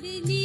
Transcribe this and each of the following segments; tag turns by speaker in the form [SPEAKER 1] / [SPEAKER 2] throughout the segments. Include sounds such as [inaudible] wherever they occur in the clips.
[SPEAKER 1] 你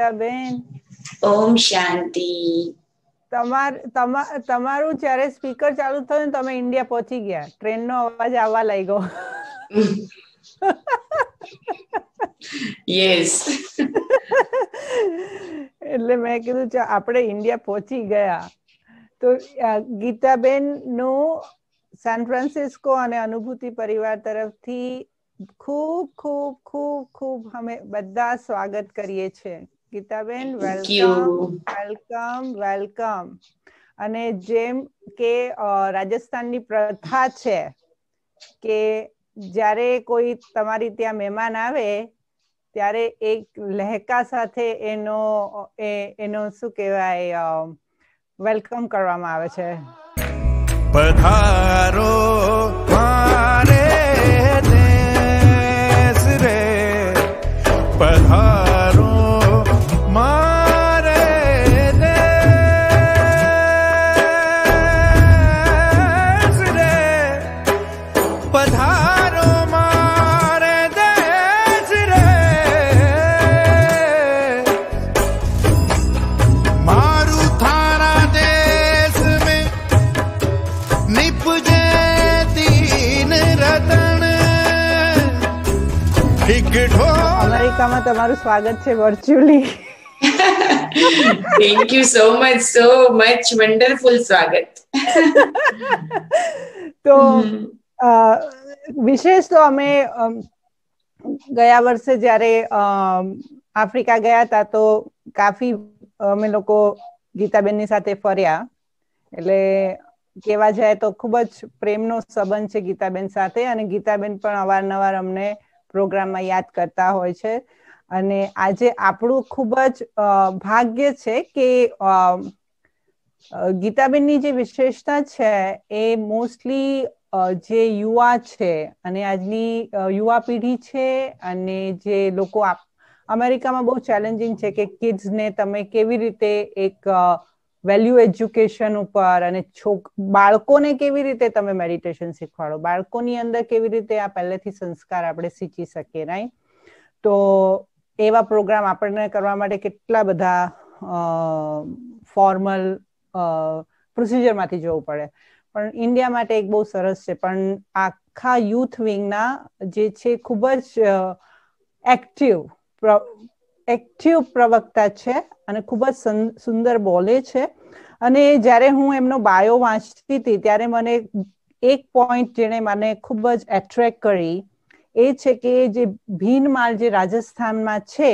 [SPEAKER 1] ગીતાબેન
[SPEAKER 2] ઓમ શાંતિ.
[SPEAKER 1] તમાર તમારું જ્યારે સ્પીકર ચાલુ થયું ને તમે ઇન્ડિયા પહોંચી ગયા. ટ્રેનનો અવાજ આવવા લાગ્યો.
[SPEAKER 2] યસ
[SPEAKER 1] એટલે મેં કીધું આપણે ઇન્ડિયા પહોંચી ગયા. તો ગીતાબેનનું સાન ફ્રાન્સિસ્કો અને અનુભૂતિ પરિવાર તરફથી ખૂબ ખૂબ ખૂબ ખૂબ અમે બધા સ્વાગત કરીએ છીએ. ગીતાબેન વેલકમ વેલકમ વેલકમ અને જેમ કે રાજસ્થાનની પ્રથા છે કે જ્યારે કોઈ તમારી ત્યાં મહેમાન આવે ત્યારે એક લહેકા સાથે એનો એ એનો શું કહેવાય વેલકમ કરવામાં આવે છે.
[SPEAKER 3] પધારો મારે દેશ રે. પધારો
[SPEAKER 4] અમેરિકામાં તમારું સ્વાગત છે virtually
[SPEAKER 2] thank you so much so much wonderful સ્વાગત.
[SPEAKER 4] તો વિશેષ તો અમે ગયા વર્ષે જ્યારે આફ્રિકા ગયા હતા તો કાફી અમે લોકો ગીતાબેનની સાથે ફર્યા. એટલે કેવા જાય તો ખૂબ જ પ્રેમનો સંબંધ છે ગીતાબેન સાથે અને ગીતાબેન પણ અવારનવાર અમને પ્રોગ્રામમાં યાદ કરતા હોય છે. અને આજે આપણું ખૂબ જ ભાગ્ય છે કે ગીતાબેનની જે વિશેષતા છે એ મોસ્ટલી જે યુવા છે અને આજની યુવા પેઢી છે અને જે લોકો અમેરિકામાં બહુ ચેલેન્જિંગ છે કે કિડ્સને તમે કેવી રીતે એક વેલ્યુ એજ્યુકેશન ઉપર અને છોક, બાળકોને કેવી રીતે તમે મેડિટેશન શીખવાડો? બાળકોની અંદર કેવી રીતે આ પહેલેથી સંસ્કાર આપણે શીખી શકીએ રાઈટ તો એવા પ્રોગ્રામ આપણને કરવા માટે કેટલા બધા ફોર્મલ પ્રોસિજરમાંથી જવું પડે. પણ ઇન્ડિયા માટે એક બહુ સરસ છે. પણ આખા યુથ વિંગના જે છે ખૂબ જ એક્ટિવ એક્ટિવ પ્રવક્તા છે અને ખૂબ જ સુંદર બોલે છે. અને જ્યારે હું એમનો બાયો વાંચતી હતી, ત્યારે મને એક પોઈન્ટ જેણે મને ખૂબ જ એટ્રેક્ટ કરી એ છે કે જે ભીનમાલ જે રાજસ્થાનમાં છે,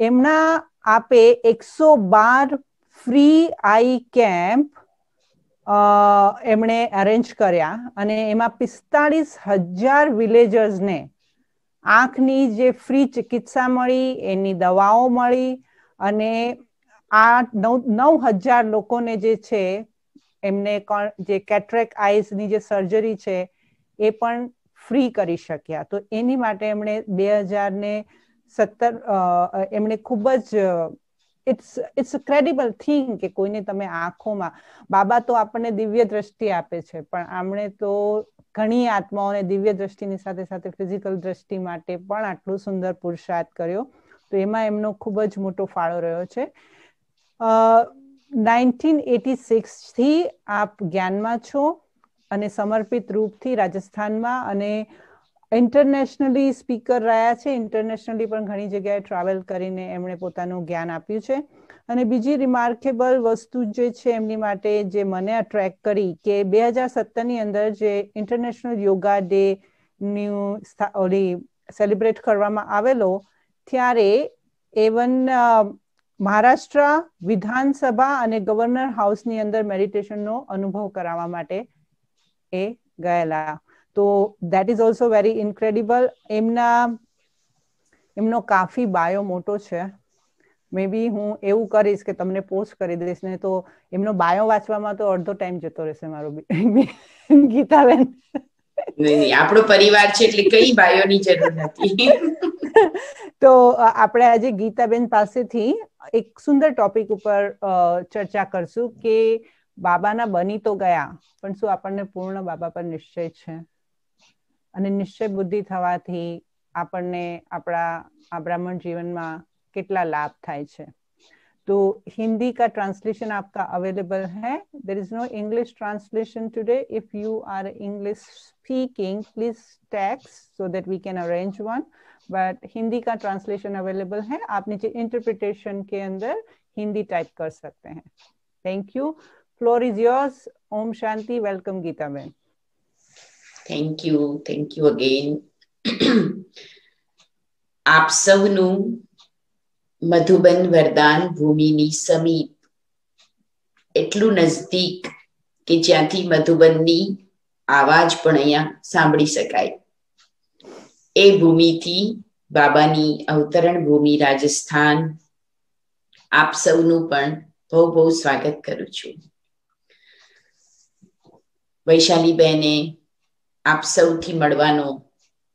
[SPEAKER 4] એમના આપે એકસો બાર ફ્રી આઈ કેમ્પ એમણે અરેન્જ કર્યા અને એમાં પિસ્તાળીસ હજાર વિલેજર્સને આંખની જે ફ્રી ચિકિત્સા મળી, એની દવાઓ મળી અને આ નવ નવ હજાર લોકોને જે છે, એમને જે કેટ્રેક આઈઝની જે સર્જરી છે, એ પણ ફ્રી કરી શક્યા. તો એની માટે એમણે બે હજાર ને સત્તર એમણે ખૂબ જ ઇટ્સ ઇટ્સ ક્રેડિબલ થિંગ કે કોઈને તમે આંખોમાં, બાબા તો આપણને દિવ્ય દ્રષ્ટિ આપે છે, પણ આમણે તો ઘણી આત્માઓને દિવ્ય દ્રષ્ટિની સાથે સાથે ફિઝિકલ દ્રષ્ટિ માટે પણ આટલું સુંદર પુરુષાર્થ કર્યો. તો એમાં એમનો ખૂબ જ મોટો ફાળો રહ્યો છે. નાઇન્ટીન એટી સિક્સથી આપ જ્ઞાનમાં છો અને સમર્પિત રૂપથી રાજસ્થાનમાં અને ઇન્ટરનેશનલી સ્પીકર રહ્યા છે. ઇન્ટરનેશનલી પણ ઘણી જગ્યાએ ટ્રાવેલ કરીને એમણે પોતાનું જ્ઞાન આપ્યું છે. અને બીજી રિમાર્કેબલ વસ્તુ જે છે એમની માટે જે મને અટ્રેક્ટ કરી કે બે હજાર સત્તરની અંદર જે international yoga day newly celebrate કરવામાં આવેલો, ત્યારે એવન મહારાષ્ટ્ર વિધાનસભા અને ગવર્નર હાઉસની અંદર મેડિટેશનનો અનુભવ કરાવવા માટે એ ગયેલા. તો that is also very incredible એમના એમનો કાફી બાયો મોટો છે. મે બી હું એવું કરીશ કે તમને પોસ્ટ કરી દઈશ ને તો એમનો બાયો વાંચવામાં તો અડધો ટાઈમ જતો રહેશે મારો. [laughs] ગીતાબેન
[SPEAKER 2] નહીં આપણો પરિવાર છે એટલે કઈ બાયોની જરૂર નથી. [laughs]
[SPEAKER 4] તો આપણે આજે ગીતાબેન પાસેથી એક સુંદર ટોપિક ઉપર ચર્ચા કરશું કે બાબાના બની તો ગયા પણ શું આપણને પૂર્ણ બાબા પર નિશ્ચય છે? અને નિશ્ચય બુદ્ધિ થવાથી આપણને આપણા આ બ્રાહ્મણ જીવનમાં કેટલા લાભ થાય છે तो हिंदी का ट्रांसलेशन आपका अवेलेबल है there is no English translation today if you are English speaking please text so that we can arrange one but Hindi का ट्रांसलेशन अवेलेबल है आप नीचे इंटरप्रिटेशन के अंदर हिंदी टाइप कर सकते हैं thank you floor is yours Om Shanti welcome Geeta ben
[SPEAKER 2] thank you thank you again આપ સૌનું મધુબન વરદાન ભૂમિની સમીપ એટલું નજદીક કે જ્યાંથી મધુબનની આવાજ પણ અહીંયા સાંભળી શકાય. એ ભૂમિથી બાબાની અવતરણ ભૂમિ રાજસ્થાન આપ સૌનું પણ બહુ બહુ સ્વાગત કરું છું. વૈશાલી બહેને આપ સૌથી મળવાનો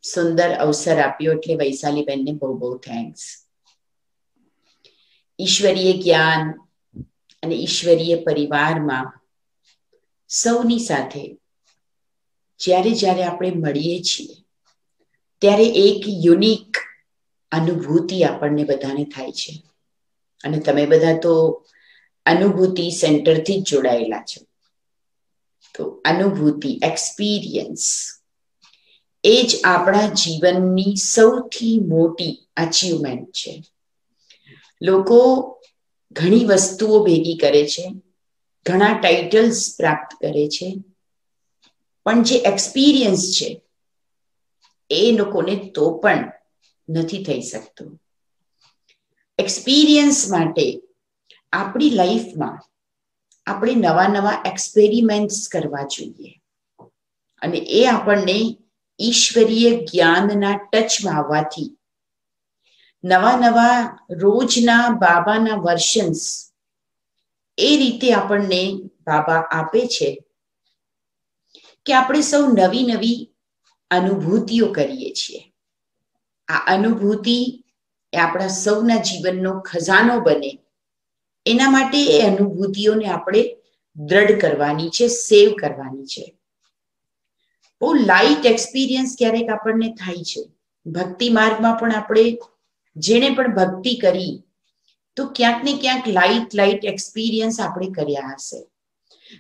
[SPEAKER 2] સુંદર અવસર આપ્યો એટલે વૈશાલી બેનને બહુ બહુ થેન્ક્સ ઈશ્વરીય જ્ઞાન અને ઈશ્વરીય પરિવારમાં સૌની સાથે જ્યારે જ્યારે આપણે મળીએ છીએ, ત્યારે એક યુનિક અનુભૂતિ આપણને બધાને થાય છે. અને તમે બધા તો અનુભૂતિ સેન્ટરથી જ જોડાયેલા છો. તો અનુભૂતિ એક્સપિરિયન્સ એ જ આપણા જીવનની સૌથી મોટી અચીવમેન્ટ છે. લોકો ઘણી વસ્તુઓ ભેગી કરે છે, ઘણા ટાઇટલ્સ પ્રાપ્ત કરે છે, પણ જે એક્સપિરિયન્સ છે, એ લોકોને તો પણ નથી થઈ શકતું. એક્સપિરિયન્સ માટે આપણી લાઈફમાં આપણે નવા નવા એક્સપેરિમેન્ટ્સ કરવા જોઈએ. અને એ આપણને ઈશ્વરીય જ્ઞાનના ટચમાં આવવાથી નવા નવા રોજના બાબાના વર્શન્સ એ રીતે આપણને બાબા આપે છે કે આપણે સૌ નવી નવી અનુભૂતિઓ કરીએ છીએ. આ અનુભૂતિ એ આપણા સૌના જીવનનો ખજાનો બને એના માટે એ અનુભૂતિઓને આપણે દ્રઢ કરવાની છે, સેવ કરવાની છે. બહુ લાઇટ એક્સપિરિયન્સ ક્યારેક આપણને થાય છે. ભક્તિ માર્ગમાં પણ આપણે જેણે પણ ભક્તિ કરી, તો ક્યાંક ને ક્યાંક લાઇટ લાઇટ એક્સપિરિયન્સ આપણે કર્યા હશે.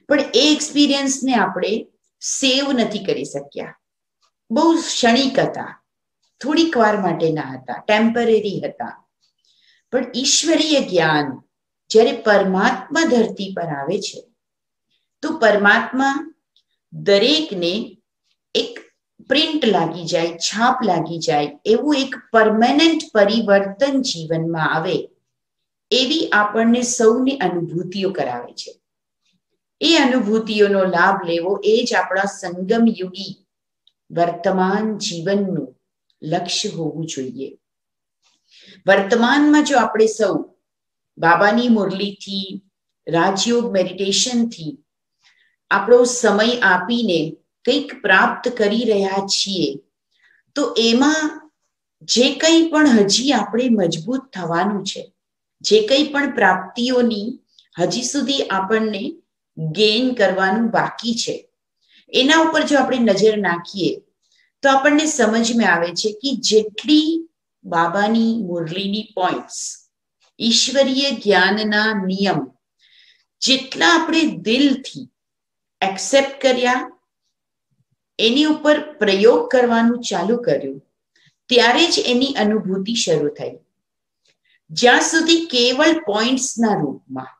[SPEAKER 2] પણ એ એક્સપિરિયન્સને આપણે સેવ નથી કરી શક્યા. બહુ ક્ષણિક હતા. થોડીક વાર માટેના હતા. ટેમ્પરરી હતા. પણ ઈશ્વરીય જ્ઞાન જ્યારે પરમાત્મા ધરતી પર આવે છે, તો પરમાત્મા દરેકને એક પ્રિન્ટ લાગી જાય, છાપ લાગી જાય, એવું એક પરમેનન્ટ પરિવર્તન જીવનમાં આવે, એવી આપણને સૌને અનુભૂતિઓ કરાવે છે. એ અનુભૂતિઓનો લાભ લેવો એ જ આપણા સંગમ યુગી વર્તમાન જીવનનું લક્ષ્ય હોવું જોઈએ. વર્તમાનમાં જો આપણે સૌ બાબાની મુરલીથી, રાજયોગ મેડિટેશનથી આપણો સમય આપીને કંઈક પ્રાપ્ત કરી રહ્યા છીએ, તો એમાં જે કંઈ પણ હજી આપણે મજબૂત થવાનું છે, જે કંઈ પણ પ્રાપ્તિઓની હજી સુધી આપણને ગેઇન કરવાનું બાકી છે, એના ઉપર જો આપણે નજર નાખીએ, તો આપણને સમજમાં આવે છે કે જેટલી બાબાની મુરલીની પોઈન્ટ્સ ઈશ્વરીય જ્ઞાનના નિયમ. જેટલા આપણે દિલથી એક્સેપ્ટ કર્યા, એની ઉપર પ્રયોગ કરવાનું ચાલુ કર્યું, ત્યારે જ એની અનુભૂતિ શરૂ થઈ. જ્યાં સુધી કેવળ પોઈન્ટ્સના રૂપમાં,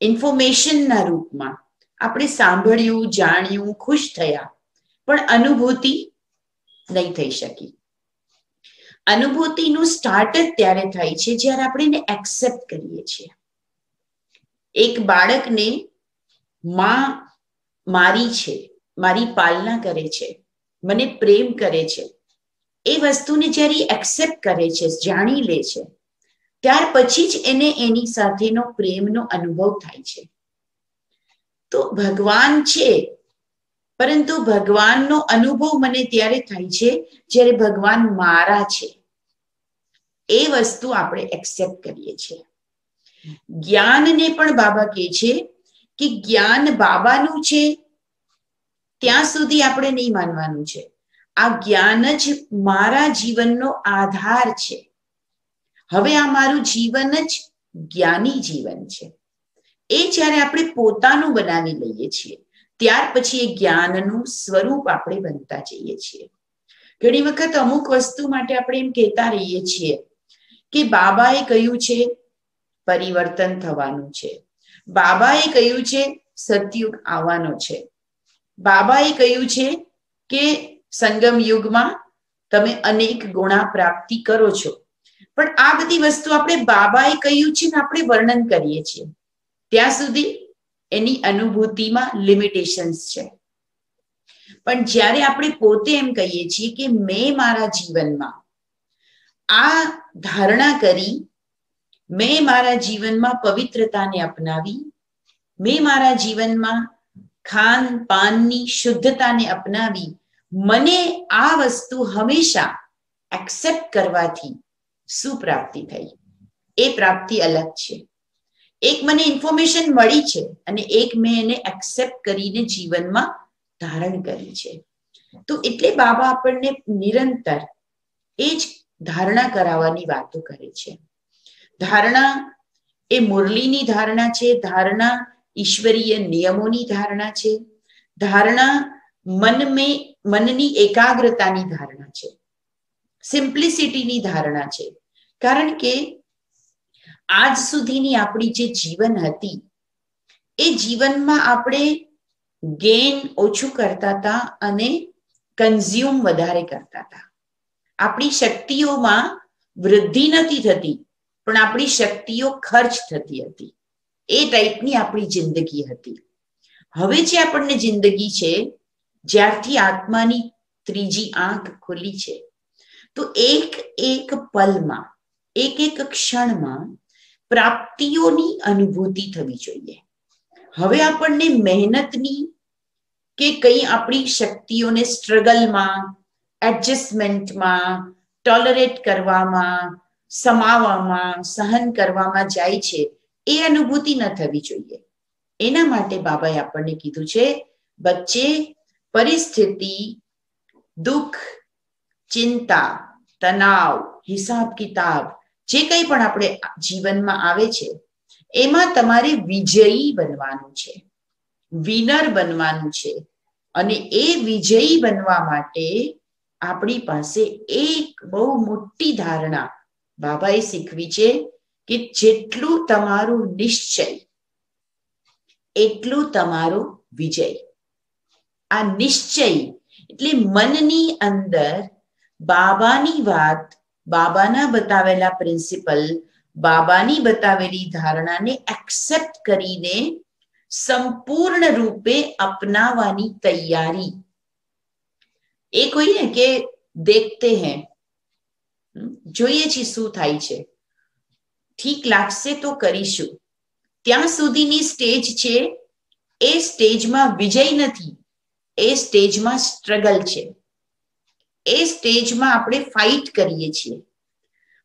[SPEAKER 2] ઇન્ફોર્મેશનના રૂપમાં આપણે સાંભળ્યું, જાણ્યું, ખુશ થયા, પણ અનુભૂતિ નહીં થઈ શકી. અનુભૂતિનું સ્ટાર્ટ જ ત્યારે થાય છે જ્યારે આપણે એને એક્સેપ્ટ કરીએ છીએ. એક બાળકને માં મારી છે, મારી પાલના કરે છે, મને પ્રેમ કરે છે, એ વસ્તુને જ્યારે એક્સેપ્ટ કરે છે, જાણી લે છે, ત્યાર પછી જ એને એની સાથેનો પ્રેમનો અનુભવ થાય છે. તો ભગવાન છે પરંતુ ભગવાનનો અનુભવ મને ત્યારે થાય છે, જ્યારે ભગવાન મારા છે. એ વસ્તુ આપણે એક્સેપ્ટ કરીએ છીએ. જ્ઞાનને પણ બાબા કહે છે કે જ્ઞાન બાબાનું છે, ત્યાં સુધી આપણે નહીં માનવાનું છે. આ જ્ઞાન જ મારા જીવનનો આધાર છે. હવે આ મારું જીવન જ જ્ઞાની જીવન છે. એ જ્યારે આપણે પોતાનું બનાવી લઈએ છીએ ત્યાર પછી એ જ્ઞાનનું સ્વરૂપ આપણે બનતા જઈએ છીએ. ઘણી વખત અમુક વસ્તુ માટે આપણે એમ કહેતા રહીએ છીએ કે બાબાએ કહ્યું છે, પરિવર્તન થવાનું છે. બાબાએ કહ્યું છે, સતયુગ આવવાનો છે. બાબાએ કહ્યું છે કે સંગમ યુગમાં તમે અનેક ગુણા પ્રાપ્તિ કરો છો. પણ આ બધી વસ્તુ આપણે બાબાએ કહ્યું છે ને આપણે વર્ણન કરીએ છીએ. ત્યાં સુધી એની અનુભૂતિમાં લિમિટેશન્સ છે. પણ જ્યારે આપણે પોતે એમ કહીએ છીએ કે મેં મારા જીવનમાં આ ધારણા કરી, મેં મારા જીવનમાં પવિત્રતાને અપનાવી, મેં મારા જીવનમાં ખાન પાનની શુદ્ધતાને અપનાવી, મને આ વસ્તુ હંમેશા એક્સેપ્ટ કરવાથી શું પ્રાપ્તિ થઈ. એ પ્રાપ્તિ અલગ છે. એક મને ઇન્ફોર્મેશન મળી છે અને એક મેં એને એક્સેપ્ટ કરીને જીવનમાં ધારણ કરી છે. તો એટલે બાબા આપણને નિરંતર એ જ ધારણા કરાવવાની વાતો કરે છે. ધારણા એ મુરલીની ધારણા છે, ધારણા ઈશ્વરીય નિયમોની ધારણા છે, ધારણા મન મનની એકાગ્રતાની ધારણા છે સિમ્પ્લિસિટીની ધારણા છે. કારણ કે આજ સુધીની આપણી જે જીવન હતી, એ જીવનમાં આપણે ગેન ઓછું કરતા હતા અને કન્ઝ્યુમ વધારે કરતા હતા. આપણી શક્તિઓમાં વૃદ્ધિ નથી થતી, પણ આપણી શક્તિઓ ખર્ચ થતી હતી. એ ટાઈપની આપણી જિંદગી હતી. હવે જે આપણને જિંદગી છે, જ્યારથી આત્માની ત્રીજી આંખ ખુલી છે, તો એક એક પલમાં, એક એક ક્ષણમાં પ્રાપ્તિઓની અનુભૂતિ થવી જોઈએ. હવે આપણને મહેનતની કે કઈ આપણી શક્તિઓને સ્ટ્રગલમાં, એડજસ્ટમેન્ટમાં, ટોલરેટ કરવામાં, સમાવવામાં, સહન કરવામાં જાય છે, એ અનુભૂતિ ન થવી જોઈએ. એના માટે બાબાએ આપણને કીધું છે, બચ્ચે, પરિસ્થિતિ, દુઃખ, ચિંતા તણાવ હિસાબ કિતાબ જે કંઈ પણ આપણે જીવનમાં આવે છે, એમાં તમારે વિજયી બનવાનું છે, વિનર બનવાનું છે. અને એ વિજયી બનવા માટે આપણી પાસે એક બહુ મોટી ધારણા બાબાએ શીખવી છે કે જેટલું તમારું નિશ્ચય, એટલું તમારો વિજય. આ નિશ્ચય એટલે મનની અંદર બાબાની વાત બાબાના બતાવેલા પ્રિન્સિપલ બાબાની બતાવેલી ધારણાને એક્સેપ્ટ કરીને સંપૂર્ણ રૂપે અપનાવવાની તૈયારી. એ કોઈ ને કે દેખતે હૈ. જોઈએ છીએ શું થાય છે. ઠીક લાગશે તો કરીશું. ત્યાં સુધીની સ્ટેજ છે. એ સ્ટેજમાં વિજય નથી. એ સ્ટેજમાં સ્ટ્રગલ છે. એ સ્ટેજમાં આપણે ફાઇટ કરીએ છીએ.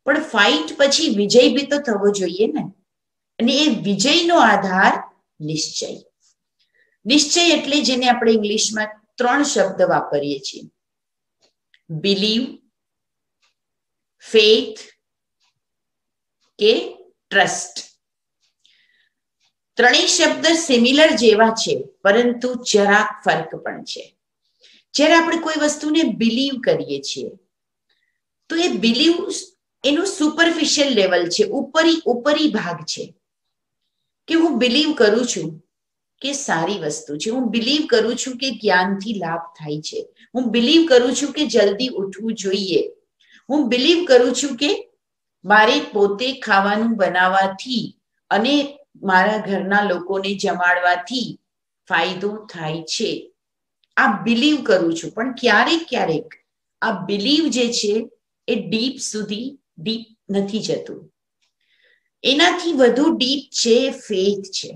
[SPEAKER 2] પણ ફાઇટ પછી વિજય બી તો થવો જોઈએ ને. અને એ વિજયનો આધાર નિશ્ચય. નિશ્ચય એટલે જેને આપણે ઇંગ્લિશમાં ત્રણ શબ્દ વાપરીએ છીએ. બિલીવ ફેથ કે ટ્રસ્ટ ત્રણેય શબ્દ સિમિલર જેવા છે, પરંતુ જરાક ફરક પણ છે. જ્યારે આપણે કોઈ વસ્તુને બિલીવ કરીએ છીએ, તો એ બિલીવ એનું સુપરફિશિયલ લેવલ છે, ઉપરી ઉપરી ભાગ છે. કે હું બિલીવ કરું છું કે સારી વસ્તુ છે, હું બિલીવ કરું છું કે જ્ઞાનથી લાભ થાય છે, હું બિલીવ કરું છું કે જલ્દી ઉઠવું જોઈએ, હું બિલીવ કરું છું કે મારે પોતે ખાવાનું બનાવવાથી અને મારા ઘરના લોકોને જમાડવાથી ફાયદો થાય છે. આ બિલીવ કરું છું. પણ ક્યારેક ક્યારેક આ બિલીવ જે છે, એ ડીપ સુધી ડીપ નથી જતું. એનાથી વધુ ડીપ છે ફેથ છે.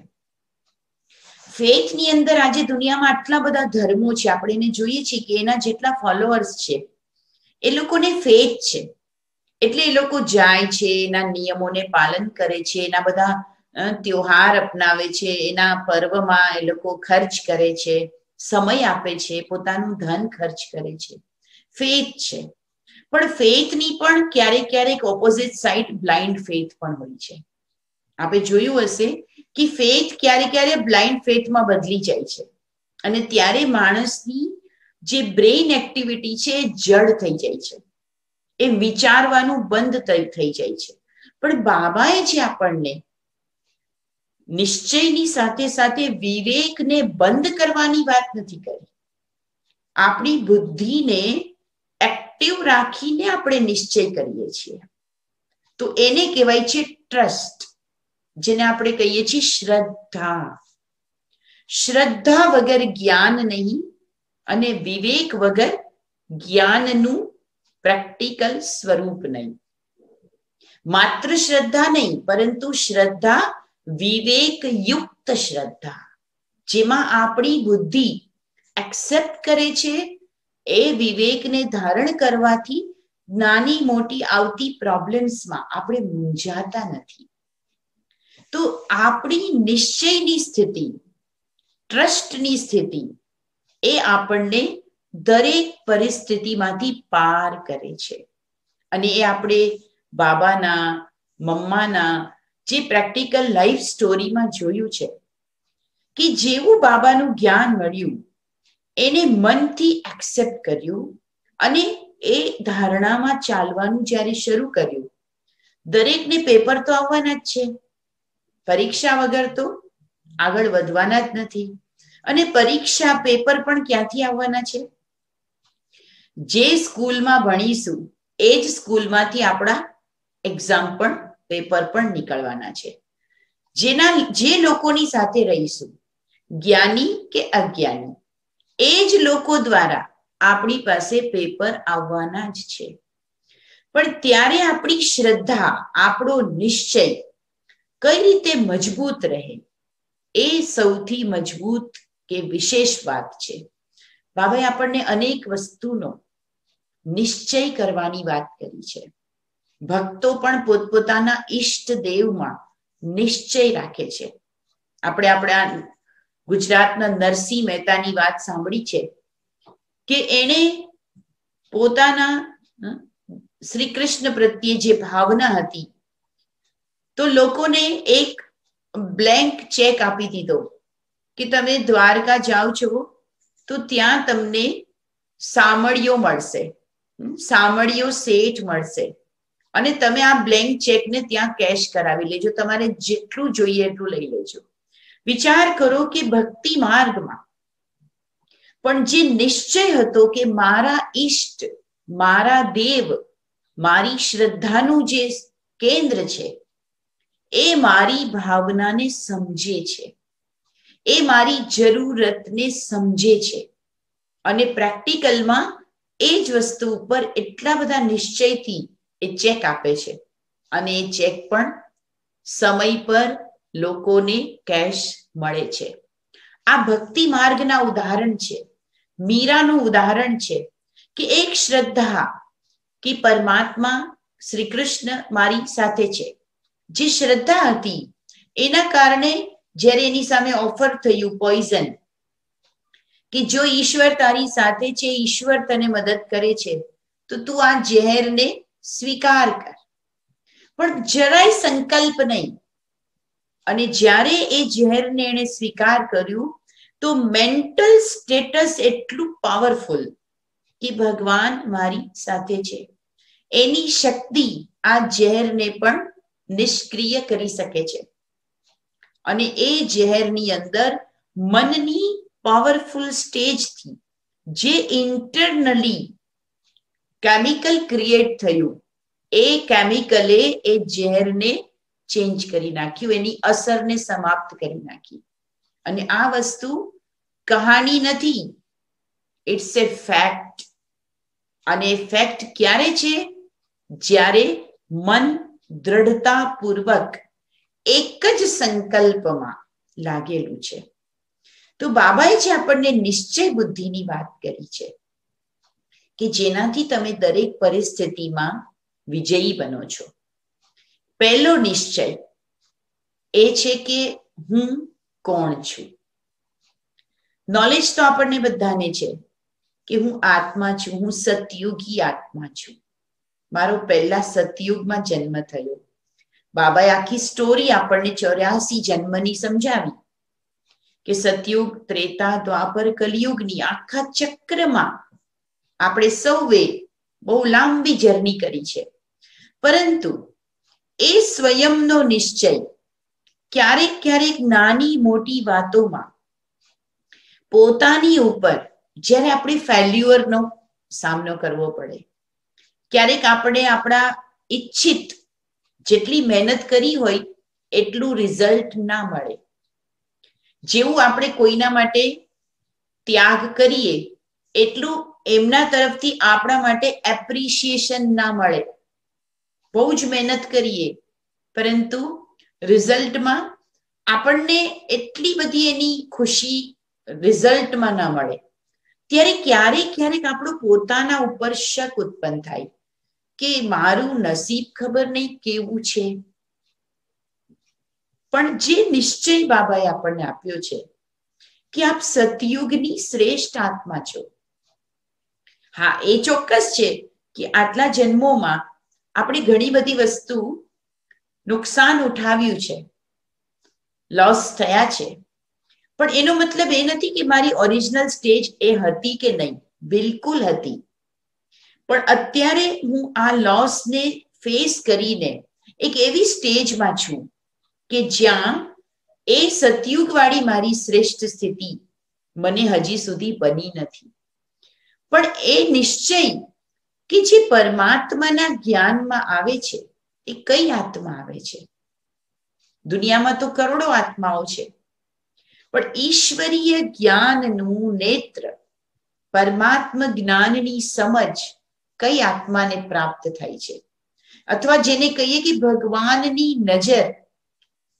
[SPEAKER 2] ફેથની અંદર આજે દુનિયામાં આટલા બધા ધર્મો છે. આપણે એને જોઈએ છીએ કે એના જેટલા ફોલોઅર્સ છે, એ લોકોને ફેથ છે. એટલે એ લોકો જાય છે, એના નિયમોને પાલન કરે છે, એના બધા ત્યોહાર અપનાવે છે, એના પર્વમાં એ લોકો ખર્ચ કરે છે. સમય આપે છે, પોતાનું ધન ખર્ચ કરે છે. ફેથ છે. પણ ફેથની પણ ક્યારેક ક્યારેક ઓપોઝિટ સાઈડ બ્લાઇન્ડ ફેથ પણ હોય છે. આપણે જોયું હશે કે ફેથ ક્યારે ક્યારે બ્લાઇન્ડ ફેથમાં બદલી જાય છે. અને ત્યારે માણસની જે બ્રેઇન એક્ટિવિટી છે એ જડ થઈ જાય છે. એ વિચારવાનું બંધ થઈ જાય છે. પણ બાબાએ જે આપણને નિશ્ચયની સાથે સાથે વિવેકને બંધ કરવાની વાત નથી કરી. આપણી બુદ્ધિને એક્ટિવ રાખીને આપણે નિશ્ચય કરીએ છીએ. તો એને કહેવાય છે ટ્રસ્ટ જેને આપણે કહીએ છીએ શ્રદ્ધા. શ્રદ્ધા વગર જ્ઞાન નહીં અને વિવેક વગર જ્ઞાનનું પ્રેક્ટિકલ સ્વરૂપ નહીં. માત્ર શ્રદ્ધા નહીં, પરંતુ શ્રદ્ધા વિવેક યુક્ત શ્રદ્ધા, જેમાં આપણી બુદ્ધિ એક્સેપ્ટ કરે છે, એ વિવેકને ધારણ કરવાથી નાની મોટી આવતી પ્રોબ્લેમ્સમાં આપણે મૂંઝાતા નથી. તો આપણી નિશ્ચયની સ્થિતિ ટ્રસ્ટની સ્થિતિ, એ આપણને દરેક પરિસ્થિતિમાંથી પાર કરે છે. અને એ આપણે બાબાના, મમ્માના જે પ્રેક્ટિકલ લાઈફ સ્ટોરીમાં જોયું છે, કે જેવું બાબાનું જ્ઞાન મળ્યું, એને મનથી એક્સેપ્ટ કર્યું અને એ ધારણામાં ચાલવાનું જ્યારે શરૂ કર્યું, દરેકને પેપર તો આવવાના જ છે. પરીક્ષા વગર તો આગળ વધવાના જ નથી અને પરીક્ષા પેપર પણ ક્યાંથી આવવાના છે? જે સ્કૂલમાં ભણીશું, એ જ સ્કૂલમાંથી આપણા એક્ઝામ પણ પેપર પણ નીકળવાના છે. જેના, જે લોકોની સાથે રહીશું, જ્ઞાની કે અજ્ઞાની, એ જ લોકો દ્વારા આપણી પાસે પેપર આવવાના જ છે. પણ ત્યારે આપણી શ્રદ્ધા, આપણો નિશ્ચય કઈ રીતે મજબૂત રહે, એ સૌથી મજબૂત કે વિશેષ વાત છે. બાબાએ આપણને અનેક વસ્તુનો નિશ્ચય કરવાની વાત કરી છે. ભક્તો પણ પોતપોતાના ઈષ્ટ દેવમાં નિશ્ચય રાખે છે. આપણે આપણા ગુજરાતના નરસિંહ મહેતાની વાત સાંભળી છે કે એણે પોતાના શ્રી કૃષ્ણ પ્રત્યે જે ભાવના હતી, તો લોકોને એક બ્લેન્ક ચેક આપી દીધો કે તમે દ્વારકા જાઓ છો, તો ત્યાં તમને સામળીઓ મળશે સામળીઓ શેઠ મળશે. અને તમે આ બ્લેન્ક ચેકને ત્યાં કેશ કરાવી લેજો. તમારે જેટલું જોઈએ એટલું લઈ લેજો. વિચાર કરો કે ભક્તિ માર્ગમાં પણ જે નિશ્ચય હતો કે મારા ઈષ્ટ, મારા દેવ, મારી શ્રદ્ધાનું જે કેન્દ્ર છે, એ મારી ભાવનાને સમજે છે. એ મારી જરૂરતને સમજે છે. અને પ્રેક્ટિકલમાં એ જ વસ્તુ ઉપર એટલા બધા નિશ્ચયથી એ ચેક આપે છે. અને એ ચેક પણ સમય પર લોકોને કેશ મળે છે. આ ભક્તિ માર્ગના ઉદાહરણ છે. મીરાનું ઉદાહરણ છે કે એક શ્રદ્ધા કે પરમાત્મા શ્રી કૃષ્ણ મારી સાથે છે. જે શ્રદ્ધા હતી, એના કારણે જ્યારે એની સામે ઓફર થયું પોઈઝન કે જો ઈશ્વર તારી સાથે છે, ઈશ્વર તને મદદ કરે છે, તો તું આ ઝેરને સ્વીકાર કર. પણ જરાય સંકલ્પ નહીં. અને જ્યારે એ ઝેરને એણે સ્વીકાર કર્યું, તો મેન્ટલ સ્ટેટસ એટલું પાવરફુલ કે ભગવાન મારી સાથે છે. એની શક્તિ આ ઝેરને પણ નિષ્ક્રિય કરી શકે છે. અને એ ઝેરની અંદર મનની પાવરફુલ સ્ટેજથી, જે ઇન્ટરનલી કેમિકલ ક્રિએટ થયું. એ કેમિકલે એ ઝેરને ચેન્જ કરી નાખ્યું. એની અસરને સમાપ્ત કરી નાખી. અને આ વસ્તુ કહાની નથી. ઇટ્સ એ ફેક્ટ અને ફેક્ટ ક્યારે છે? જ્યારે મન દ્રઢતાપૂર્વક એક જ સંકલ્પમાં લાગેલું છે. તો બાબાએ જે આપણને નિશ્ચય બુદ્ધિની વાત કરી છે કે જેનાથી તમે દરેક પરિસ્થિતિમાં વિજયી બનો છો. પહેલો નિશ્ચય એ છે કે હું કોણ છું. નોલેજ તો આપણને બધાને છે કે હું આત્મા છું, હું સતયુગી આત્મા છું. મારો પહેલા સતયુગમાં જન્મ થયો. બાબાએ આખી સ્ટોરી આપણને ચોર્યાસી જન્મની સમજાવી કે સતયુગ, ત્રેતા, દ્વાપર, કલિયુગની આખા ચક્રમાં આપણે સૌએ બહુ લાંબી જર્ની કરી છે. પરંતુ એ સ્વયંનો નિશ્ચય ક્યારેક ક્યારેક નાની મોટી વાતોમાં પોતાની ઉપર જ્યારે આપણે ફેલ્યુઅરનો સામનો કરવો પડે, ક્યારેક આપણે આપણા ઈચ્છિત જેટલી મહેનત કરી હોય એટલું રિઝલ્ટ ના મળે. જેવું આપણે કોઈના માટે ત્યાગ કરીએ એટલું એમના તરફથી આપણા માટે એપ્રિશિએશન ના મળે. બહુ જ મહેનત કરીએ. પરંતુ રિઝલ્ટમાં આપણને એટલી બધી એની ખુશી રિઝલ્ટમાં ના મળે. ત્યારે ક્યારેક ક્યારેક આપણું પોતાના ઉપર શક ઉત્પન્ન થાય કે મારું નસીબ ખબર નહીં કેવું છે. પણ જે નિશ્ચય બાબાએ આપણને આપ્યો છે કે આપ સતયુગની શ્રેષ્ઠ આત્મા છો. હા, એ ચોક્કસ છે કે આટલા જન્મોમાં આપણે ઘણી બધી વસ્તુ નુકસાન ઉઠાવ્યું છે લોસ થયા છે. પણ એનો મતલબ એ નથી કે મારી ઓરિજિનલ સ્ટેજ એ હતી કે નહીં, બિલકુલ હતી. પણ અત્યારે હું આ લોસને ફેસ કરીને એક એવી સ્ટેજમાં છું કે જ્યાં એ સતયુગવાળી મારી શ્રેષ્ઠ સ્થિતિ મને હજી સુધી બની નથી. પણ એ નિશ્ચય કે જે પરમાત્માના જ્ઞાનમાં આવે છે, એ કઈ આત્મા આવે છે? દુનિયામાં તો કરોડો આત્માઓ છે. પણ ઈશ્વરીય જ્ઞાનનું નેત્ર, પરમાત્મ જ્ઞાનની સમજ કઈ આત્માને પ્રાપ્ત થાય છે? અથવા જેને કહીએ કે ભગવાનની નજર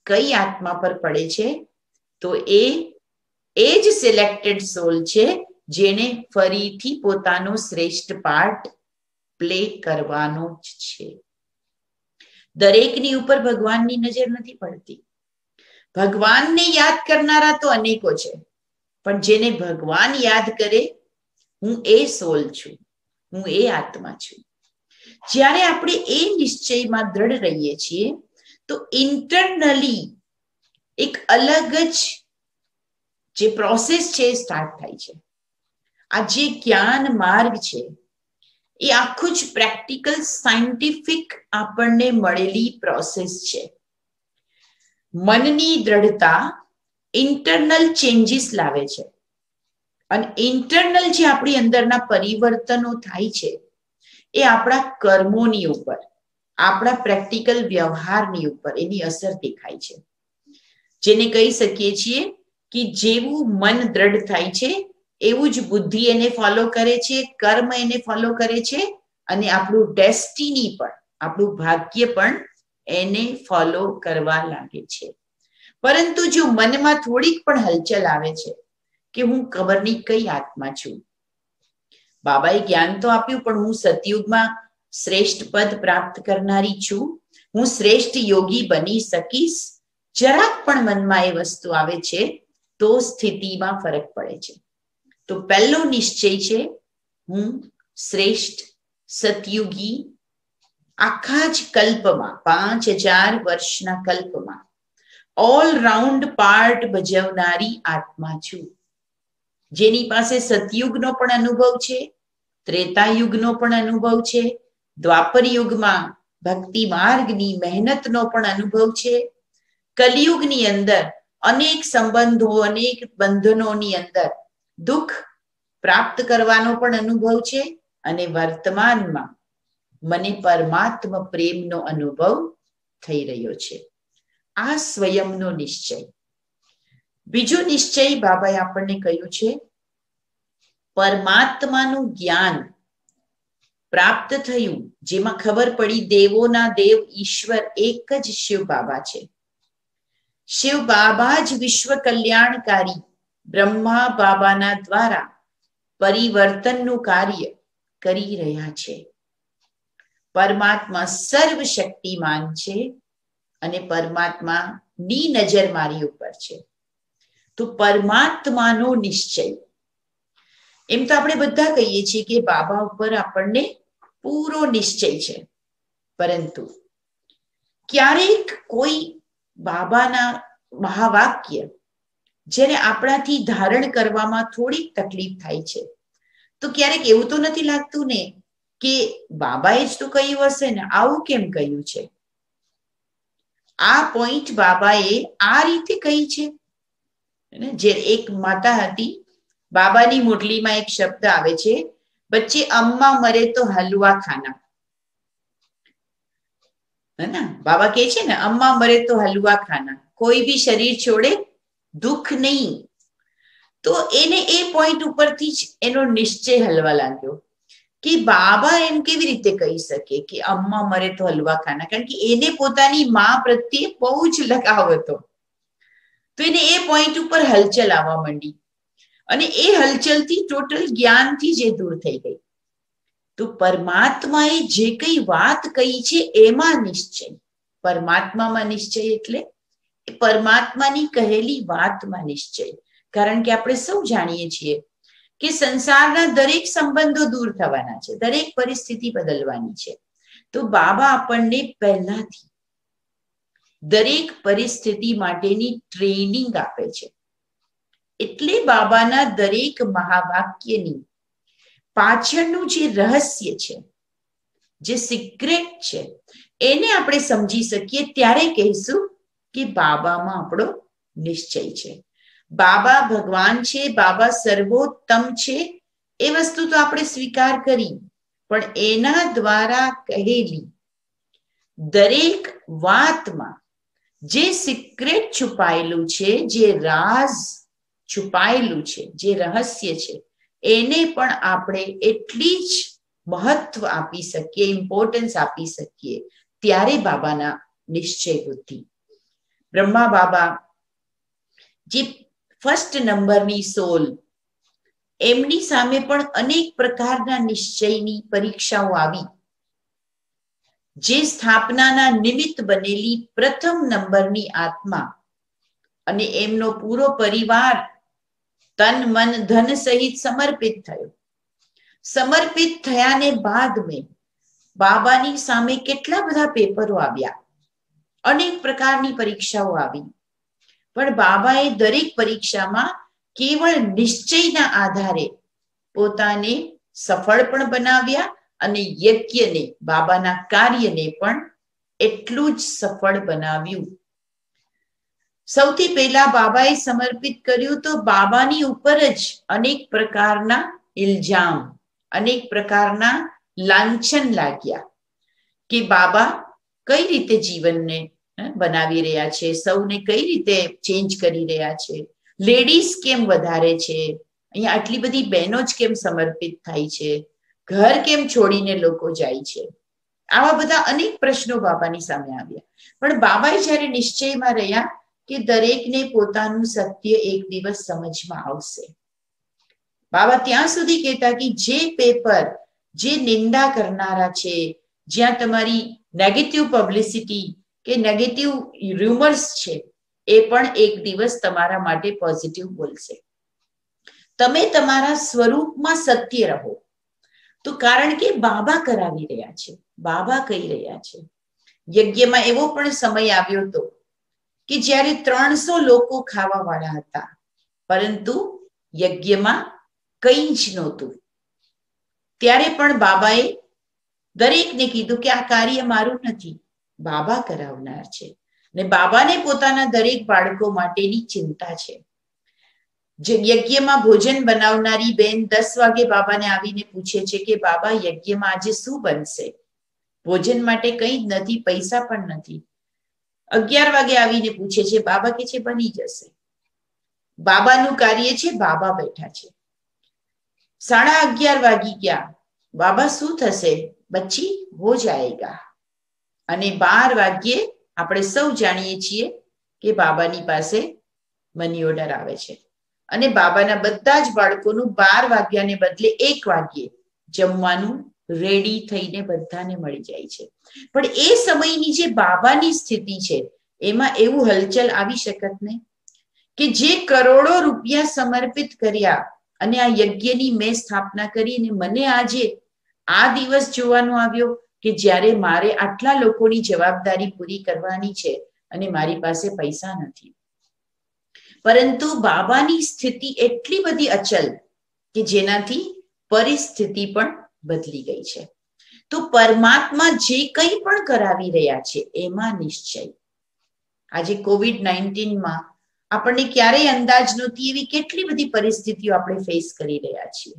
[SPEAKER 2] કઈ આત્મા પર પડે છે? તો એ એ જ સિલેક્ટેડ સોલ છે જેને ફરીથી પોતાનો શ્રેષ્ઠ પાર્ટ પ્લે કરવાનો જ છે. દરેકની ઉપર ભગવાનની નજર નથી પડતી. ભગવાનને યાદ કરનારા તો અનેકો છે, પણ જેને ભગવાન યાદ કરે, હું એ સોલ છું, હું એ આત્મા છું. જ્યારે આપણે એ નિશ્ચયમાં દ્રઢ રહીએ છીએ, તો ઇન્ટરનલી એક અલગ જ જે પ્રોસેસ છે એ સ્ટાર્ટ થાય છે. આ જે જ્ઞાન માર્ગ છે? એ આખું જ પ્રેક્ટિકલ સાયન્ટિફિક આપણને મળેલી પ્રોસેસ છે. મનની દ્રઢતા ઇન્ટરનલ ચેન્જીસ લાવે છે. અને ઇન્ટરનલ જે આપણી અંદરના પરિવર્તનો થાય છે, એ આપણા કર્મોની ઉપર, આપણા પ્રેક્ટિકલ વ્યવહારની ઉપર એની અસર દેખાય છે. જેને કહી શકીએ છીએ કે જેવું મન દ્રઢ થાય છે એવું જ બુદ્ધિ એને ફોલો કરે છે, કર્મ એને ફોલો કરે છે અને આપણું ડેસ્ટિની પણ, આપણું ભાગ્ય પણ એને ફોલો કરવા લાગે છે. પરંતુ જો મનમાં થોડીક પણ હલચલ આવે છે કે હું ખબરની કઈ આત્મા છું? બાબાએ જ્ઞાન તો આપ્યું, પણ હું સતયુગમાં શ્રેષ્ઠ પદ પ્રાપ્ત કરનારી છું. હું શ્રેષ્ઠ યોગી બની શકીશ. જરાક પણ મનમાં એ વસ્તુ આવે છે, તો સ્થિતિમાં ફરક પડે છે. તો પહેલો નિશ્ચય છે, હું શ્રેષ્ઠ સતયુગી આખા જ કલ્પમાં, પાંચ હજાર વર્ષના કલ્પમાં ઓલ પાર્ટ ભજવનારી આત્મા છું. જેની પાસે સતયુગનો પણ અનુભવ છે, ત્રેતાયુગનો પણ અનુભવ છે દ્વાપર યુગમાં ભક્તિ માર્ગની મહેનતનો પણ અનુભવ છે, કલિયુગની અંદર અનેક સંબંધો, અનેક બંધનોની અંદર દુઃખ પ્રાપ્ત કરવાનો પણ અનુભવ છે અને વર્તમાનમાં મને પરમાત્મ પ્રેમનો અનુભવ થઈ રહ્યો છે. આ સ્વયંનો નિશ્ચય. બીજો નિશ્ચય બાબાએ આપણને કહ્યું છે, પરમાત્માનું જ્ઞાન પ્રાપ્ત થયું, જેમાં ખબર પડી દેવોના દેવ ઈશ્વર એક જ શિવ બાબા છે. શિવ બાબા જ વિશ્વ કલ્યાણકારી બ્રહ્મા બાબાના દ્વારા પરિવર્તનનું કાર્ય કરી રહ્યા છે. પરમાત્મા સર્વશક્તિમાન છે અને પરમાત્માની નજર મારી ઉપર છે. તો પરમાત્માનો નિશ્ચય. એમ તો આપણે બધા કહીએ છીએ કે બાબા ઉપર આપણને પૂરો નિશ્ચય છે. પરંતુ ક્યારેક કોઈ બાબાના મહાવાક્ય જેને આપણાથી ધારણ કરવામાં થોડીક તકલીફ થાય છે. તો ક્યારેક એવું તો નથી લાગતું ને કે બાબાએ જ તો કહ્યું હશે ને આવું કેમ કહ્યું છે? આ પોઈન્ટ બાબાએ આ રીતે કહી છે. જે એક માતા હતી, બાબાની મુરલીમાં એક શબ્દ આવે છે, બચ્ચે અમ્મા મરે તો હલવા ખાના. હે બાબા કે છે ને, અમ્મા મરે તો હલવા ખાના. કોઈ બી શરીર છોડે દુઃખ નહીં. તો એને એ પોઈન્ટ ઉપરથી જ એનો નિશ્ચય હલવા લાગ્યો કે બાબા એમ કેવી રીતે કહી શકે કે અમ્મા મરે તો હલવા ખાના? કારણ કે એને પોતાની મા પ્રત્યે બહુ જ લગાવ હતો. તો એને એ પોઈન્ટ ઉપર હલચલ આવવા માંડી. અને એ હલચલથી ટોટલ જ્ઞાનથી જે દૂર થઈ ગઈ. તો પરમાત્માએ જે કઈ વાત કહી છે એમાં નિશ્ચય. પરમાત્મામાં નિશ્ચય એટલે પરમાત્માની કહેલી વાતમાં નિશ્ચય. કારણ કે આપણે સૌ જાણીએ છીએ કે સંસારના દરેક સંબંધો દૂર થવાના છે, દરેક પરિસ્થિતિ બદલવાની છે. તો બાબા આપણને પહેલાથી દરેક પરિસ્થિતિ માટેની ટ્રેનિંગ આપે છે. એટલે બાબાના દરેક મહાવાક્યની પાછળનું જે રહસ્ય છે, જે સિક્રેટ છે, એને આપણે સમજી શકીએ, ત્યારે કહીશું કે બાબામાં આપણો નિશ્ચય છે. બાબા ભગવાન છે, બાબા સર્વોત્તમ છે, એ વસ્તુ તો આપણે સ્વીકાર કરી. પણ એના દ્વારા કહેલી, દરેક વાતમાં જે સિક્રેટ છુપાયેલું છે, જે રાજ છુપાયેલું છે, જે રહસ્ય છે, એને પણ આપણે એટલી જ મહત્વ આપી શકીએ ઇમ્પોર્ટન્સ આપી શકીએ, ત્યારે બાબાના નિશ્ચય બુદ્ધિ બ્રહ્મા બાબા જે ફર્સ્ટ નંબરની સોલ. એમની સામે પણ અનેક પ્રકારના નિશ્ચયની પરીક્ષાઓ આવી. જે સ્થાપનાના નિમિત્ત બનેલી પ્રથમ નંબરની આત્મા અને એમનો પૂરો પરિવાર તન, મન, ધન સહિત સમર્પિત થયો. સમર્પિત થયાને બાદ મેં બાબાની સામે કેટલા બધા પેપરો આવ્યા. અનેક પ્રકારની પરીક્ષાઓ આવી. પણ બાબાએ દરેક પરીક્ષામાં કેવળ નિશ્ચયના આધારે પોતાને સફળ પણ બનાવ્યા અને યજ્ઞને, બાબાના કાર્યને પણ એટલું જ સફળ બનાવ્યું. સૌથી પહેલા બાબાએ સમર્પિત કર્યું તો બાબાની ઉપર જ અનેક પ્રકારના ઇલ્જામ, અનેક પ્રકારના લાંછન લાગ્યા કે બાબા કઈ રીતે જીવનને બનાવી રહ્યા છે, સૌને કઈ રીતે ચેન્જ કરી રહ્યા છે? લેડીઝ કેમ વધારે છે? અહીંયા આટલી બધી બહેનો જ કેમ સમર્પિત થાય છે? ઘર કેમ છોડીને લોકો જાય છે? આવા બધા અનેક પ્રશ્નો બાબાની સામે આવ્યા. પણ બાબાએ જ્યારે નિશ્ચયમાં રહ્યા કે દરેકને પોતાનું સત્ય એક દિવસ સમજમાં આવશે. બાબા ત્યાં સુધી કહેતા કે જે પેપર જે નિંદા કરનારા છે, જ્યાં તમારી નેગેટિવ પબ્લિસિટી કે નેગેટિવ રૂમર્સ છે, એ પણ એક દિવસ તમારા માટે પોઝિટિવ બોલશે. તમે તમારા સ્વરૂપમાં સત્ય રહો. તો કારણ કે બાબા કરાવી રહ્યા છે, બાબા કહી રહ્યા છે. યજ્ઞમાં એવો પણ સમય આવ્યો હતો કે જ્યારે ત્રણસો લોકો ખાવા વાળા હતા, પરંતુ યજ્ઞમાં કંઈ જ નહોતું. ત્યારે પણ બાબાએ દરેકને કીધું કે આ કાર્ય મારું નથી બાબા કરાવનાર છે. ને બાબાને પોતાના દરેક બાળકો માટેની ચિંતા છે. યજ્ઞમાં ભોજન બનાવનારી બેન દસ વાગે બાબાને આવીને પૂછે છે કે, બાબા, યજ્ઞમાં આજે શું બનશે? ભોજન માટે કંઈ જ નથી, પૈસા પણ નથી. અગિયાર વાગે આવીને પૂછે છે, બાબા કે છે, બની જશે? બાબાનું કાર્ય છે, બાબા બેઠા છે. સાડા અગિયાર વાગી ગયા. બાબા, શું થશે? બચ્ચી, હો જાયેગા. અને બાર વાગ્યે આપણે સૌ જાણીએ છીએ કે બાબાની પાસે મની ઓર્ડર આવે છે. અને બાબાના બધા જ બાળકોનું બાર વાગ્યાને બદલે એક વાગ્યે જમવાનું રેડી થઈને બધાને મળી જાય છે. પણ એ સમયની જે બાબાની સ્થિતિ છે, એમાં એવું હલચલ આવી શકત નહીં કે જે કરોડો રૂપિયા સમર્પિત કર્યા અને આ યજ્ઞની મેં સ્થાપના કરી અને મને આજે આ દિવસ જોવાનો આવ્યો કે જ્યારે મારે આટલા લોકોની જવાબદારી પૂરી કરવાની છે અને મારી પાસે પૈસા નથી. પરંતુ બાબાની સ્થિતિ એટલી બધી અચલ કે જેનાથી પરિસ્થિતિ પણ બદલી ગઈ છે. તો પરમાત્મા જે કંઈ પણ કરાવી રહ્યા છે, એમાં નિશ્ચય. આજે કોવિડ નાઇન્ટીનમાં આપણને ક્યારેય અંદાજ નહોતી એવી કેટલી બધી પરિસ્થિતિઓ આપણે ફેસ કરી રહ્યા છીએ.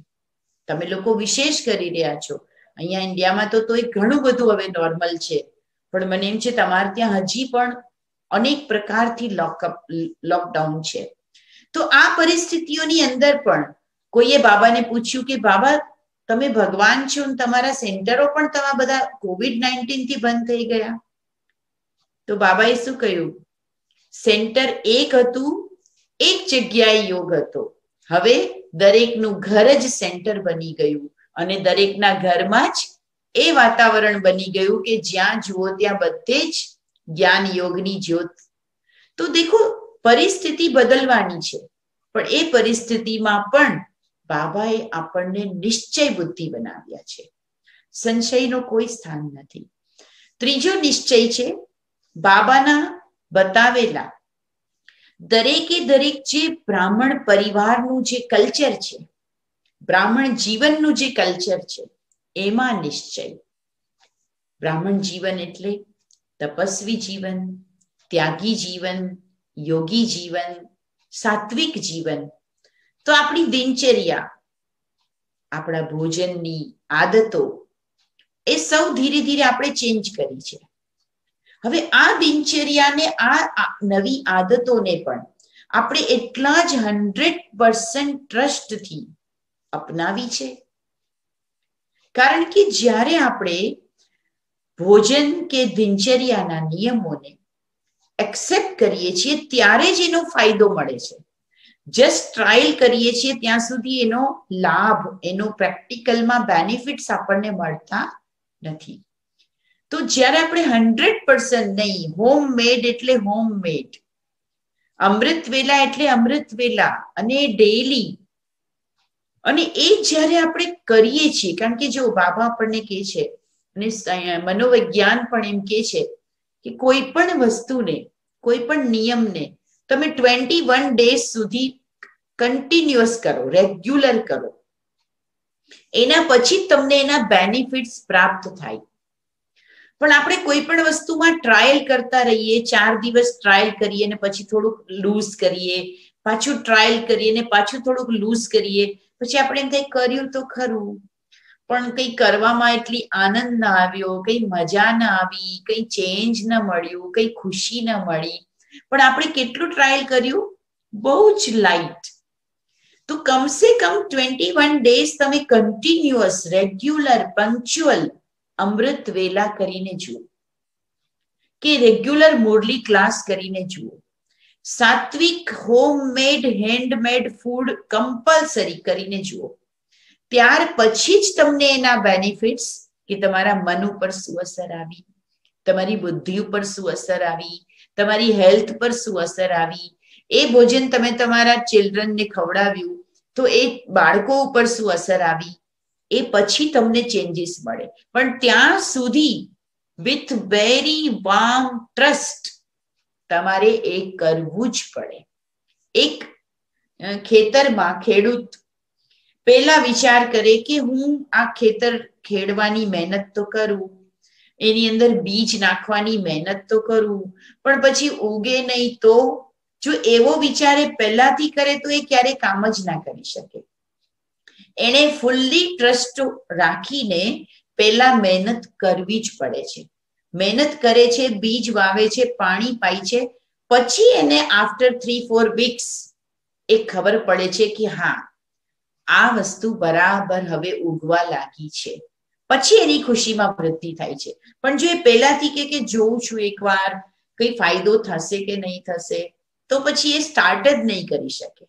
[SPEAKER 2] તમે લોકો વિશેષ કરી રહ્યા છો. અહીંયા ઇન્ડિયામાં તો તોય ઘણું બધું હવે નોર્મલ છે. પણ મને એમ છે તમારે ત્યાં હજી પણ અનેક પ્રકારથી લોકઅપ લોકડાઉન છે. તો આ પરિસ્થિતિઓની અંદર પણ કોઈએ બાબાને પૂછ્યું કે, બાબા, તમે ભગવાન છો તમારા સેન્ટરો પણ તમારા બધા કોવિડ નાઇન્ટીનથી બંધ થઈ ગયા? તો બાબાએ શું કહ્યું? સેન્ટર એક હતું, એક જગ્યાએ યોગ હતો. હવે દરેકનું ઘર જ સેન્ટર બની ગયું. અને દરેકના ઘરમાં જ એ વાતાવરણ બની ગયું કે જ્યાં જુઓ ત્યાં બધે જ જ્ઞાન યોગની જ્યોત. તો દેખો, પરિસ્થિતિ બદલવાની છે. પણ એ પરિસ્થિતિમાં પણ બાબાએ આપણને નિશ્ચય બુદ્ધિ બનાવ્યા છે. સંશયનો કોઈ સ્થાન નથી. ત્રીજો નિશ્ચય છે, બાબાના બતાવેલા દરેકે દરેક જે બ્રાહ્મણ પરિવારનું જે કલ્ચર છે બ્રાહ્મણ જીવનનું જે કલ્ચર છે, એમાં નિશ્ચય. બ્રાહ્મણ જીવન એટલે તપસ્વી જીવન, ત્યાગી જીવન, યોગી જીવન, સાત્વિક જીવન. તો આપણી દિનચર્યા, આપણા ભોજનની આદતો, એ સૌ ધીરે ધીરે આપણે ચેન્જ કરી છે. હવે આ દિનચર્યાને, આ નવી આદતોને પણ આપણે એટલા જ હંડ્રેડ પર્સન્ટ ટ્રસ્ટથી અપનાવી છે? કારણ કે જ્યારે આપણે ભોજન કે દિનચર્યાના નિયમોને એક્સેપ્ટ કરીએ છીએ, ત્યારે જ એનો ફાયદો મળે છે. જસ્ટ ટ્રાયલ કરીએ છીએ, ત્યાં સુધી એનો લાભ, એનો પ્રેક્ટિકલમાં બેનિફિટ્સ આપણને મળતા નથી. તો જ્યારે આપણે હંડ્રેડ પર્સન્ટ નહીં હોમ મેડ એટલે હોમ મેડ અમૃત વેલા એટલે અમૃત વેલા, અને ડેલી અને એ જ્યારે આપણે કરીએ છીએ, કારણ કે જો બાબા આપણને કહે છે અને મનોવિજ્ઞાન પણ એમ કે છે કે કોઈ પણ વસ્તુને, કોઈ પણ નિયમને તમે ટ્વેન્ટી વન ડેઝ સુધી કન્ટિન્યુઅસ કરો રેગ્યુલર કરો. એના પછી તમને એના બેનિફિટ્સ પ્રાપ્ત થાય. પણ આપણે કોઈ પણ વસ્તુમાં ટ્રાયલ કરતા રહીએ, ચાર દિવસ ટ્રાયલ કરીએ ને પછી થોડુંક લૂઝ કરીએ, પાછું ટ્રાયલ કરીએ ને પાછું થોડુંક લૂઝ કરીએ પછી આપણે કંઈ કર્યું તો ખરું. પણ કંઈ કરવામાં એટલી આનંદ ના આવ્યો, કઈ મજા ના આવી, કઈ ચેન્જ ના મળ્યું, કઈ ખુશી ન મળી. પણ આપણે કેટલું ટ્રાયલ કર્યું? બહુ જ લાઈટ તો કમસે કમ ટ્વેન્ટી વન ડેઝ તમે કન્ટિન્યુઅસ રેગ્યુલર પંક્ચ્યુઅલ અમૃત વેલા કરીને જુઓ. કે રેગ્યુલર મોરલી ક્લાસ કરીને જુઓ. સાત્વિક હોમમેડ હેન્ડમેડ ફૂડ કમ્પલસરી કરીને જુઓ. ત્યાર પછી જ તમને એના બેનિફિટ્સ કે તમારા મન ઉપર શું અસર આવી, તમારી બુદ્ધિ ઉપર શું અસર આવી, તમારી હેલ્થ પર શું અસર આવી, એ ભોજન તમે તમારા ચિલ્ડ્રનને ખવડાવ્યું તો એ બાળકો ઉપર શું અસર આવી, એ પછી તમને ચેન્જીસ મળે. પણ ત્યાં સુધી વિથ વેરી વામ ટ્રસ્ટ તમારે એ કરવું જ પડે. એક ખેતરમાં ખેડૂત પહેલા વિચાર કરે કે હું આ ખેતર ખેડવાની મહેનત તો કરું, એની અંદર બીજ નાખવાની મહેનત તો કરું, પણ પછી ઉગે નહીં તો જો એવો વિચારે પહેલાથી કરે તો એ ક્યારે કામ જ ના કરી શકે. એને ફૂલ્લી ટ્રસ્ટ રાખીને પહેલા મહેનત કરવી જ પડે છે. મહેનત કરે છે, બીજ વાવે છે, પાણી પાય છે. પછી એને આફ્ટર થ્રી ફોર વીક્સ એ ખબર પડે છે કે હા, આ વસ્તુ બરાબર હવે ઉગવા લાગી છે. પછી એની ખુશીમાં વૃદ્ધિ થાય છે. પણ જો એ પહેલાથી કે જોઉં છું એકવાર કઈ ફાયદો થશે કે નહીં થશે, તો પછી એ સ્ટાર્ટ જ નહીં કરી શકે.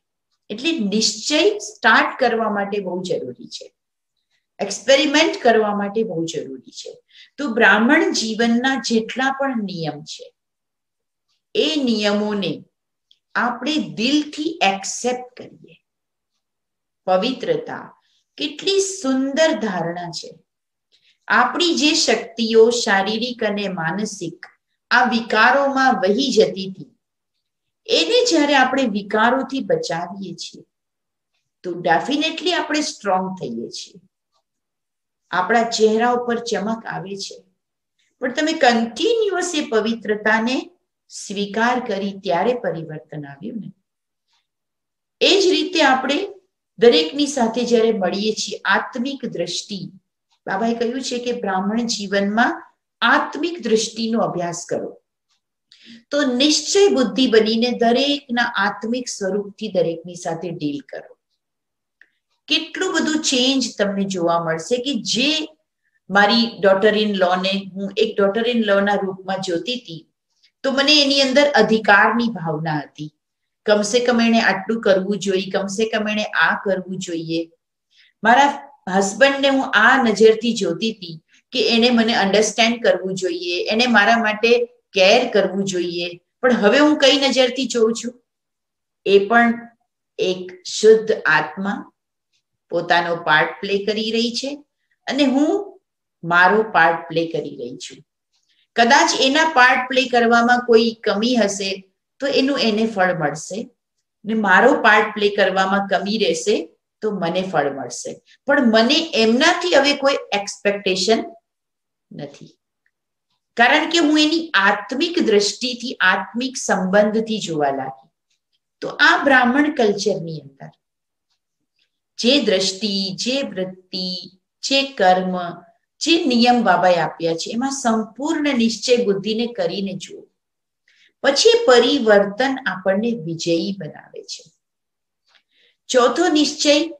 [SPEAKER 2] એટલે નિશ્ચય સ્ટાર્ટ કરવા માટે બહુ જરૂરી છે. એક્સપેરિમેન્ટ કરવા માટે બહુ જરૂરી છે. તો બ્રાહ્મણ જીવનના જેટલા પણ નિયમ છે, એ નિયમોને આપણે દિલથી એક્સેપ્ટ કરીએ. પવિત્રતા કેટલી સુંદર ધારણા છે. આપણી જે શક્તિઓ શારીરિક અને માનસિક આ વિકારોમાં વહી જતી હતી, એને જ્યારે આપણે વિકારોથી બચાવીએ છીએ, તો ડેફિનેટલી આપણે સ્ટ્રોંગ થઈએ છીએ. આપણા ચહેરા ઉપર ચમક આવે છે. પણ તમે કન્ટિન્યુઅસ એ પવિત્રતાને સ્વીકાર કરી ત્યારે પરિવર્તન આવ્યું ને એ જ રીતે આપણે દરેકની સાથે જ્યારે મળીએ છીએ, આત્મિક દ્રષ્ટિ, બાબાએ કહ્યું છે કે બ્રાહ્મણ જીવનમાં આત્મિક દ્રષ્ટિનો અભ્યાસ કરો. તો નિશ્ચય બુદ્ધિ બનીને દરેકના આત્મિક સ્વરૂપથી દરેકની સાથે ડીલ કરો. કેટલું બધું ચેન્જ તમને જોવા મળશે કે જે મારી ડોટર ઇન લો ને હું એક ડોટર ઇન લોના રૂપમાં જોતી હતી, તો મને એની અંદર અધિકારની ભાવના હતી. કમસે કમ એણે આટલું કરવું જોઈએ, કમસે કમ એણે આ કરવું જોઈએ. મારા હસબન્ડને હું આ નજરથી જોતી હતી કે એને મને અન્ડરસ્ટેન્ડ કરવું જોઈએ એને મારા માટે કેર કરવું જોઈએ. પણ હવે હું કઈ નજરથી જોઉં છું? એ પણ એક શુદ્ધ આત્મા પોતાનો પાર્ટ પ્લે કરી રહી છે અને હું મારો પાર્ટ પ્લે કરી રહી છું. કદાચ એના પાર્ટ પ્લે કરવામાં કોઈ કમી હશે તો એનું એને ફળ મળશે ને મારો પાર્ટ પ્લે કરવામાં કમી રહેશે તો મને ફળ મળશે. પણ મને એમનાથી હવે કોઈ એક્સપેક્ટેશન નથી. કારણ કે હું એની આત્મિક દ્રષ્ટિથી, આત્મિક સંબંધથી જોવા લાગી. તો આ બ્રાહ્મણ કલ્ચરની અંદર જે દ્રષ્ટિ, જે વૃત્તિ, જે કર્મ, જે નિયમ બાબાએ આપ્યા છે, એમાં સંપૂર્ણ નિશ્ચય બુદ્ધિને કરીને જુઓ. પછી પરિવર્તન આપણને વિજયી બનાવે છે. ચોથો નિશ્ચય,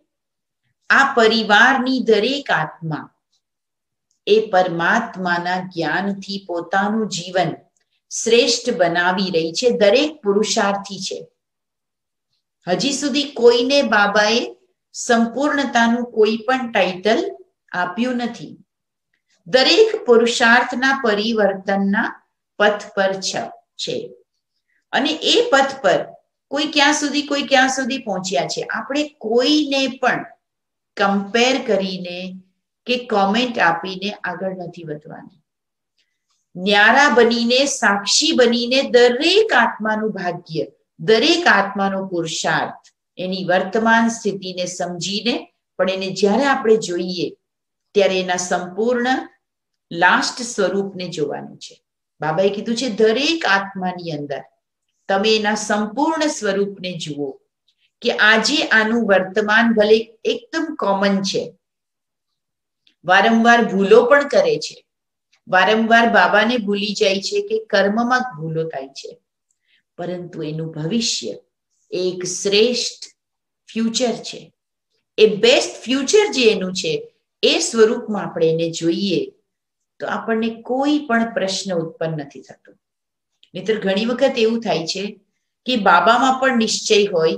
[SPEAKER 2] આ પરિવારની દરેક આત્મા એ પરમાત્માના જ્ઞાનથી પોતાનું જીવન શ્રેષ્ઠ બનાવી રહી છે, દરેક પુરુષાર્થી છે. હજી સુધી કોઈને બાબાએ સંપૂર્ણતાનું કોઈ પણ ટાઇટલ આપ્યું નથી. દરેક પુરુષાર્થના પરિવર્તનના પથ પર છે અને એ પથ પર કોઈ ક્યાં સુધી, કોઈ ક્યાં સુધી પહોંચ્યા છે? આપણે કોઈને પણ કમ્પેર કરીને કે કોમેન્ટ આપીને આગળ નથી વધવાની. ન્યારા બનીને, સાક્ષી બનીને દરેક આત્માનું ભાગ્ય, દરેક આત્માનો પુરુષાર્થ એની વર્તમાન સ્થિતિને સમજીને, પણ એને જ્યારે આપણે જોઈએ, ત્યારે એના સંપૂર્ણ લાસ્ટ સ્વરૂપને જોવાનું છે. બાબાએ કીધું છે, દરેક આત્માની અંદર તમે એના સંપૂર્ણ સ્વરૂપને જુઓ કે આજે આનું વર્તમાન ભલે એકદમ કોમન છે. વારંવાર ભૂલો પણ કરે છે. વારંવાર બાબાને ભૂલી જાય છે કે કર્મમાં ભૂલો થાય છે. પરંતુ એનું ભવિષ્ય એક શ્રેષ્ઠ ફ્યુચર છે. એ બેસ્ટ ફ્યુચર જે એનું છે, એ સ્વરૂપમાં આપણે એને જોઈએ તો આપણને કોઈ પણ પ્રશ્ન ઉત્પન્ન નથી થતો. મિત્ર, ઘણી વખત એવું થાય છે કે બાબામાં પણ નિશ્ચય હોય,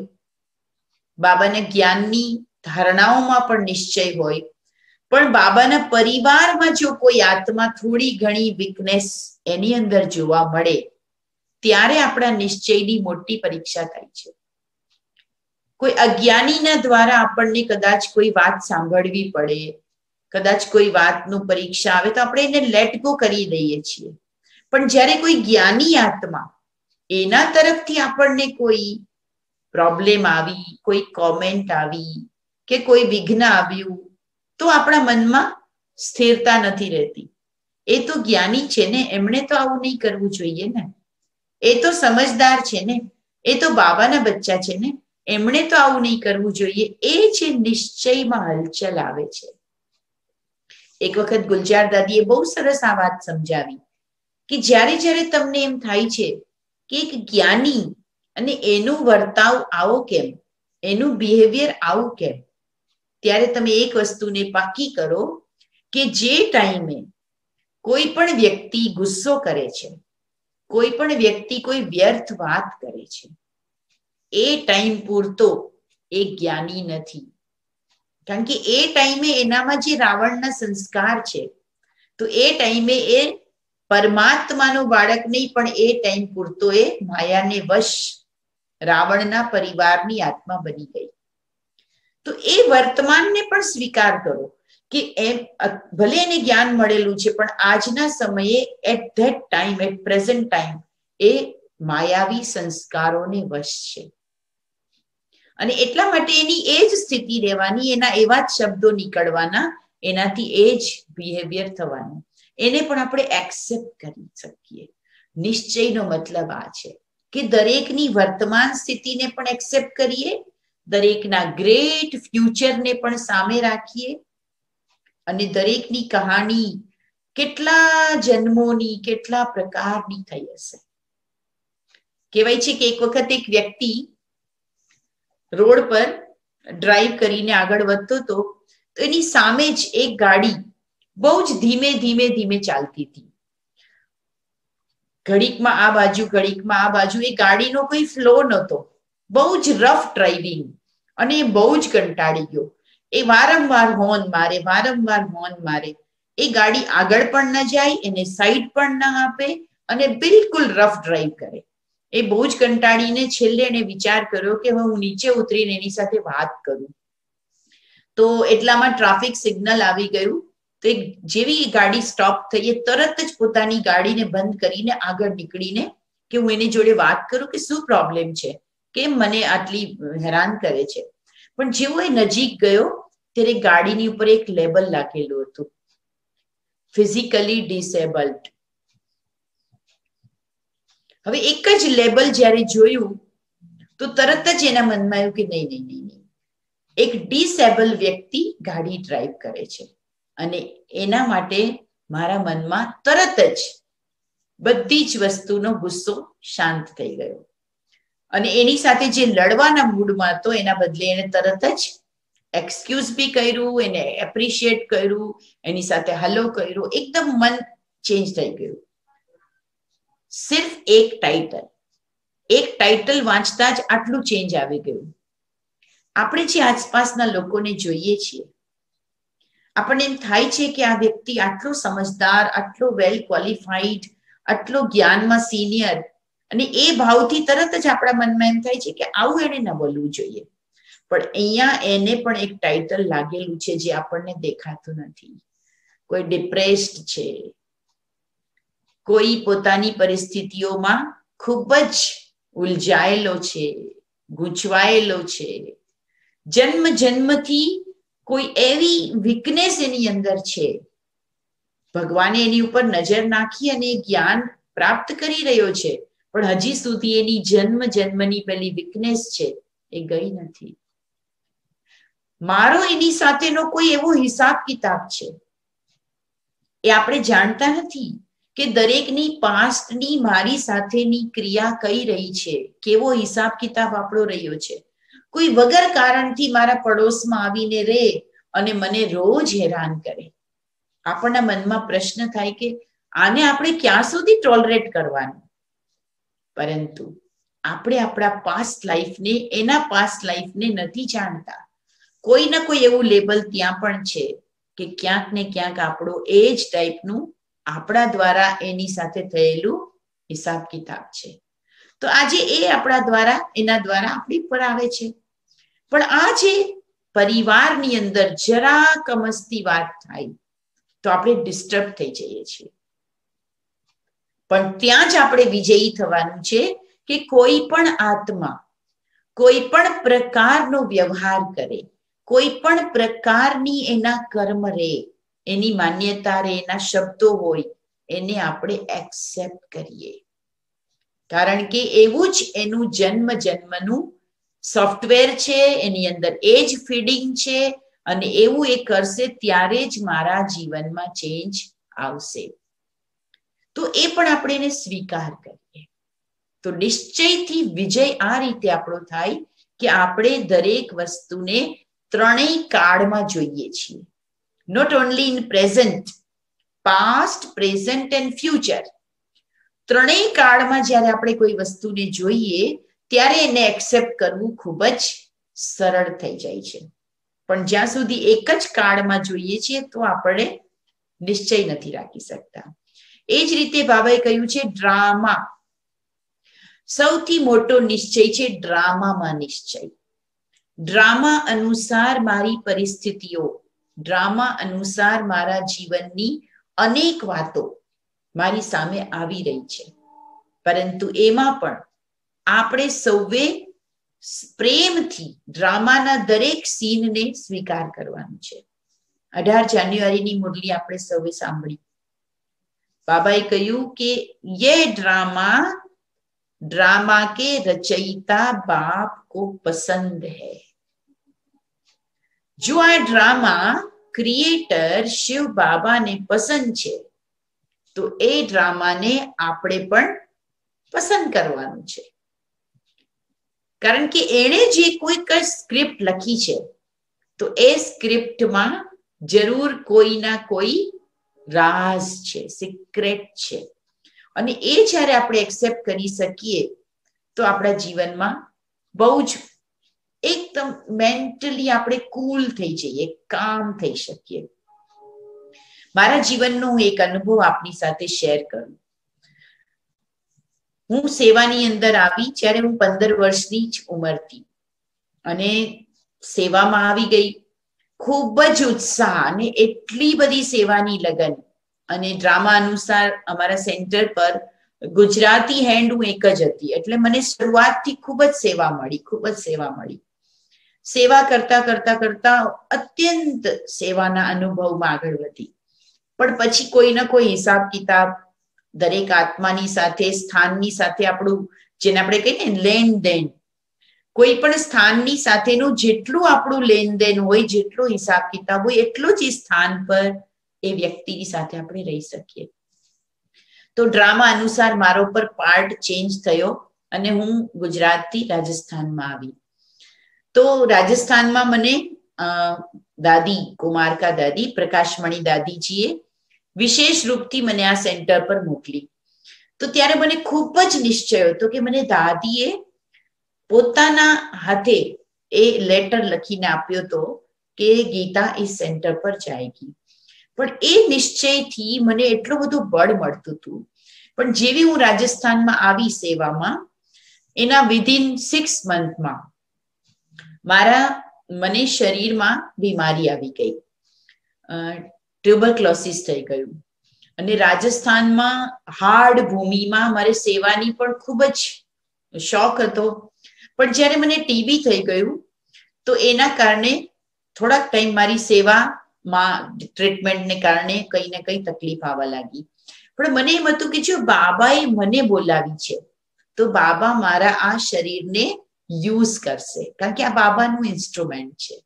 [SPEAKER 2] બાબાના જ્ઞાનની ધારણાઓમાં પણ નિશ્ચય હોય, પણ બાબાના પરિવારમાં જો કોઈ આત્મા થોડી ઘણી વીકનેસ એની અંદર જોવા મળે, ત્યારે આપણા નિશ્ચયની મોટી પરીક્ષા થાય છે. કોઈ અજ્ઞાનીના દ્વારા આપણને કદાચ કોઈ વાત સાંભળવી પડે, કદાચ કોઈ વાતનું પરીક્ષા આવે તો આપણે એને લેટ ગો કરી દઈએ છીએ. પણ જ્યારે કોઈ જ્ઞાની આત્મા એના તરફથી આપણને કોઈ પ્રોબ્લેમ આવી, કોઈ કોમેન્ટ આવી કે કોઈ વિઘ્ન આવ્યું તો આપણા મનમાં સ્થિરતા નથી રહેતી. એ તો જ્ઞાની છે ને, એમણે તો આવું નહીં કરવું જોઈએ ને. એ તો સમજદાર છે ને, એ તો બાબાના બચ્ચા છે ને. એમણે તો આવું નહીં કરવું જોઈએ. એ જે નિશ્ચયમાં હલચલ આવે છે. એક વખત ગુલજાર દાદીએ બહુ સરસ આ વાત સમજાવી કે જ્યારે જ્યારે તમને એમ થાય છે કે એક જ્ઞાની અને એનું વર્તાવ આવો કેમ? એનું બિહેવિયર આવું કેમ? ત્યારે તમે એક વસ્તુને પાકી કરો કે જે ટાઈમે કોઈ પણ વ્યક્તિ ગુસ્સો કરે છે, કોઈ પણ વ્યક્તિ કોઈ વ્યર્થ વાત કરે છે. એ ટાઈમ પૂરતો એ જ્ઞાની નથી. કારણ કે એ ટાઈમે એનામાં જે રાવણના સંસ્કાર છે, તો એ ટાઈમે એ પરમાત્માનો બાળક નહીં, પણ એ ટાઈમ પૂરતો એ માયાને વશ રાવણના પરિવારની આત્મા બની ગઈ. તો એ વર્તમાનને પણ સ્વીકાર કરો કે એમ ભલે એને જ્ઞાન મળેલું છે, પણ આજના સમયે at that time at present time એ માયાવી સંસ્કારોને વશ છે. અને એટલા માટે એની એ જ સ્થિતિ રહેવાની, એના એવા જ શબ્દો નીકળવાના, એનાથી એ જ બિહેવિયર થવાનું. એને પણ આપણે એક્સેપ્ટ કરી શકીએ. નિશ્ચયનો મતલબ આ છે કે દરેકની વર્તમાન સ્થિતિને પણ એક્સેપ્ટ કરીએ, દરેકના ગ્રેટ ફ્યુચરને પણ સામે રાખીએ, અને દરેકની કહાણી કેટલા જન્મોની, કેટલા પ્રકારની થઈ હશે. કહેવાય છે કે એક વખત એક વ્યક્તિ રોડ પર ડ્રાઈવ કરીને આગળ વધતો હતો તો એની સામે જ એક ગાડી બહુ જ ધીમે ધીમે ધીમે ચાલતી હતી. ઘડીકમાં આ બાજુ, ઘડીકમાં આ બાજુ એ ગાડીનો કોઈ ફ્લો નહોતો. બહુ જ રફ ડ્રાઇવિંગ અને બહુ જ કંટાળી ગયો. એ વારંવાર હોર્ન મારે, વારંવાર હોર્ન મારે. એ ગાડી આગળ પણ ન જાય, એને સાઈડ પણ ન આપે અને બિલકુલ રફ ડ્રાઈવ કરે. એ બહુ જ કંટાળીને છેલ્લે એને વિચાર કર્યો કે હવે હું નીચે ઉતરીને એની સાથે વાત કરું. તો એટલામાં ટ્રાફિક સિગ્નલ આવી ગયું તો એક જેવી ગાડી સ્ટોપ થઈ એ તરત જ પોતાની ગાડીને બંધ કરીને આગળ નીકળીને કે હું એની જોડે વાત કરું કે શું પ્રોબ્લેમ છે? કેમ મને આટલી હેરાન કરે છે? પણ જેવો એ નજીક ગયો ત્યારે ગાડીની ઉપર એક લેબલ લાગેલું હતું. Physically disabled. હવે એક જ લેબલ જ્યારે જોયું, તો તરત જ એના મનમાં આવ્યું કે નહીં નહીં નહીં નહીં. એક ડિસેબલ વ્યક્તિ ગાડી ડ્રાઈવ કરે છે. અને એના માટે મારા મનમાં તરત જ બધી જ વસ્તુનો ગુસ્સો શાંત થઈ ગયો. અને એની સાથે જે લડવાના મૂડમાં હતો, એના બદલે એને તરત જ એક્સક્યુઝ બી કર્યું, એને એપ્રિશિએટ કર્યું, એની સાથે હલો કર્યું. એકદમ મન ચેન્જ થઈ ગયું. સિર્ફ એક ટાઇટલ એક ટાઇટલ વાંચતા જ આટલું ચેન્જ આવી ગયું આપણે જે આસપાસના લોકોને જોઈએ છીએ આપણને એમ થાય છે કે આ વ્યક્તિ આટલો સમજદાર આટલો વેલ ક્વોલિફાઈડ આટલો જ્ઞાનમાં સિનિયર અને એ ભાવથી તરત જ આપણા મનમાં એમ થાય છે કે આવું એને ન બોલવું જોઈએ પણ અહીંયા એને પણ એક ટાઇટલ લાગેલું છે જે આપણને દેખાતું નથી કોઈ ડિપ્રેસ્ડ છે કોઈ પોતાની પરિસ્થિતિઓમાં ખૂબ જ ઉલઝાયેલો છે, ગૂંચવાયેલો છે. જન્મ જન્મથી કોઈ એવી વીકનેસ એની અંદર છે. ભગવાને એની ઉપર નજર નાખી અને જ્ઞાન પ્રાપ્ત કરી રહ્યો છે. પણ હજી સુધી એની જન્મ જન્મની પેલી વીકનેસ છે, એ ગઈ નથી. મારો એની સાથેનો કોઈ એવો હિસાબ કિતાબ છે? એ આપણે જાણતા નથી. કે દરેકની પાસ્ટની મારી સાથેની ક્રિયા કઈ રહી છે? કેવો હિસાબ કિતાબ આપણો રહ્યો છે? કોઈ વગર કારણથી મારા પડોશમાં આવીને રહે અને મને રોજ હેરાન કરે. આપણના મનમાં પ્રશ્ન થાય કે આને આપણે ક્યાં સુધી ટોલરેટ કરવાનું? પરંતુ આપણે આપણા પાસ્ટ લાઈફને એના પાસ્ટ લાઈફને નથી જાણતા. કોઈ ના કોઈ એવું લેબલ ત્યાં પણ છે કે ક્યાંક ને ક્યાંક આપણો એ જ ટાઈપનું આપણા દ્વારા એની સાથે થયેલું હિસાબ કિતાબ છે. તો આજે એ આપણા દ્વારા, એના દ્વારા આપણી પર આવે છે. પણ આ જે પરિવારની અંદર જરા કમસતી વાત થાય, તો આપણે ડિસ્ટર્બ થઈ જઈએ છીએ. પણ ત્યાં જ આપણે વિજયી થવાનું છે કે કોઈ પણ આત્મા, કોઈ પણ પ્રકારનો વ્યવહાર કરે, કોઈ પણ પ્રકારની એના કર્મ રે એની માન્યતા રે એના શબ્દો હોય, એને આપણે એક્સેપ્ટ કરીએ. કારણ કે એવું જ એનું જન્મ જન્મનું સોફ્ટવેર છે, એની અંદર એ જ ફીડિંગ છે, અને એવું એ કરશે ત્યારે જ મારા જીવનમાં ચેન્જ આવશે. તો એ પણ આપણે એને સ્વીકાર કરીએ. તો નિશ્ચયથી વિજય આ રીતે આપણો થાય કે આપણે દરેક વસ્તુને ત્રણેય કાળમાં જોઈએ છીએ. Not only in present past present and future ત્રણેય કાળમાં જ્યારે આપણે કોઈ વસ્તુને જોઈએ, ત્યારે એને એક્સેપ્ટ કરવું ખૂબ જ સરળ થઈ જાય છે. પણ જ્યાં સુધી એક જ કાળમાં જોઈએ છીએ, તો આપણે નિશ્ચય નથી રાખી શકતા. એ જ રીતે બાબાએ કહ્યું છે ડ્રામા સૌથી મોટો નિશ્ચય છે ડ્રામામાં નિશ્ચય. ડ્રામા અનુસાર મારી પરિસ્થિતિઓ ડ્રામા અનુસાર મારા જીવનની અનેક વાતો મારી સામે આવી રહી છે. પરંતુ એમાં પણ આપણે સૌએ પ્રેમથી ડ્રામાના દરેક સીનને સ્વીકાર કરવાનું છે. અઢાર જાન્યુઆરીની મુરલી આપણે સૌએ સાંભળી. બાબાએ કહ્યું કે, યે ડ્રામા ડ્રામા કે રચયિતા બાપ કો પસંદ હૈ. જો આ ડ્રામા ક્રિએટર શિવ બાબાને પસંદ છે, તો એ ડ્રામાને આપણે પણ પસંદ કરવાનું છે. કારણ કે એણે જે કોઈક સ્ક્રિપ્ટ લખી છે, તો એ સ્ક્રિપ્ટમાં જરૂર કોઈના કોઈ રાઝ છે, સિક્રેટ છે. અને એ જ્યારે આપણે એક્સેપ્ટ કરી શકીએ, તો આપણા જીવનમાં બહુ જ એકદમ મેન્ટલી આપણે કુલ થઈ જઈએ કામ થઈ શકીએ. મારા જીવનનો એક અનુભવ આપની સાથે શેર કરું. હું સેવાની અંદર આવી જ્યારે હું પંદર વર્ષની જ ઉંમરથી અને સેવામાં આવી ગઈ. ખૂબ જ ઉત્સાહ અને એટલી બધી સેવાની લગન. અને ડ્રામા અનુસાર અમારા સેન્ટર પર ગુજરાતી હેન્ડ હું એક જ હતી. એટલે મને શરૂઆતથી ખૂબ જ સેવા મળી, ખૂબ જ સેવા મળી. સેવા કરતા કરતા કરતા અત્યંત સેવાના અનુભવમાં આગળ વધી. પણ પછી કોઈ ના કોઈ હિસાબ કિતાબ દરેક આત્માની સાથે, સ્થાનની સાથે આપણું, જેને આપણે કહીએ ને લેન દેન કોઈ પણ સ્થાનની સાથેનું જેટલું આપણું લેનદેન હોય, જેટલું હિસાબ કિતાબ હોય, એટલું જ એ સ્થાન પર એ વ્યક્તિની સાથે આપણે રહી શકીએ. તો ડ્રામા અનુસાર મારો પર પાર્ટ ચેન્જ થયો અને હું ગુજરાતથી રાજસ્થાનમાં આવી. તો રાજસ્થાનમાં મને દાદી, કુમારકા દાદી, પ્રકાશમણી દાદીજીએ વિશેષ રૂપથી મને આ સેન્ટર પર મોકલી. તો ત્યારે મને ખૂબ જ નિશ્ચય હતો કે મને દાદીએ પોતાના હાથે એ લેટર લખીને આપ્યો હતો કે ગીતા એ સેન્ટર પર જાયગી. પણ એ નિશ્ચયથી મને એટલું બધું બળ મળતું હતું. પણ જેવી હું રાજસ્થાનમાં આવી સેવામાં, એના વિધિન સિક્સ મંથમાં મારા મને શરીરમાં બીમારી આવી ગઈ. ટ્યુબરક્લોસિસ થઈ ગયું. અને રાજસ્થાનમાં હાર્ડ ભૂમિમાં મારે સેવાની પણ ખૂબ જ શોખ હતો. પણ જ્યારે મને ટીબી થઈ ગયું, તો એના કારણે થોડાક ટાઈમ મારી સેવામાં ટ્રીટમેન્ટને કારણે કંઈ ને કંઈ તકલીફ આવવા લાગી. પણ મને એમ હતું કે જો બાબાએ મને બોલાવી છે, તો બાબા મારા આ શરીરને યુઝ કરશે. કારણ કે આ બાબાનું ઇન્સ્ટ્રુમેન્ટ છે.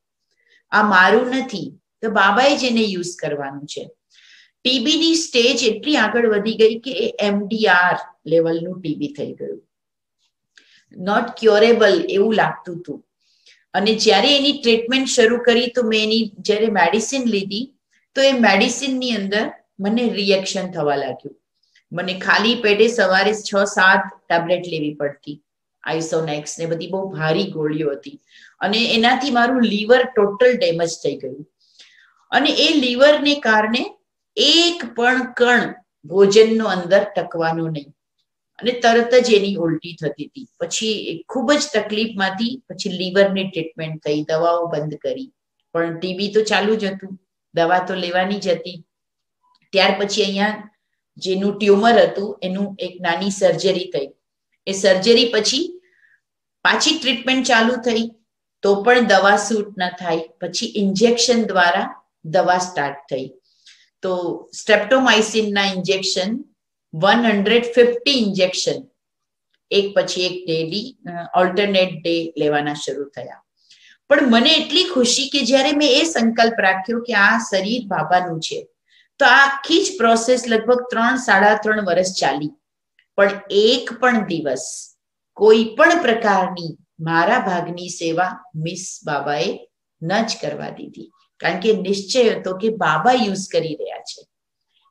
[SPEAKER 2] આ મારું નથી, તો બાબાએ જ એને યુઝ કરવાનું છે. ટીબીની સ્ટેજ એટલી આગળ વધી ગઈ કે એ એમડીઆર લેવલનું ટીબી થઈ ગયું. નોટ ક્યોરેબલ એવું લાગતું હતું. અને જ્યારે એની ટ્રીટમેન્ટ શરૂ કરી, તો મેં એની, જ્યારે મેડિસિન લીધી, તો એ મેડિસિનની અંદર મને રિએક્શન થવા લાગ્યું. મને ખાલી પેટે સવારે છ સાત ટેબ્લેટ લેવી પડતી. આઈસોનેક્સ ને બધી બહુ ભારી ગોળીઓ હતી. અને એનાથી મારું લીવર ટોટલ ડેમેજ થઈ ગયું. અને એ લીવરને કારણે એક પણ કણ ભોજનનો અંદર ટકવાનો નહીં. અને તરત જ એની ઉલટી થતી હતી. પછી ખૂબ જ તકલીફમાંથી પછી લીવરની ટ્રીટમેન્ટ થઈ દવાઓ બંધ કરી. પણ ટીબી તો ચાલુ જ હતું. દવા તો લેવાની જ હતી. ત્યાર પછી અહીંયા જેનું ટ્યુમર હતું, એનું એક નાની સર્જરી થઈ. એ સર્જરી પછી પાછી ટ્રીટમેન્ટ ચાલુ થઈ તો પણ દવા સૂટ ન થાય. પછી ઇન્જેક્શન દ્વારા દવા સ્ટાર્ટ થઈ. તો સ્ટ્રેપ્ટોમાઇસિનના injection one hundred fifty injection એક પછી એક ડેલી ઓલ્ટરનેટ ડે લેવાના શરૂ થયા. પણ મને એટલી ખુશી કે જ્યારે મેં એ સંકલ્પ રાખ્યો કે આ શરીર બાબાનું છે, તો આ આખી જ પ્રોસેસ લગભગ ત્રણ, સાડા ત્રણ વર્ષ ચાલી. પણ એક પણ દિવસ કોઈ પણ પ્રકારની મારા ભાગની સેવા મિસ બાબાએ ન જ કરવા દીધી. કારણ કે નિશ્ચય હતો કે બાબા યુઝ કરી રહ્યા છે.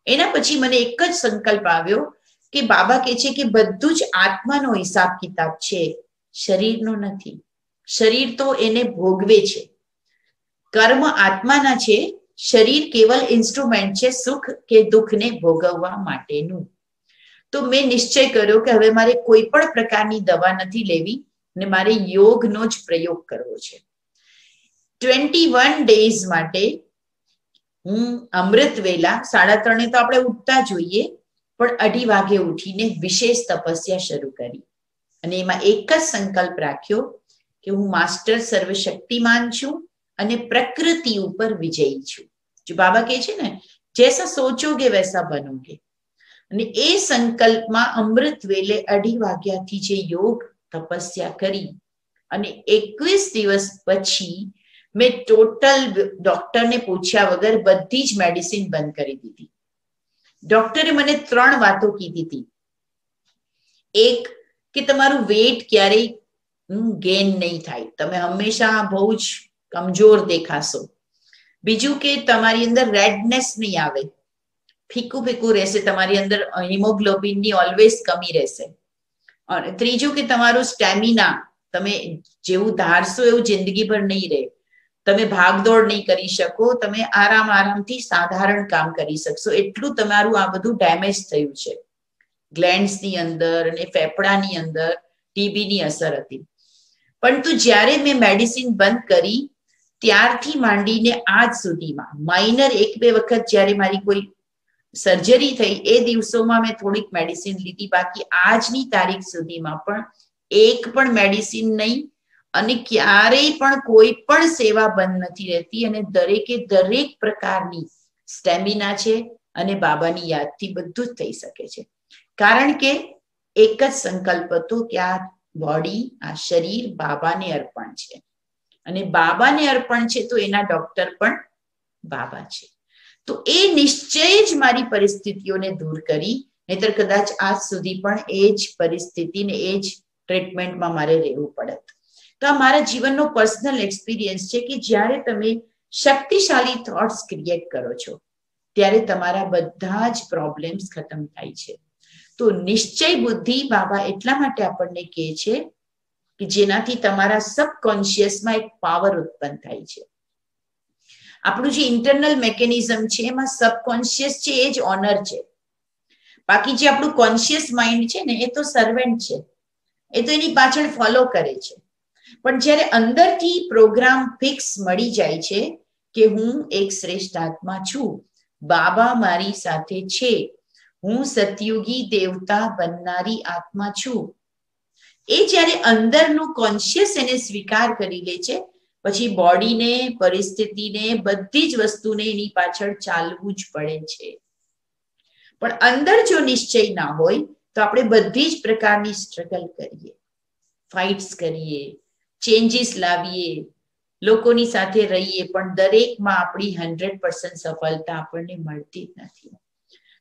[SPEAKER 2] એના પછી મને એક જ સંકલ્પ આવ્યો કે બાબા કહે છે કે બધું જ આત્માનો હિસાબ કિતાબ છે. શરીરનો નથી. શરીર તો એને ભોગવે છે. કર્મ આત્માના છે. શરીર કેવલ ઇન્સ્ટ્રુમેન્ટ છે સુખ કે દુઃખને ભોગવવા માટેનું. તો મેં નિશ્ચય કર્યો કે હવે મારે કોઈ પણ પ્રકારની દવા નથી લેવી ને મારે યોગનો જ પ્રયોગ કરવો છે. ટ્વેન્ટી વન ડેઝ માટે હું અમૃત વેલા સાડા ત્રણે તો આપણે ઉઠતા જોઈએ પણ અઢી વાગે ઉઠીને વિશેષ તપસ્યા શરૂ કરી. અને એમાં એક જ સંકલ્પ રાખ્યો કે હું માસ્ટર સર્વશક્તિમાન છું અને પ્રકૃતિ ઉપર વિજયી છું. જો બાબા કહે છે ને, જૈસા સોચોગે વૈસા બનોગે. અને એ સંકલ્પમાં અમૃત વેલે અઢી વાગ્યાથી જે યોગ તપસ્યા કરી. અને એકવીસ દિવસ પછી મેં ટોટલ ડોક્ટરને પૂછ્યા વગર બધી જ મેડિસિન બંધ કરી દીધી. ડોક્ટરે મને ત્રણ વાતો કીધી હતી. એક, કે તમારું વેટ ક્યારેય ગેન નહીં થાય. તમે હંમેશા બહુ જ કમજોર દેખાશો. બીજું કે તમારી અંદર રેડનેસ નહીં આવે. ફીકું ફીકું રહેશે, તમારી અંદર હિમોગ્લોબિનની ઓલવેઝ કમી રહેશે. અને ત્રીજું કે તમારું સ્ટેમિના તમે જેવું ધારશો એવું જિંદગીભર નહીં રહે. તમે ભાગદોડ નહીં કરી શકો, તમે આરામ આરામથી સાધારણ કામ કરી શકશો. એટલું તમારું આ બધું ડેમેજ થયું છે. ગ્લેન્ડ્સની અંદર અને ફેફડાની અંદર ટીબીની અસર હતી. પરંતુ જ્યારે મેં મેડિસિન બંધ કરી, ત્યારથી માંડીને આજ સુધીમાં માઇનર એક બે વખત જ્યારે મારી કોઈ સર્જરી થઈ એ દિવસોમાં મેં થોડીક મેડિસિન લીધી. બાકી આજની તારીખ સુધીમાં પણ એક પણ મેડિસિન નહીં અને ક્યારેય પણ કોઈ પણ સેવા બંધ નથી રહેતી અને દરેકે દરેક પ્રકારની સ્ટેમિના છે અને બાબાની યાદથી બધું જ થઈ શકે છે. કારણ કે એક જ સંકલ્પ હતો કે આ બોડી આ શરીર બાબાને અર્પણ છે. અને બાબાને અર્પણ છે તો એના ડોક્ટર પણ બાબા છે. તો એ નિશ્ચય જ મારી પરિસ્થિતિઓને દૂર કરી. નહીતર કદાચ આજ સુધી પણ એ જ પરિસ્થિતિને એ જ ટ્રીટમેન્ટમાં મારે રહેવું પડત. તો આ મારા જીવનનો પર્સનલ એક્સપિરિયન્સ છે કે જ્યારે તમે શક્તિશાળી થોટ્સ ક્રિએટ કરો છો, ત્યારે તમારા બધા જ પ્રોબ્લેમ્સ ખતમ થાય છે. તો નિશ્ચય બુદ્ધિ બાબા એટલા માટે આપણને કહે છે કે જેનાથી તમારા સબકોન્શિયસમાં એક પાવર ઉત્પન્ન થાય છે. આપણું જે ઇન્ટરનલ મેકેનિઝમ છે, એમાં સબકોન્શિયસ છે, એ જ ઓનર છે. બાકી જે આપણું કોન્શિયસ માઇન્ડ છે ને, એ તો સર્વેન્ટ છે. એ તો એની પાછળ ફોલો કરે છે. પણ જ્યારે અંદરથી પ્રોગ્રામ ફિક્સ મળી જાય છે કે હું એક શ્રેષ્ઠ આત્મા છું, બાબા મારી સાથે છે, હું સતયુગી દેવતા બનનારી આત્મા છું. એ જ્યારે અંદરનું કોન્શિયસ એને સ્વીકાર કરી લે છે પછી બોડીને, પરિસ્થિતિને, બધી જ વસ્તુને એની પાછળ ચાલવું જ પડે છે. પણ અંદર જો નિશ્ચય ના હોય, તો આપણે બધી જ પ્રકારની સ્ટ્રગલ કરીએ. ફાઇટ્સ કરીએ ચેન્જીસ લાવીએ, લોકોની સાથે રહીએ, પણ દરેકમાં આપણી હંડ્રેડ પર્સન્ટ સફળતા આપણને મળતી જ નથી.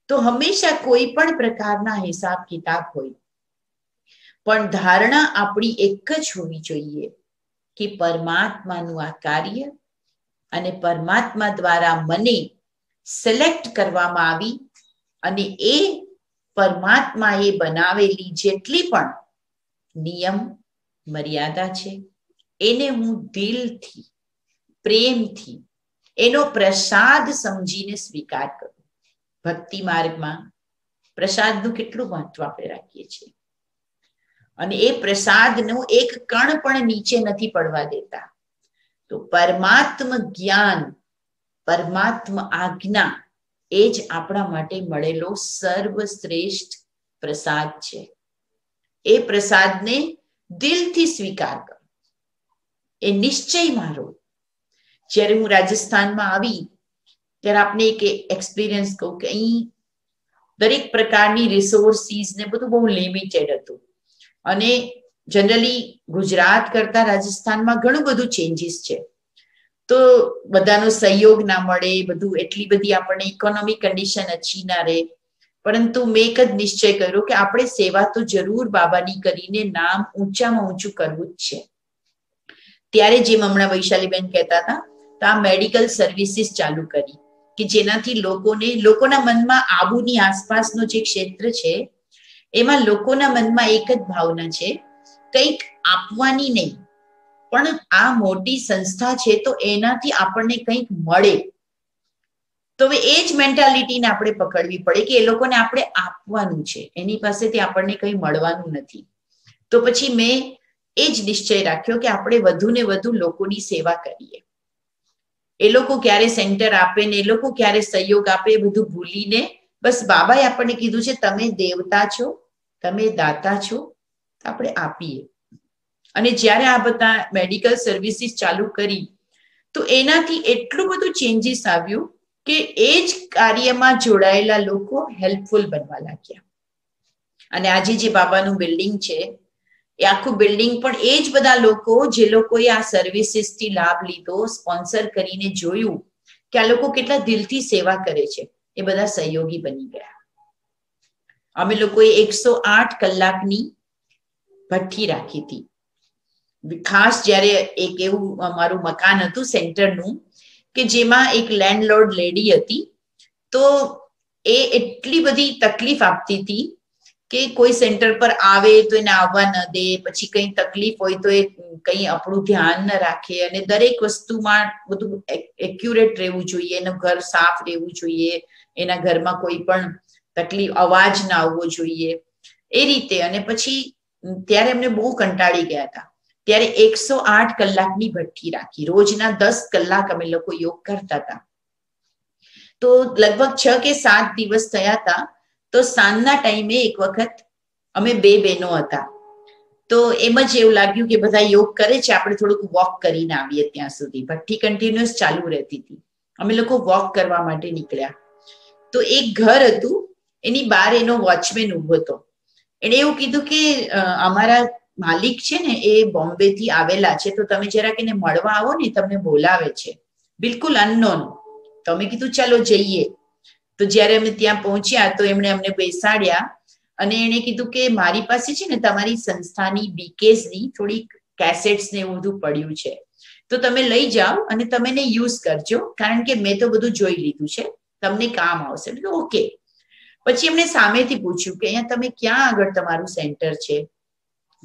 [SPEAKER 2] તો હંમેશા કોઈ પણ પ્રકારના હિસાબ કિતાબ હોય. પણ ધારણા આપણી એક જ હોવી જોઈએ. કે પરમાત્માનું આ કાર્ય અને પરમાત્મા દ્વારા મને સિલેક્ટ કરવામાં આવી અને એ પરમાત્માએ બનાવેલી જેટલી પણ નિયમ, મર્યાદા છે, એને હું દિલથી, પ્રેમથી, એનો પ્રસાદ સમજીને સ્વીકાર કરું. ભક્તિ માર્ગમાં પ્રસાદનું કેટલું મહત્વ આપણે રાખીએ છીએ? અને એ પ્રસાદનું એક કણ પણ નીચે નથી પડવા દેતા. તો પરમાત્મ જ્ઞાન, પરમાત્મ આજ્ઞા એ જ આપણા માટે મળેલો સર્વશ્રેષ્ઠ પ્રસાદ છે. એ પ્રસાદને દિલથી સ્વીકાર કરો. એ નિશ્ચય મારો. જ્યારે હું રાજસ્થાનમાં આવી, ત્યારે આપને એક એક્સપિરિયન્સ કહું કે અહીં દરેક પ્રકારની રિસોર્સિસ ને બધું બહુ લિમિટેડ હતું. અને જનરલી ગુજરાત કરતા રાજસ્થાનમાં ઘણું બધું ચેન્જીસ છે. તો બધાનો સહયોગ ના મળે, બધું એટલી બધી આપણને ઇકોનોમિક કન્ડિશન અચ્છી ના રહે. પરંતુ મેં એક જ નિશ્ચય કર્યો કે આપણે સેવા તો જરૂર બાબાની કરીને નામ ઊંચામાં ઊંચું કરવું જ છે. ત્યારે જેમ હમણાં વૈશાલીબેન કહેતા હતા, તો આ મેડિકલ સર્વિસીસ ચાલુ કરી, કે જેનાથી લોકોને, લોકોના મનમાં આબુની આસપાસનો જે ક્ષેત્ર છે એમાં લોકોના મનમાં એક જ ભાવના છે, કંઈક આપવાની નહીં. પણ આ મોટી સંસ્થા છે તો એનાથી આપણને કંઈક મળે. તો હવે એ જ મેન્ટાલિટીને આપણે પકડવી પડે કે એ લોકોને આપણે આપવાનું છે. એની પાસેથી આપણને કંઈ મળવાનું નથી. તો પછી મેં એ જ નિશ્ચય રાખ્યો કે આપણે વધુ ને વધુ લોકોની સેવા કરીએ. એ લોકો ક્યારે સેન્ટર આપે ને એ લોકો ક્યારે સહયોગ આપે એ બધું ભૂલીને બસ બાબાએ આપણને કીધું છે, તમે દેવતા છો, તમે દાતા છો, આપણે આપીએ. અને જ્યારે આ બધા મેડિકલ સર્વિસીસ ચાલુ કરી, તો એનાથી એટલું બધું ચેન્જીસ આવ્યું કે એ જ કાર્યમાં જોડાયેલા લોકો હેલ્પફુલ બનવા લાગ્યા. અને આજે જે બાબાનું બિલ્ડિંગ છે, એ આખું બિલ્ડિંગ પણ એ જ બધા લોકો, જે લોકોએ આ સર્વિસીસથી લાભ લીધો સ્પોન્સર કરીને જોયું કે આ લોકો કેટલા દિલથી સેવા કરે છે. એ બધા સહયોગી બની ગયા. અમે લોકોએ એકસો આઠ કલાકની ભઠ્ઠી રાખી હતી. ખાસ જ્યારે એક એવું અમારું મકાન હતું સેન્ટરનું, કે જેમાં એક લેન્ડલોર્ડ લેડી હતી, તો એ એટલી બધી તકલીફ આપતી હતી કે કોઈ સેન્ટર પર આવે તો એને આવવા ન દે, પછી કંઈ તકલીફ હોય તો એ કંઈ આપણું ધ્યાન ન રાખે અને દરેક વસ્તુમાં બધું એક્યુરેટ રહેવું જોઈએ, એનું ઘર સાફ રહેવું જોઈએ. એના ઘરમાં કોઈ પણ તકલીફ, અવાજ ના આવવો જોઈએ. એ રીતે અને પછી ત્યારે એમને બહુ કંટાળી ગયા હતા. ત્યારે એકસો આઠ કલાકની ભઠ્ઠી રાખી. રોજના દસ કલાક અમે લોકો યોગ કરતા હતા. તો લગભગ છ કે સાત દિવસ થયા હતા. તો સાંજના ટાઈમે એક વખત અમે બે બહેનો હતા. તો એમ જ એવું લાગ્યું કે બધા યોગ કરે છે, આપણે થોડુંક વોક કરીને આવીએ ત્યાં સુધી. ભઠ્ઠી કન્ટિન્યુઅસ ચાલુ રહેતી હતી. અમે લોકો વોક કરવા માટે નીકળ્યા. તો એક ઘર હતું, એની બહાર એનો વોચમેન ઊભો હતો. એણે એવું કીધું કે અમારા માલિક છે ને, એ બોમ્બે થી આવેલા છે, તો તમે જરાક એને મળવા આવો ને, તમને બોલાવે છે. બિલકુલ અનનોન તો અમે કીધું, ચાલો જઈએ. તો જ્યારે અમે ત્યાં પહોંચ્યા, તો એમણે અમને બેસાડ્યા અને એણે કીધું કે, મારી પાસે છે ને, તમારી સંસ્થાની બીકેસની થોડીક કેસેટ્સ ને એવું બધું પડ્યું છે. તો તમે લઈ જાઓ અને તમે યુઝ કરજો, કારણ કે મેં તો બધું જોઈ લીધું છે. તમને કામ આવશે. ઓકે પછી એમને સામેથી પૂછ્યું કે અહીંયા તમે ક્યાં આગળ તમારું સેન્ટર છે?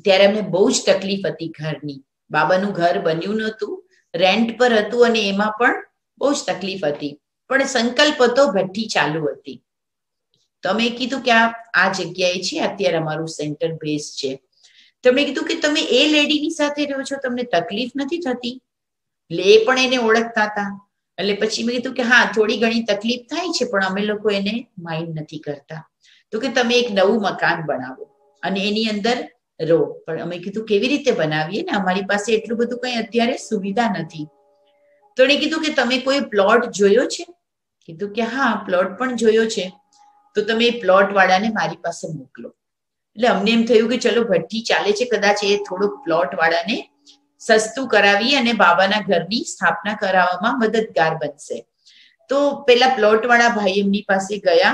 [SPEAKER 2] ત્યારે અમને બહુ જ તકલીફ હતી ઘરની. બાબાનું ઘર બન્યું નહોતું રેન્ટ પર હતું અને એમાં પણ બહુ જ તકલીફ હતી. પણ સંકલ્પ હતો, ભઠ્ઠી ચાલુ હતી. તમે કીધું કે આ આ જગ્યાએ છે, અત્યારે અમારું સેન્ટર બેઝ છે. તમે કીધું કે તમે એ લેડીની સાથે રહો છો, તમને તકલીફ નથી થતી? એટલે પણ એને ઓળખતા હતા. એટલે પછી મેં કીધું કે હા, થોડી ઘણી તકલીફ થાય છે, પણ અમે લોકો એને માઇન્ડ નથી કરતા. તો કે તમે એક નવું મકાન બનાવો અને એની અંદર રહો. પણ અમે કીધું કેવી રીતે બનાવીએ ને? અમારી પાસે એટલું બધું કઈ અત્યારે સુવિધા નથી. તો એણે કીધું કે તમે કોઈ પ્લોટ જોયો છે? કીધું કે હા પ્લોટ પણ જોયો છે. તો તમે એ પ્લોટ વાળાને મારી પાસે મોકલો. એટલે અમને એમ થયું કે ચલો ભઠ્ઠી ચાલે છે કદાચ એ થોડોક પ્લોટ વાળાને સસ્તું કરાવી અને બાબાના ઘરની સ્થાપના કરાવવામાં મદદગાર બનશે. તો પેલા પ્લોટ વાળા ભાઈ એમની પાસે ગયા.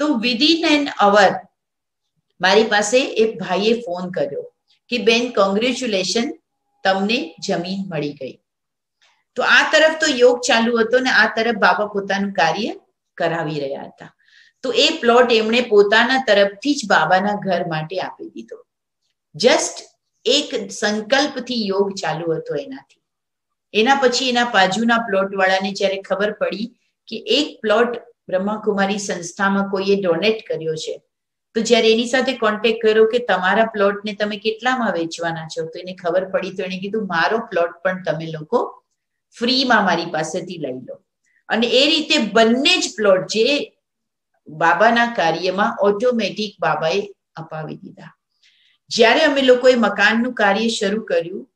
[SPEAKER 2] તો વિધિન એન અવર મારી પાસે એ ભાઈએ ફોન કર્યો કે, બેન કોંગ્રેચ્યુલેશન તમને જમીન મળી ગઈ. તો આ તરફ તો યોગ ચાલુ હતો ને આ તરફ બાબા પોતાનું કાર્ય કરાવી રહ્યા હતા. તો એ પ્લોટ એમણે પોતાના તરફથી જ બાબાના ઘર માટે આપી દીધો. જસ્ટ એક સંકલ્પથી યોગ ચાલુ હતો એનાથી. એના પછી એના બાજુના પ્લોટ વાળાને જ્યારે ખબર પડી કે એક પ્લોટ બ્રહ્માકુમારી સંસ્થામાં કોઈએ ડોનેટ કર્યો છે, તો જ્યારે એની સાથે કોન્ટેક્ટ કર્યો કે તમારા પ્લોટને તમે કેટલામાં વેચવાના છો, તો એને ખબર પડી તો એને કીધું, મારો પ્લોટ પણ તમે લોકો ફ્રીમાં મારી પાસેથી લઈ લો. અને એ રીતે બંને જ પ્લોટ જે બાબાના કાર્યમાં ઓટોમેટિક બાબાએ અપાવી દીધા. જ્યારે અમે લોકોએ મકાનનું કાર્ય શરૂ કર્યું,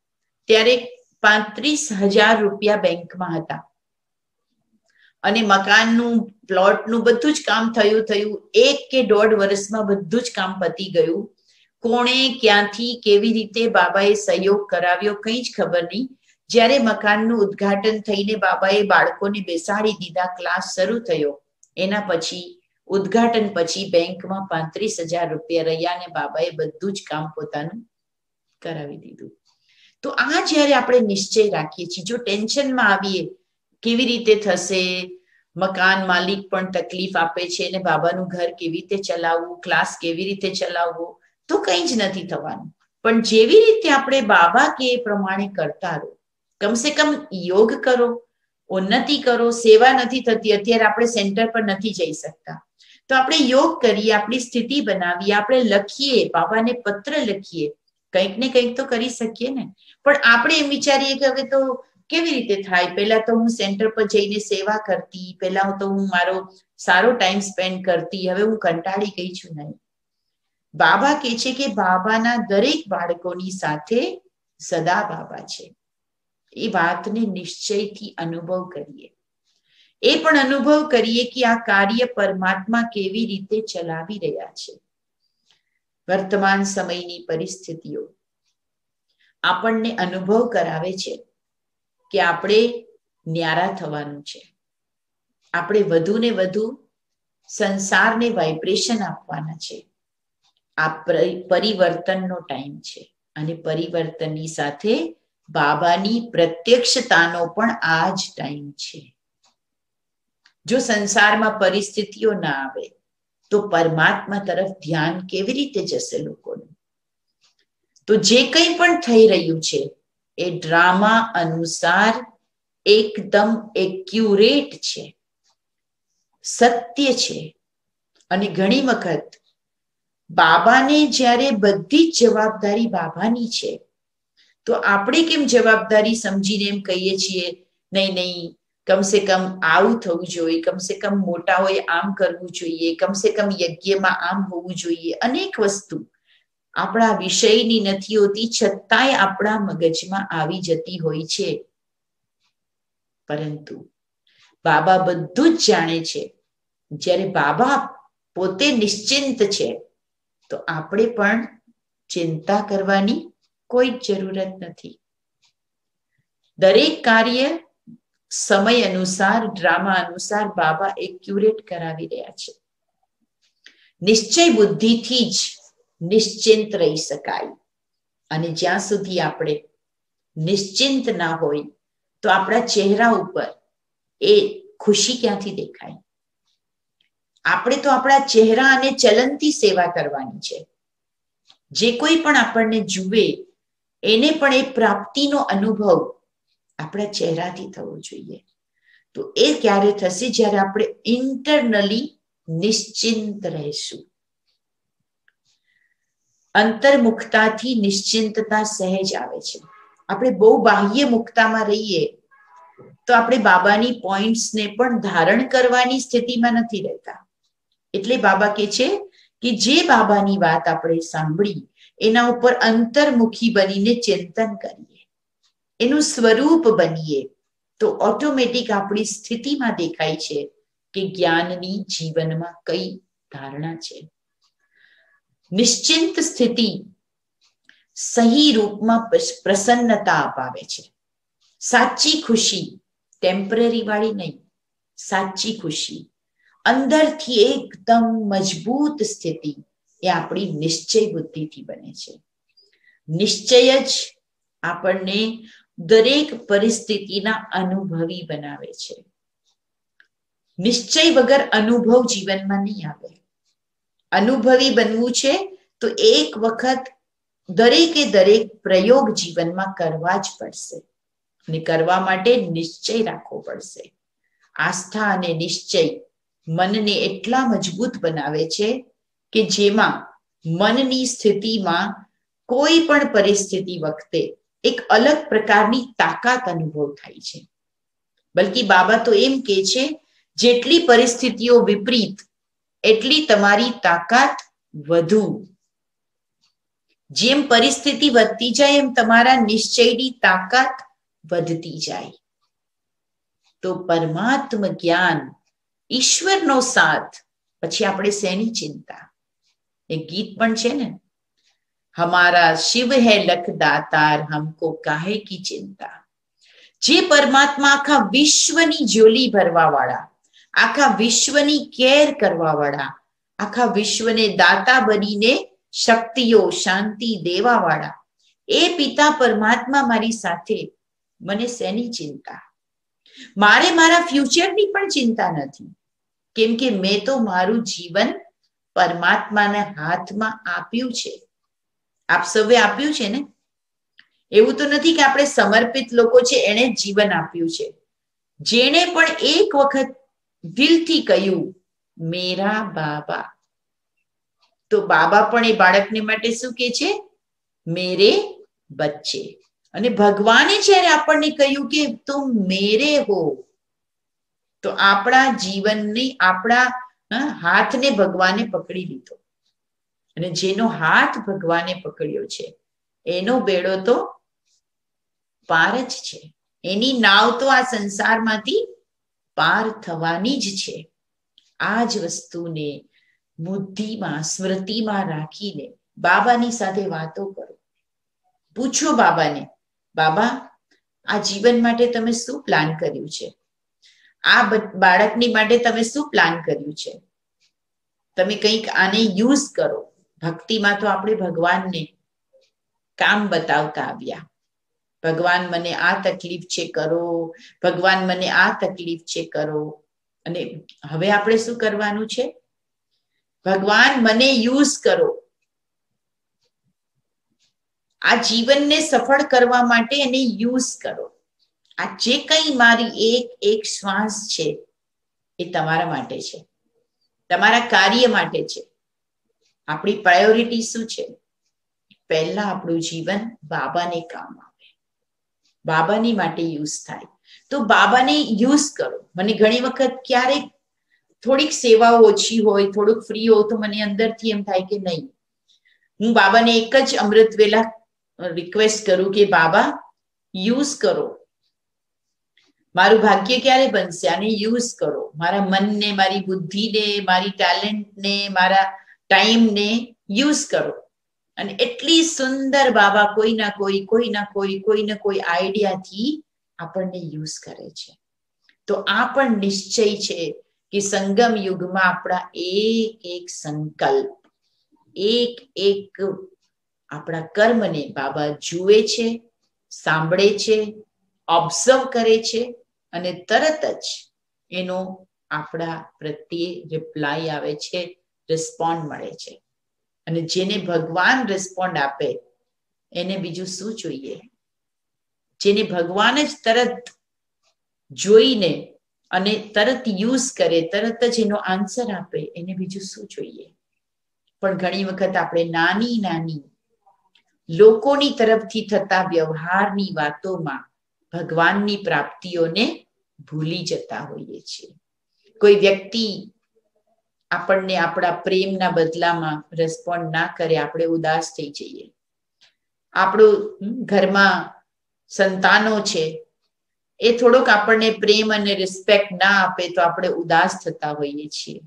[SPEAKER 2] ત્યારે પાંત્રીસ હજાર રૂપિયા બેંકમાં હતા. અને મકાનનું, પ્લોટનું બધું જ કામ થયું થયું. એક કે દોઢ વર્ષમાં બધું જ કામ પતી ગયું. કોણે ક્યાંથી, કેવી રીતે બાબાએ સહયોગ કરાવ્યો કંઈ જ ખબર નહીં. જ્યારે મકાનનું ઉદ્ઘાટન થઈને બાબાએ બાળકોને બેસાડી દીધા, ક્લાસ શરૂ થયો. એના પછી ઉદ્ઘાટન પછી બેંકમાં પાંત્રીસ હજાર રૂપિયા રહ્યા અને બાબાએ બધું જ કામ પોતાનું કરાવી દીધું. તો આ જ્યારે આપણે નિશ્ચય રાખીએ છીએ, જો ટેન્શનમાં આવીએ, કેવી રીતે થશે, મકાન માલિક પણ તકલીફ આપે છે અને બાબાનું ઘર કેવી રીતે ચલાવવું, ક્લાસ કેવી રીતે ચલાવવો, તો કંઈ જ નથી થવાનું. પણ જેવી રીતે આપણે બાબા કે એ પ્રમાણે કરતા રહો, કમસે કમ યોગ કરો, ઉન્નતિ કરો, સેવા નથી થતી, અત્યારે આપણે સેન્ટર પર નથી જઈ શકતા. તો આપણે યોગ કરીએ, આપણી સ્થિતિ બનાવીએ, આપણે લખીએ, બાબાને પત્ર લખીએ. કંઈક ને કંઈક તો કરી શકીએ ને. પણ આપણે એમ વિચારીએ કે હવે તો કેવી રીતે થાય? પહેલા તો હું સેન્ટર પર જઈને સેવા કરતી, પહેલા તો હું મારો સારો ટાઈમ સ્પેન્ડ કરતી, હવે હું કંટાળી ગઈ છું નહીં. બાબા કે છે કે બાબાના દરેક બાળકોની સાથે સદા બાબા છે. એ વાતને નિશ્ચયથી અનુભવ કરીએ. એ પણ અનુભવ કરીએ કે આ કાર્ય પરમાત્મા કેવી રીતે ચલાવી રહ્યા છે. વર્તમાન સમયની પરિસ્થિતિઓ આપણને અનુભવ કરાવે છે કે આપણે ન્યારા થવાનું છે. આપણે વધુ ને વધુ સંસારને વાઇબ્રેશન આપવાના છે. આ પરિવર્તનનો ટાઈમ છે અને પરિવર્તનની સાથે બાબાની પ્રત્યક્ષતાનો પણ આ જ ટાઈમ છે. જો સંસારમાં પરિસ્થિતિઓ ના આવે, તો પરમાત્મા તરફ ધ્યાન કેવી રીતે જશે લોકોનું? તો જે કંઈ પણ થઈ રહ્યું છે, એ ડ્રામા અનુસાર એકદમ એક્યુરેટ છે, સત્ય છે. અને ઘણી વખત બાબાને જ્યારે બધી જ જવાબદારી બાબાની છે, તો આપણે કેમ જવાબદારી સમજીને એમ કહીએ છીએ, નહીં નહીં કમસે કમ આવું થવું જોઈએ, કમસે કમ મોટા હોય આમ કરવું જોઈએ, કમસે કમ યજ્ઞમાં આમ હોવું જોઈએ. અનેક વસ્તુ આપણા વિષયની નથી હોતી, છતાંય આપણા મગજમાં આવી જતી હોય છે. પરંતુ બાબા બધું જ જાણે છે. જ્યારે બાબા પોતે નિશ્ચિંત છે, તો આપણે પણ ચિંતા કરવાની કોઈ જરૂરત નથી. દરેક કાર્ય સમય અનુસાર ડ્રામા અનુસાર બાબા એ ક્યુરેટ કરાવી રહ્યા છે. નિશ્ચય બુદ્ધિથી જ નિશ્ચિંત રહી શકાય. અને જ્યાં સુધી આપણે નિશ્ચિંત ના હોય, તો આપણા ચહેરા ઉપર એ ખુશી ક્યાંથી દેખાય? આપણે તો આપણા ચહેરા અને ચલનથી સેવા કરવાની છે. જે કોઈ પણ આપણને જુએ, એને પણ એ પ્રાપ્તિનો અનુભવ આપણા ચહેરાથી થવો જોઈએ. તો એ ક્યારે થશે? જ્યારે આપણે ઇન્ટરનલી નિશ્ચિંત રહેશું. અંતર્મુખતાથી નિશ્ચિંતતા સહેજ આવે છે. આપણે બહુ બાહ્ય મુક્તામાં રહીએ, તો આપણે બાબાની પોઈન્ટ્સને પણ ધારણ કરવાની સ્થિતિમાં નથી રહેતા. એટલે બાબા કે છે કે જે બાબાની વાત આપણે સાંભળી, એના ઉપર અંતર્મુખી બનીને ચિંતન કરીએ. એનું સ્વરૂપ બનીએ, તો ઓટોમેટિક આપણી સ્થિતિમાં દેખાય છે કે જ્ઞાનની જીવનમાં કઈ ધારણા છે. નિશ્ચિંત સ્થિતિ સહી રૂપમાં પ્રસન્નતા અપાવે છે. સાચી ખુશી ટેમ્પરરી વાળી નહીં, સાચી ખુશી. અંદરથી એકદમ મજબૂત સ્થિતિ એ આપણી નિશ્ચય બુદ્ધિથી બને છે. નિશ્ચય જ આપણને દરેક પરિસ્થિતિના અનુભવી બનાવે છે. નિશ્ચય વગર અનુભવ જીવનમાં નહીં આવે. અનુભવી બનવું છે તો એક વખત દરેકે દરેક પ્રયોગ જીવનમાં કરવા જ પડશે અને કરવા માટે નિશ્ચય રાખવો પડશે. આસ્થા અને નિશ્ચય મનને એટલા મજબૂત બનાવે છે કે જેમાં મનની સ્થિતિમાં કોઈ પણ પરિસ્થિતિ વખતે એક અલગ પ્રકારની તાકાત અનુભવ થાય છે. બલકી બાબા તો એમ કે છે, જેટલી પરિસ્થિતિઓ વિપરીત, એટલી તમારી તાકાત વધુ. જેમ પરિસ્થિતિ વધતી જાય, એમ તમારા નિશ્ચયની તાકાત વધતી જાય. તો પરમાત્મ જ્ઞાન ઈશ્વરનો સાથ. પછી આપણે શેની ચિંતા? એ ગીત પણ છે ને? હમારા શિવ है લખ દાતાર હમકો કાહે કી ચિંતા જે પરમાત્મા આખા વિશ્વની જોલી ભરવા વાળા આખા વિશ્વની કેર કરવા વાળા આખા વિશ્વને દાતા બનીને શક્તિઓ શાંતિ દેવા વાળા એ પિતા પરમાત્મા મારી સાથે મને શેની ચિંતા મારે મારા ફ્યુચરની પણ ચિંતા નથી કેમ કે મેં તો મારું જીવન પરમાત્માના હાથમાં આપ્યું છે આપ સૌએ આપ્યું છે ને? એવું તો નથી કે આપણે સમર્પિત લોકો છે એને જીવન આપ્યું છે. જેણે પણ એક વખત દિલથી કહ્યું, મેરા બાબા. તો બાબા પણ એ બાળકને માટે શું કે છે? મેરે બચ્ચે. અને ભગવાને જ્યારે આપણને કહ્યું કે, તું મેરે હો, તો આપણા જીવનની, આપણા હાથને ભગવાને પકડી લીધો. અને જેનો હાથ ભગવાને પકડ્યો છે, એનો બેડો તો પાર જ છે. એની નાવ તો આ સંસારમાંથી પાર થવાની જ છે. આ જ વસ્તુને બુદ્ધિમાં, સ્મૃતિમાં રાખીને બાબાની સાથે વાતો કરો. પૂછો બાબાને, બાબા, આ જીવન માટે તમે શું પ્લાન કર્યું છે? આ બાળકની માટે તમે શું પ્લાન કર્યું છે? તમે કંઈક આને યુઝ કરો. ભક્તિમાં તો આપણે ભગવાનને કામ બતાવતા આવ્યા. ભગવાન મને આ તકલીફ છે, કરો. ભગવાન મને આ તકલીફ છે, કરો. અને હવે આપણે શું કરવાનું છે? ભગવાન મને યુઝ કરો. આ જીવનને સફળ કરવા માટે એને યુઝ કરો. આ જે કંઈ મારી એક એક શ્વાસ છે, એ તમારા માટે છે. તમારા કાર્ય માટે છે. આપણી પ્રાયોરિટી શું છે? પહેલા આપણું જીવન બાબાને કામ આવે. બાબાની માટે યુઝ થાય. તો બાબાને યુઝ કરો. મને ઘણી વખત ક્યારેક થોડીક સેવાઓ ઓછી હોય, થોડુંક ફ્રી હોય તો મને અંદરથી એમ થાય કે નહીં. હું બાબાને એક જ અમૃત વેલા રિક્વેસ્ટ કરું કે, બાબા યુઝ કરો. મારું ભાગ્ય ક્યારે બનશે? આને યુઝ કરો. મારા મનને, મારી બુદ્ધિને, મારી ટેલેન્ટને મારા ટાઈમને યુઝ કરો. અને એટલી સુંદર બાબા કોઈ ના કોઈ કોઈ ના કોઈ કોઈ ના કોઈ આઈડિયાથી આપણને યુઝ કરે છે. તો આ પણ નિશ્ચય છે કે સંગમ યુગમાં આપણા એક એક સંકલ્પ, એક એક આપણા કર્મને બાબા જુએ છે, સાંભળે છે, ઓબ્ઝર્વ કરે છે અને તરત જ એનો આપણા પ્રત્યે રિપ્લાય આવે છે રિસ્પોન્ડ મળે છે. અને જેને ભગવાન રિસ્પોન્ડ આપે, એને બીજું શું જોઈએ? જેને ભગવાન જ તરત જોઈને અને તરત યુઝ કરે, તરત જ એનો આન્સર આપે, એને બીજું શું જોઈએ? પણ ઘણી વખત આપણે નાની નાની, લોકોની તરફથી થતા વ્યવહારની વાતોમાં ભગવાનની પ્રાપ્તિઓને ભૂલી જતા હોઈએ છીએ. કોઈ વ્યક્તિ આપણને આપણા પ્રેમના બદલામાં રેસ્પોન્ડ ના કરે, આપણે ઉદાસ થઈ જઈએ. આપણું ઘરમાં સંતાનો છે, એ થોડોક આપણને પ્રેમ અને રિસ્પેક્ટ ના આપે તો આપણે ઉદાસ થતા હોઈએ છીએ.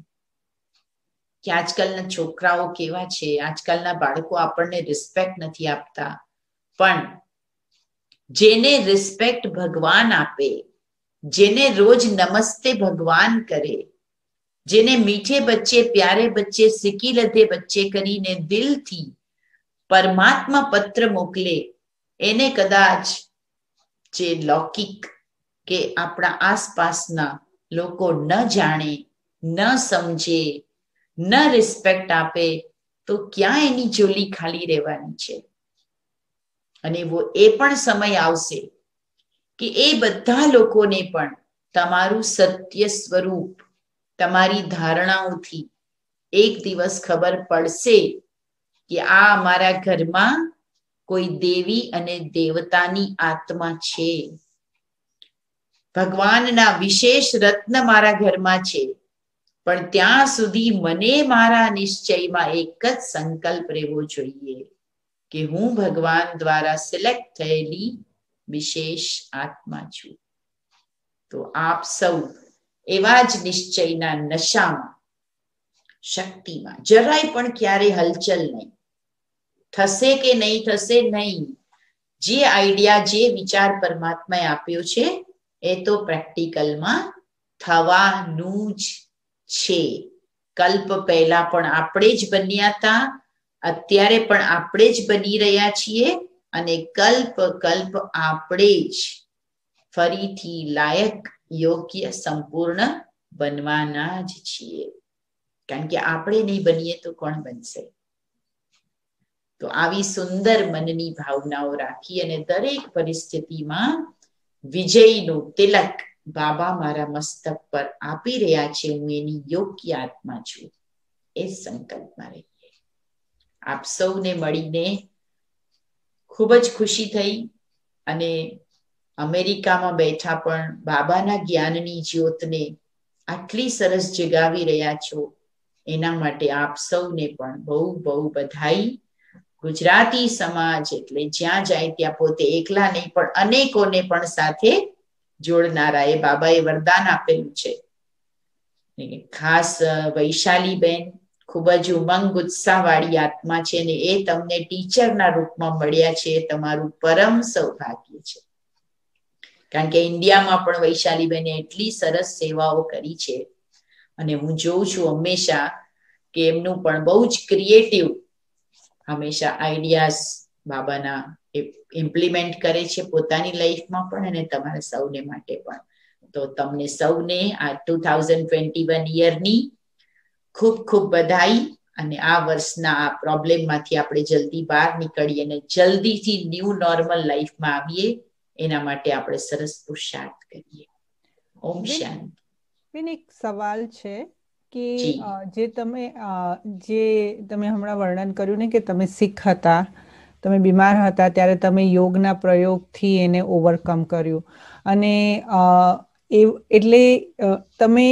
[SPEAKER 2] કે આજકાલના છોકરાઓ કેવા છે, આજકાલના બાળકો આપણને રિસ્પેક્ટ નથી આપતા. પણ જેને રિસ્પેક્ટ ભગવાન આપે, જેને રોજ નમસ્તે ભગવાન કરે જેને મીઠે બચ્ચે, પ્યારે બચ્ચે સિકી લધે બચ્ચે કરીને દિલથી પરમાત્મા પત્ર મોકલે, એને કદાચ જે લૌકિક કે આપણા આસપાસના લોકો ન જાણે, ન સમજે, ન રિસ્પેક્ટ આપે, તો ક્યાં એની જોલી ખાલી રહેવાની છે? અને એ પણ સમય આવશે કે એ બધા લોકોને પણ તમારું સત્ય સ્વરૂપ તમારી ધારણાઓથી એક દિવસ ખબર પડશે કે આ અમારા ઘરમાં કોઈ દેવી અને દેવતાની આત્મા છે. ભગવાનના વિશેષ રત્ન મારા ઘરમાં છે, પણ ત્યાં સુધી મને મારા નિશ્ચયમાં એક જ સંકલ્પ રહેવો જોઈએ કે હું ભગવાન દ્વારા સિલેક્ટ થયેલી વિશેષ આત્મા છું. તો આપ સૌ એવા જ નિશ્ચયના નશામાં, શક્તિમાં. જરાય પણ ક્યારે હલચલ નહીં. થશે કે નહીં, થશે નહીં. જે આઈડિયા, જે વિચાર પરમાત્માએ આપ્યો છે, એ તો પ્રેક્ટિકલમાં થવાનું જ છે. કલ્પ પહેલા પણ આપણે જ બન્યા હતા, અત્યારે પણ આપણે જ બની રહ્યા છીએ અને કલ્પ કલ્પ આપણે જ ફરીથી લાયક યોગ્ય સંપૂર્ણ બનવાના જ છીએ. કારણ કે આપણે નહીં બનીએ તો કોણ બનશે? તો આવી સુંદર મનની ભાવનાઓ રાખી અને દરેક પરિસ્થિતિમાં વિજયનું તિલક બાબા મારા મસ્તક પર આપી રહ્યા છે, હું એની યોગ્ય આત્મા છું. એ સંકલ્પમાં રહીએ. આપ સૌને મળીને ખૂબ જ ખુશી થઈ અને અમેરિકામાં બેઠા પણ બાબાના જ્ઞાનની જ્યોતને આટલી સરસ જગાવી રહ્યા છો. એના માટે આપ સૌને પણ બહુ બહુ બધાઈ ગુજરાતી સમાજ એટલે જ્યાં જાય ત્યાં પોતે એકલા નહીં, પણ અનેકોને પણ સાથે જોડનારા એ બાબાએ વરદાન આપેલું છે. ખાસ વૈશાલી બેન ખૂબ જ ઉમંગ ઉત્સાહ વાળી આત્મા છે ને એ તમને ટીચરના રૂપમાં મળ્યા છે. તમારું પરમ સૌભાગ્ય છે. કારણ કે ઇન્ડિયામાં પણ વૈશાલીબેને એટલી સરસ સેવાઓ કરી છે. અને હું જોઉં છું હંમેશા કે એમનું પણ બહુ જ ક્રિએટિવ હંમેશા આઈડિયાઝ બાબાના ઇમ્પ્લિમેન્ટ કરે છે પોતાની લાઈફમાં પણ અને તમારા સૌને માટે પણ. તો તમને સૌને આ ટુ થાઉઝન્ડ ટ્વેન્ટી વન યરની ખૂબ ખૂબ બધાઈ અને આ વર્ષના આ પ્રોબ્લેમમાંથી આપણે જલ્દી બહાર નીકળીએ અને જલ્દીથી ન્યૂ નોર્મલ લાઈફમાં આવીએ. એના માટે આપણે સરસ પુરુષાર્થ કરીએ. ઓમ શાંતિ.
[SPEAKER 4] બેન એક સવાલ છે કે જે. તમે જે તમે હમણાં વર્ણન કર્યું ને કે તમે શીખ હતા તમે બીમાર હતા ત્યારે તમે યોગના પ્રયોગથી એને ઓવરકમ કર્યું. અને એટલે તમે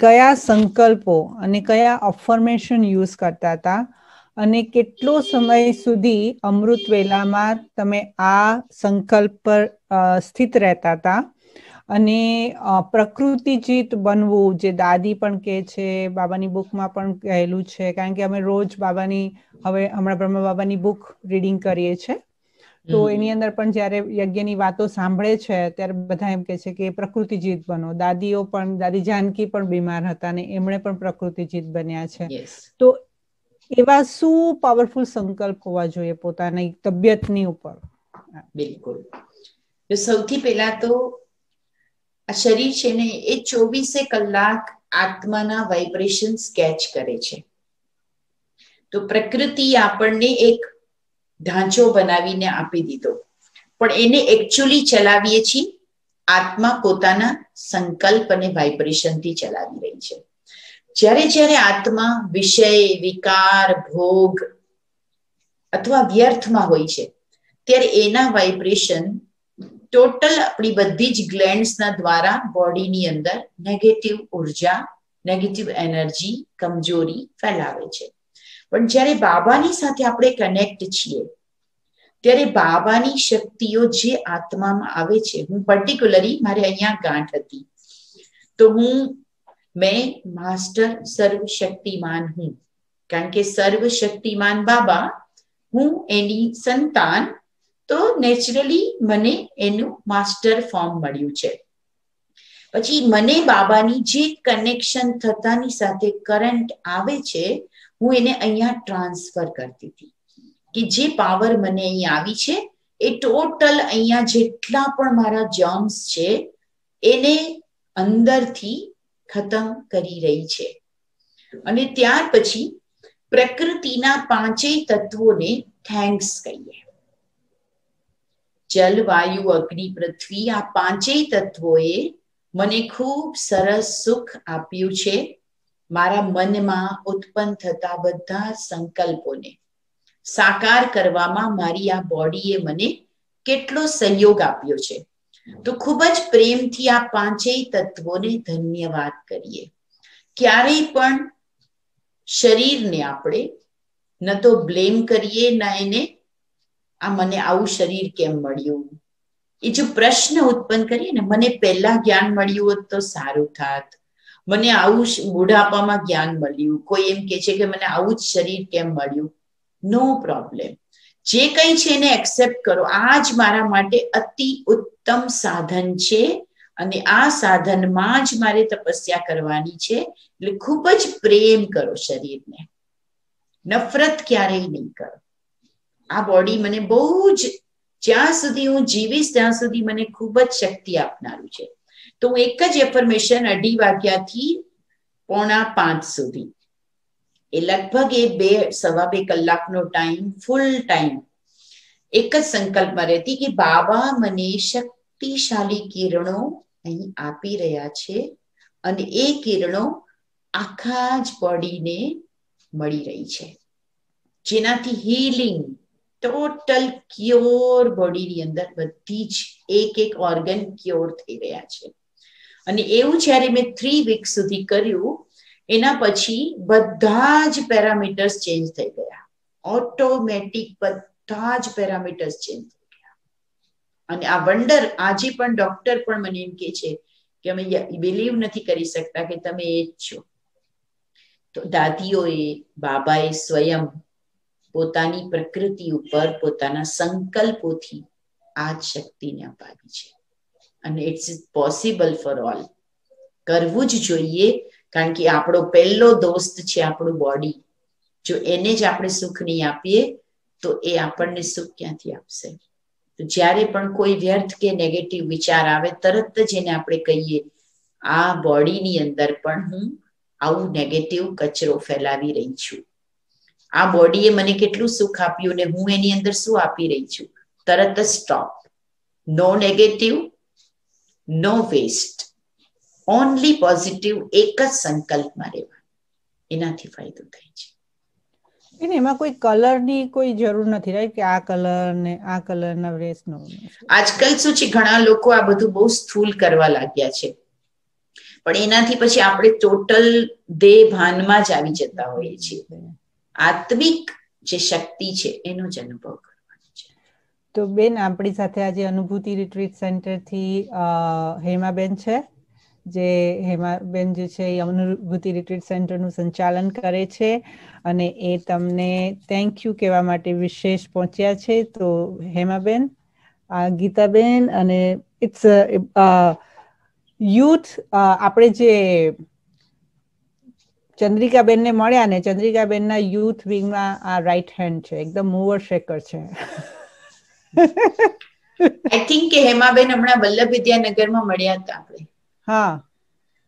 [SPEAKER 4] કયા સંકલ્પો અને કયા અફર્મેશન યુઝ કરતા હતા? અને કેટલો સમય સુધી અમૃત વેલામાં તમે આ સંકલ્પ પર સ્થિત રહેતા હતા? અને પ્રકૃતિજીત બનવું જે દાદી પણ કહે છે બાબાની બુકમાં પણ કહેલું છે કારણ કે અમે રોજ બાબાની હવે હમણાં બ્રહ્મા બાબાની બુક રીડિંગ કરીએ છીએ તો એની અંદર પણ જ્યારે યજ્ઞની વાતો સાંભળે છે ત્યારે બધા એમ કહે છે કે પ્રકૃતિજીત બનો. દાદીઓ પણ દાદી જાનકી પણ બીમાર હતા ને એમણે પણ પ્રકૃતિજીત બન્યા છે. તો એવા શું પાવરફુલ સંકલ્પ હોવા જોઈએ પોતાની તબિયતની ઉપર?
[SPEAKER 2] બિલકુલ. તો સૌથી પહેલા તો આ શરીર છે ને, એ ચોવીસે કલાક આત્માના વાઇબ્રેશન સ્કેચ કરે છે. તો પ્રકૃતિ આપણને એક ઢાંચો બનાવીને આપી દીધો. પણ એને એકચ્યુઅલી ચલાવીએ છીએ, આત્મા પોતાના સંકલ્પ અને વાઇબ્રેશનથી ચલાવી રહી છે. જ્યારે જ્યારે આત્મા વિષય, વિકાર, ભોગ અથવા વ્યર્થમાં હોય છે, ત્યારે એના વાઇબ્રેશન ટોટલ આપણી બધી જ ગ્લેન્ડ્સના દ્વારા બોડીની અંદર નેગેટિવ ઊર્જા નેગેટિવ એનર્જી કમજોરી ફેલાવે છે. પણ જ્યારે બાબાની સાથે આપણે કનેક્ટ છીએ, ત્યારે બાબાની શક્તિઓ જે આત્મામાં આવે છે, હું પર્ટિક્યુલરી મારે અહીંયા ગાંઠ હતી, તો હું મેં માસ્ટર સર્વશક્તિમાન હું કારણ કે સર્વશક્તિમાન બાબા હું એની સંતાન તો નેચરલી મને એનું માસ્ટર ફોર્મ મળ્યું છે। પછી મને બાબાની જે કનેક્શન થતાની સાથે કરંટ આવે છે, હું એને અહીંયા ટ્રાન્સફર કરતી હતી કે જે પાવર મને અહીંયા આવી છે, એ ટોટલ અહીંયા જેટલા પણ મારા જર્મ્સ છે, એને અંદરથી ખતમ કરી રહી છે. અને ત્યાર પછી પ્રકૃતિના પાંચેય તત્વોને થેન્ક્સ કહીએ. જલ, વાયુ, અગ્નિ, પૃથ્વી આ પાંચેય તત્વોએ મને ખૂબ સરસ સુખ આપ્યું છે. મારા મનમાં ઉત્પન્ન થતા બધા સંકલ્પોને સાકાર કરવામાં મારી આ બોડીએ મને કેટલો સહયોગ આપ્યો છે. તો ખૂબ જ પ્રેમથી આ પાંચેય તત્વોને ધન્યવાદ કરીએ. ક્યારેય પણ શરીરને આપણે ન તો બ્લેમ કરીએ, ના એને આ મને આવું શરીર કેમ મળ્યું? એ જો પ્રશ્ન ઉત્પન્ન કરીએ ને, મને પહેલા જ્ઞાન મળ્યું હોત તો સારું થાત. મને આવું બુઢાપામાં જ્ઞાન મળ્યું. કોઈ એમ કે છે કે મને આવું જ શરીર કેમ મળ્યું? No problem. જે કંઈ છે એને એક્સેપ્ટ કરો. આ જ મારા માટે અતિ ઉત્તમ સાધન છે અને આ સાધનમાં જ મારે તપસ્યા કરવાની છે. એટલે ખૂબ જ પ્રેમ કરો શરીરને. નફરત ક્યારેય નહીં કરો. આ બોડી મને બહુ જ જ્યાં સુધી હું જીવીશ ત્યાં સુધી મને ખૂબ જ શક્તિ આપનારું છે. તો હું એક જ એફર્મેશન અઢી વાગ્યાથી પોણા પાંચ સુધી. એ લગભગ એ બે સવા બે કલાકનો ટાઈમ ફૂલ ટાઈમ એક જ સંકલ્પમાં રહેતી કે બાબા મને શક્તિશાળી કિરણો અહીં આપી રહ્યા છે અને એ કિરણો આખા જ બોડીને મળી રહી છે. જેનાથી હીલિંગ ટોટલ ક્યોર બોડીની અંદર બધી જ એક એક ઓર્ગન ક્યોર થઈ રહ્યા છે. અને એવું જ્યારે મેં થ્રી વીક સુધી કર્યું એના પછી બધા જ પેરામીટર્સ ચેન્જ થઈ ગયા. ઓટોમેટિક બધા જ પેરામીટર્સ ચેન્જ થઈ ગયા. અને આ વંડર આજે પણ ડોક્ટર પણ મને એમ કે છે કે અમે બિલીવ નથી કરી શકતા કે તમે એ જ છો. તો દાદીઓએ, બાબાએ સ્વયં પોતાની પ્રકૃતિ ઉપર પોતાના સંકલ્પોથી આ જ શક્તિને અપાવી છે. અને ઇટ્સ પોસિબલ ફોર ઓલ કરવું જ જોઈએ કારણ કે આપણો પહેલો દોસ્ત છે આપણું બોડી જો એને જ આપણે સુખ નહીં આપીએ, તો એ આપણને સુખ ક્યાંથી આપશે? તો જ્યારે પણ કોઈ વ્યર્થ કે નેગેટિવ વિચાર આવે, તરત જ એને આપણે કહીએ, આ બોડીની અંદર પણ હું આવું નેગેટિવ કચરો ફેલાવી રહી છું. આ બોડીએ મને કેટલું સુખ આપ્યું ને હું એની અંદર શું આપી રહી છું? તરત જ stop no negative no waste only positive એક જ સંકલ્પમાં રહેવા એનાથી ફાયદો થાય છે
[SPEAKER 4] એને એમાં કોઈ કલરની કોઈ જરૂર નથી રાઈટ કે આ કલર ને આ કલરના ડ્રેસનો
[SPEAKER 2] આજકાલ શું છે ઘણા લોકો આ બધું બહુ સ્થૂલ કરવા લાગ્યા છે. પણ એનાથી પછી આપણે ટોટલ દેહ ભાનમાં જ આવી જતા હોઈએ છીએ. આત્મિક જે શક્તિ છે એનો જ અનુભવ કરવાનો છે.
[SPEAKER 4] તો બેન આપણી સાથે આજે અનુભૂતિ રિટ્રીટ સેન્ટરથી હેમાબેન છે. જે હેમાબેન જે છે એ અનુભૂતિ રિટ્રીટ સેન્ટરનું સંચાલન કરે છે અને એ તમને થેન્ક યુ કહેવા માટે વિશેષ પહોંચ્યા છે. તો હેમાબેન આ ગીતાબેન અને ઇટ્સ યુથ આપણે જે ચંદ્રિકાબેનને મળ્યા ને ચંદ્રિકાબેનના યુથ વિંગમાં આ રાઈટ હેન્ડ છે, એકદમ મૂવર શેકર છે.
[SPEAKER 2] આઈ થિંક કે હેમાબેન હમણાં વલ્લભ વિદ્યાનગરમાં મળ્યા હતા આપણે.
[SPEAKER 4] હા.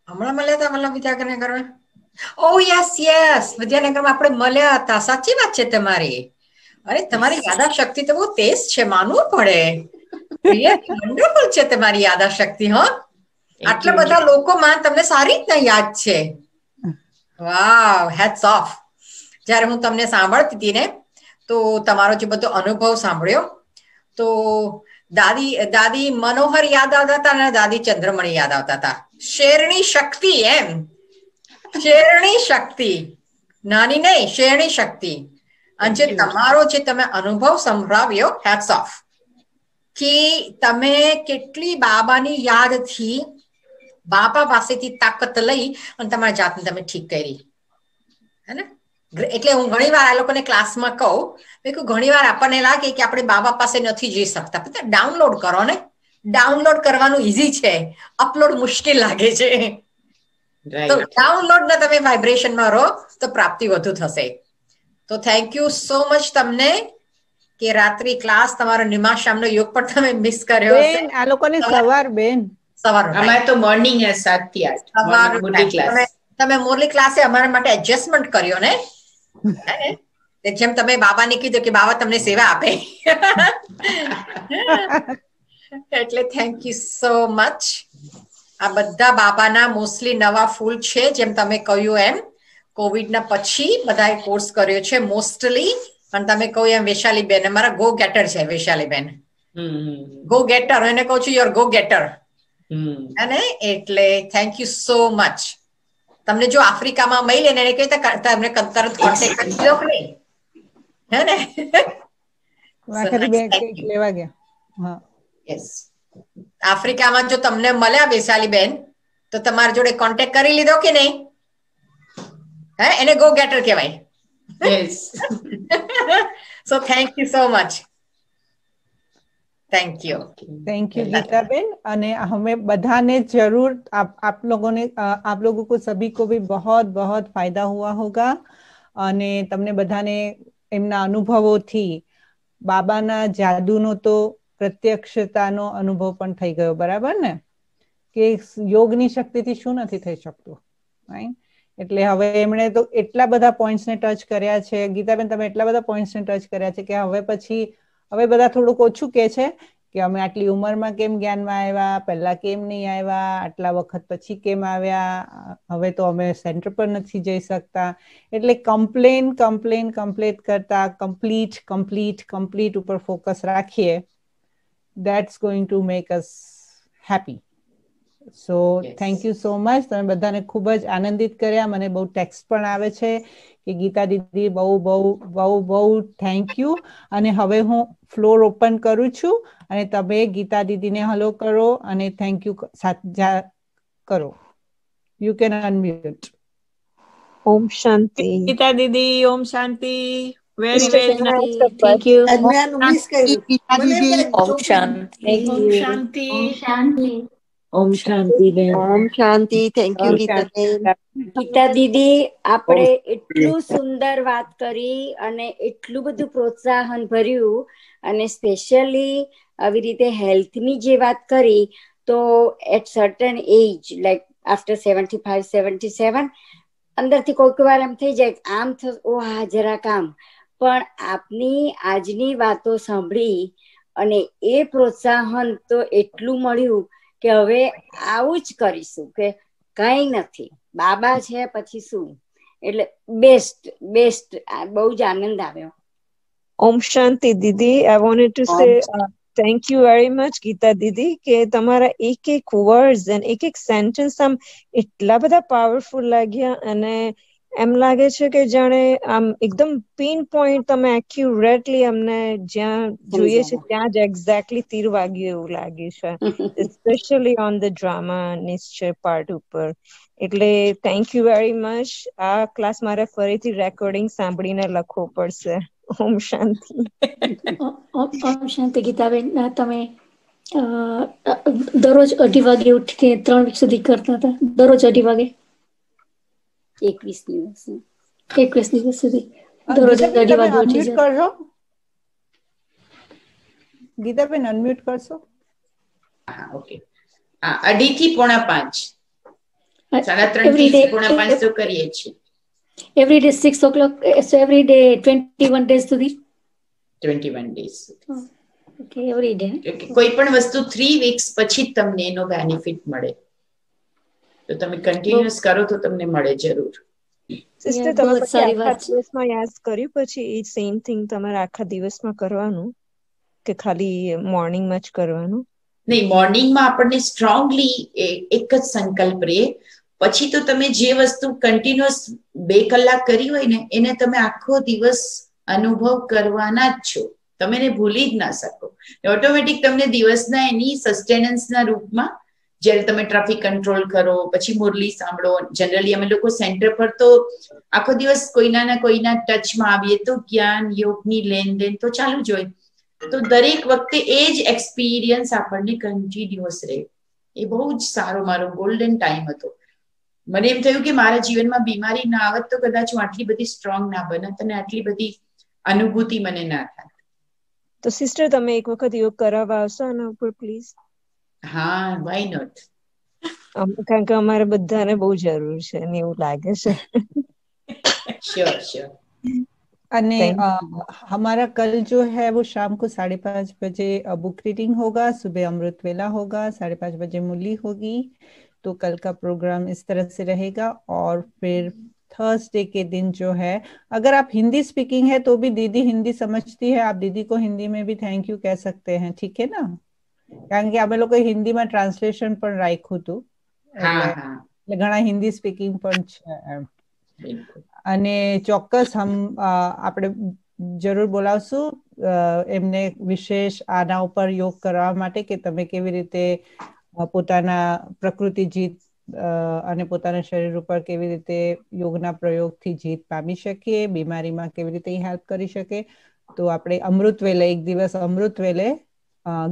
[SPEAKER 5] હમણાં મળ્યા હતા Vallabh Vidyanagar oh yes yes વિદ્યાનગરમાં આપણે મળ્યા હતા. સાચી વાત છે તમારી. અરે તમારી યાદાશક્તિ તો બહુ તેજ છે માનવું પડે. વન્ડરફુલ છે તમારી યાદાશક્તિ હો. આટલા બધા લોકોમાં તમને સારી રીતના યાદ છે. વાવ હેટ્સ ઓફ જ્યારે હું તમને સાંભળતી હતી ને તો તમારો જે બધો અનુભવ સાંભળ્યો તો દાદી દાદી મનોહર યાદ આવતા હતા અને દાદી ચંદ્રમણી યાદ આવતા હતા. શેરણી શક્તિ એમ. શેરણી શક્તિ. નાની નહીં શેરણી શક્તિ. અને જે તમારો જે તમે અનુભવ સંભળાવ્યો હેટ્સ ઓફ કે તમે કેટલી બાબાની યાદથી બાપા પાસેથી તાકાત લઈ અને તમારી જાતને તમે ઠીક કરી. હે ને? એટલે હું ઘણી વાર આ લોકોને ક્લાસમાં કહું મેં કહું ઘણી વાર આપણને લાગે કે આપણે બાબા પાસે નથી જઈ શકતા. પણ ડાઉનલોડ કરો ને. ડાઉનલોડ કરવાનું ઈઝી છે. અપલોડ મુશ્કેલ લાગે છે. તો ડાઉનલોડ ના તમે વાઇબ્રેશનમાં રહો તો પ્રાપ્તિ વધુ થશે. તો થેન્ક યુ સો મચ તમને કે રાત્રિ ક્લાસ તમારો નિમાશામનો યોગ પણ તમે મિસ કર્યો
[SPEAKER 4] બેન આ લોકોને સવાર બેન.
[SPEAKER 5] સવાર.
[SPEAKER 2] અમારે તો મોર્નિંગ સાતથી આઠ.
[SPEAKER 5] સવારનો
[SPEAKER 2] મોટી ક્લાસ
[SPEAKER 5] તમે- મોરલી ક્લાસે અમારા માટે એડજસ્ટમેન્ટ કર્યો ને. હે જેમ તમે બાબાને કીધું કે બાબા તમને સેવા આપે. એટલે થેન્ક યુ સો મચ આ બધા બાબાના મોસ્ટલી નવા ફૂલ છે જેમ તમે કહ્યું એમ. કોવિડના પછી બધાએ કોર્સ કર્યો છે મોસ્ટલી અને તમે કહ્યું એમ વૈશાલી બેન અમારા ગો ગેટર છે વૈશાલી બેન ગો ગેટર એને કહું છું યોર ગો ગેટર અને એટલે થેન્ક યુ સો મચ તમને જો આફ્રિકામાં મળી ને એને કહે તો તમને તરત કોન્ટેક્ટ કરી દો કે નહીં? હે ને?
[SPEAKER 4] આખરી બે
[SPEAKER 5] thank
[SPEAKER 4] લેવા ગયા. હા.
[SPEAKER 5] યસ આફ્રિકામાં જો તમને મળ્યા વૈશાલી બેન તો તમારા જોડે કોન્ટેક્ટ કરી લીધો કે નહીં? હે? એને ગો ગેટર કહેવાય.
[SPEAKER 2] Yes
[SPEAKER 5] so thank you so much Thank you
[SPEAKER 4] thank you Geetaben અને हमें બધાને जरूर आप आप लोगों ने अ, आप लोगों को सभी को भी बहुत बहुत फायदा हुआ होगा અને તમને બધાને એમના અનુભવોથી બાબાના જાદુનો તો પ્રત્યક્ષતાનો અનુભવ પણ થઈ ગયો બરાબર ને કે યોગની શક્તિથી શું નથી થઈ શકતું right? એટલે હવે એમણે તો એટલા બધા પોઈન્ટ્સને ટચ કર્યા છે ગીતાબેન તમે એટલા બધા પોઈન્ટ્સને ટચ કર્યા છે કે હવે પછી હવે બધા થોડુંક ઓછું કે છે કે અમે આટલી ઉંમરમાં કેમ જ્ઞાનમાં આવ્યા, પહેલા કેમ નહીં આવ્યા, આટલા વખત પછી કેમ આવ્યા, હવે તો અમે સેન્ટર પર નથી જઈ શકતા. એટલે કમ્પ્લેન કમ્પ્લેન કમ્પ્લેટ કરતા કમ્પ્લીટ કમ્પ્લીટ કમ્પ્લીટ ઉપર ફોકસ રાખીએ. That's going to make us happy
[SPEAKER 2] so
[SPEAKER 4] thank you so much તમે બધાને ખૂબ જ આનંદિત કર્યા. મને બહુ ટેક્સ્ટ પણ આવે છે કે ગીતા દીદી બહુ બહુ બહુ બહુ થેન્ક યુ અને હવે હું ફ્લોર ઓપન કરું છું અને તમે ગીતા દીદીને હલો કરો અને થેન્ક યુ કરો. You
[SPEAKER 6] can unmute
[SPEAKER 7] Om Shanti. Geeta didi Om Shanti. Very
[SPEAKER 6] very nice
[SPEAKER 8] thank you કર્યું. મને એમ
[SPEAKER 9] ઓમ શાંતિ.
[SPEAKER 7] ઓમ શાંતિ.
[SPEAKER 9] ઓમ શાંતિ બેન.
[SPEAKER 8] ઓમ શાંતિ. Thank you
[SPEAKER 4] Geeta
[SPEAKER 8] ben.
[SPEAKER 9] Gita દીદી આપણે એટલું સુંદર વાત કરી અને એટલું બધું પ્રોત્સાહન ભર્યું અને સ્પેશિયલી આવી રીતે હેલ્થની જે વાત કરી તો at certain age like after seventy five seventy seven અંદરથી કોઈક વાર એમ થઈ જાય આમ થશે ઓ હા જરા કામ પણ આપની આજની વાતો સાંભળી અને એ પ્રોત્સાહન તો એટલું મળ્યું કે હવે આવું જ કરીશું કે કઈ નથી. બાબા છે પછી શું? એટલે બેસ્ટ બેસ્ટ બહુ જ આનંદ આવ્યો.
[SPEAKER 6] Om Shanti didi I wanted to say thank you very much Geeta didi કે તમારા એક એક વર્ડ્સ અને એક એક સેન્ટેન્સ આમ એટલા બધા પાવરફુલ લાગ્યા અને એમ લાગે છે કે જાણે આમ એકદમ પિન પોઈન્ટ તમે એક્યુરેટલી અમને જ્યાં જોઈએ છે ત્યાં જ એક્ઝેક્ટલી તીર વાગ્યું એવું લાગે છે. સ્પેશિયલી ઓન ધ ડ્રામા નિશ્ચય પાર્ટ ઉપર. એટલે થેન્ક યુ વેરી મચ આ ક્લાસ મારે ફરીથી રેકોર્ડિંગ સાંભળીને લખવો પડશે. ઓમ શાંતિ. [laughs]
[SPEAKER 1] ઓમ શાંતિ ગીતાબેન. તમે દરરોજ અઢી વાગે ઉઠીને ત્રણ સુધી કરતા હતા. દરરોજ અઢી વાગે.
[SPEAKER 9] એકવીસ દિવસ.
[SPEAKER 1] એકવીસ દિવસ સુધી. દરરોજ અઢી ઉઠી
[SPEAKER 4] કરજો. ગીતાબેન અનમ્યુટ કરશો?
[SPEAKER 2] હા ઓકે. હા અઢી થી પોણા પાંચ. સાડા
[SPEAKER 1] ત્રણથી
[SPEAKER 2] પોણા પાંચ તો કરીએ છીએ.
[SPEAKER 1] Every day six o'clock every day twenty one days સુધી.
[SPEAKER 2] Twenty one days
[SPEAKER 1] okay every day
[SPEAKER 2] કોઈ પણ વસ્તુ થ્રી વીક્સ પછી તમને એનો બેનિફિટ મળે. તો તમે કન્ટિન્યુઅસ કરો તો તમને મળે જરૂર.
[SPEAKER 6] સિસ્ટર તમે પછી
[SPEAKER 1] સારી
[SPEAKER 6] આખા
[SPEAKER 1] વાત.
[SPEAKER 6] દિવસમાં યાદ કર્યું? પછી એ સેમ થિંગ તમારે આખા દિવસમાં કરવાનું? કે ખાલી મોર્નિંગમાં જ કરવાનું?
[SPEAKER 2] નહીં મોર્નિંગમાં આપણને સ્ટ્રોંગલી એક જ સંકલ્પ રહે. પછી તો તમે જે વસ્તુ કન્ટિન્યુઅસ બે કલાક કરી હોય ને એને તમે આખો દિવસ અનુભવ કરવાના જ છો. તમે એને ભૂલી જ ના શકો. ઓટોમેટિક તમને દિવસના એની સસ્ટેનન્સના રૂપમાં જ્યારે તમે ટ્રાફિક કંટ્રોલ કરો, પછી મુરલી સાંભળો. જનરલી અમે લોકો સેન્ટર પર તો આખો દિવસ કોઈના ના કોઈના ટચમાં આવીએ તો જ્ઞાન, યોગની લેનદેન તો ચાલુ જ હોય. તો દરેક વખતે એ જ એક્સપિરિયન્સ આપણને કન્ટિન્યુઅસ રહે. એ બહુ જ સારો મારો ગોલ્ડન ટાઈમ હતો. મને એમ થયું કે મારા જીવનમાં બીમારી ના આવત તો કદાચ હું આટલી બધી સ્ટ્રોંગ ના બનત અને આટલી બધી અનુભૂતિ મને ના થાય
[SPEAKER 6] તો સિસ્ટર તમે એક વખત યોગ કરાવવા આવશો આના પ્લીઝ
[SPEAKER 2] હા વાય નોટ
[SPEAKER 6] કારણ કે અમારે બધાને બહુ જરૂર છે ને એવું લાગે છે
[SPEAKER 2] श्योर श्योर
[SPEAKER 4] અને
[SPEAKER 6] Thank
[SPEAKER 4] अ, हमारा कल जो है वो शाम को साढ़े पाँच बजे बुक रीडिंग होगा सुबह अमृत वेला होगा साढ़े पाँच बजे मुरली होगी तो कल का प्रोग्राम इस तरह से रहेगा और फिर थर्सडे के दिन जो है अगर आप हिंदी स्पीकिंग है तो भी दीदी हिंदी समझती है आप दीदी को हिंदी में भी थैंक यू कह सकते हैं ठीक है ना કારણ કે અમે લોકો હિન્દીમાં ટ્રાન્સલેશન પણ રાખ્યું હતું. એટલે ઘણા હિન્દી સ્પીકિંગ પણ છે અને ચોક્કસ હમ આપણે જરૂર બોલાવશું. એમને વિશેષ આના ઉપર યોગ કરવા માટે કે તમે કેવી રીતે પોતાના પ્રકૃતિ જીત અને પોતાના શરીર ઉપર કેવી રીતે યોગના પ્રયોગથી જીત પામી શકીએ બીમારીમાં કેવી રીતે હેલ્પ કરી શકે તો આપણે અમૃત વેલે એક દિવસ અમૃત વેલે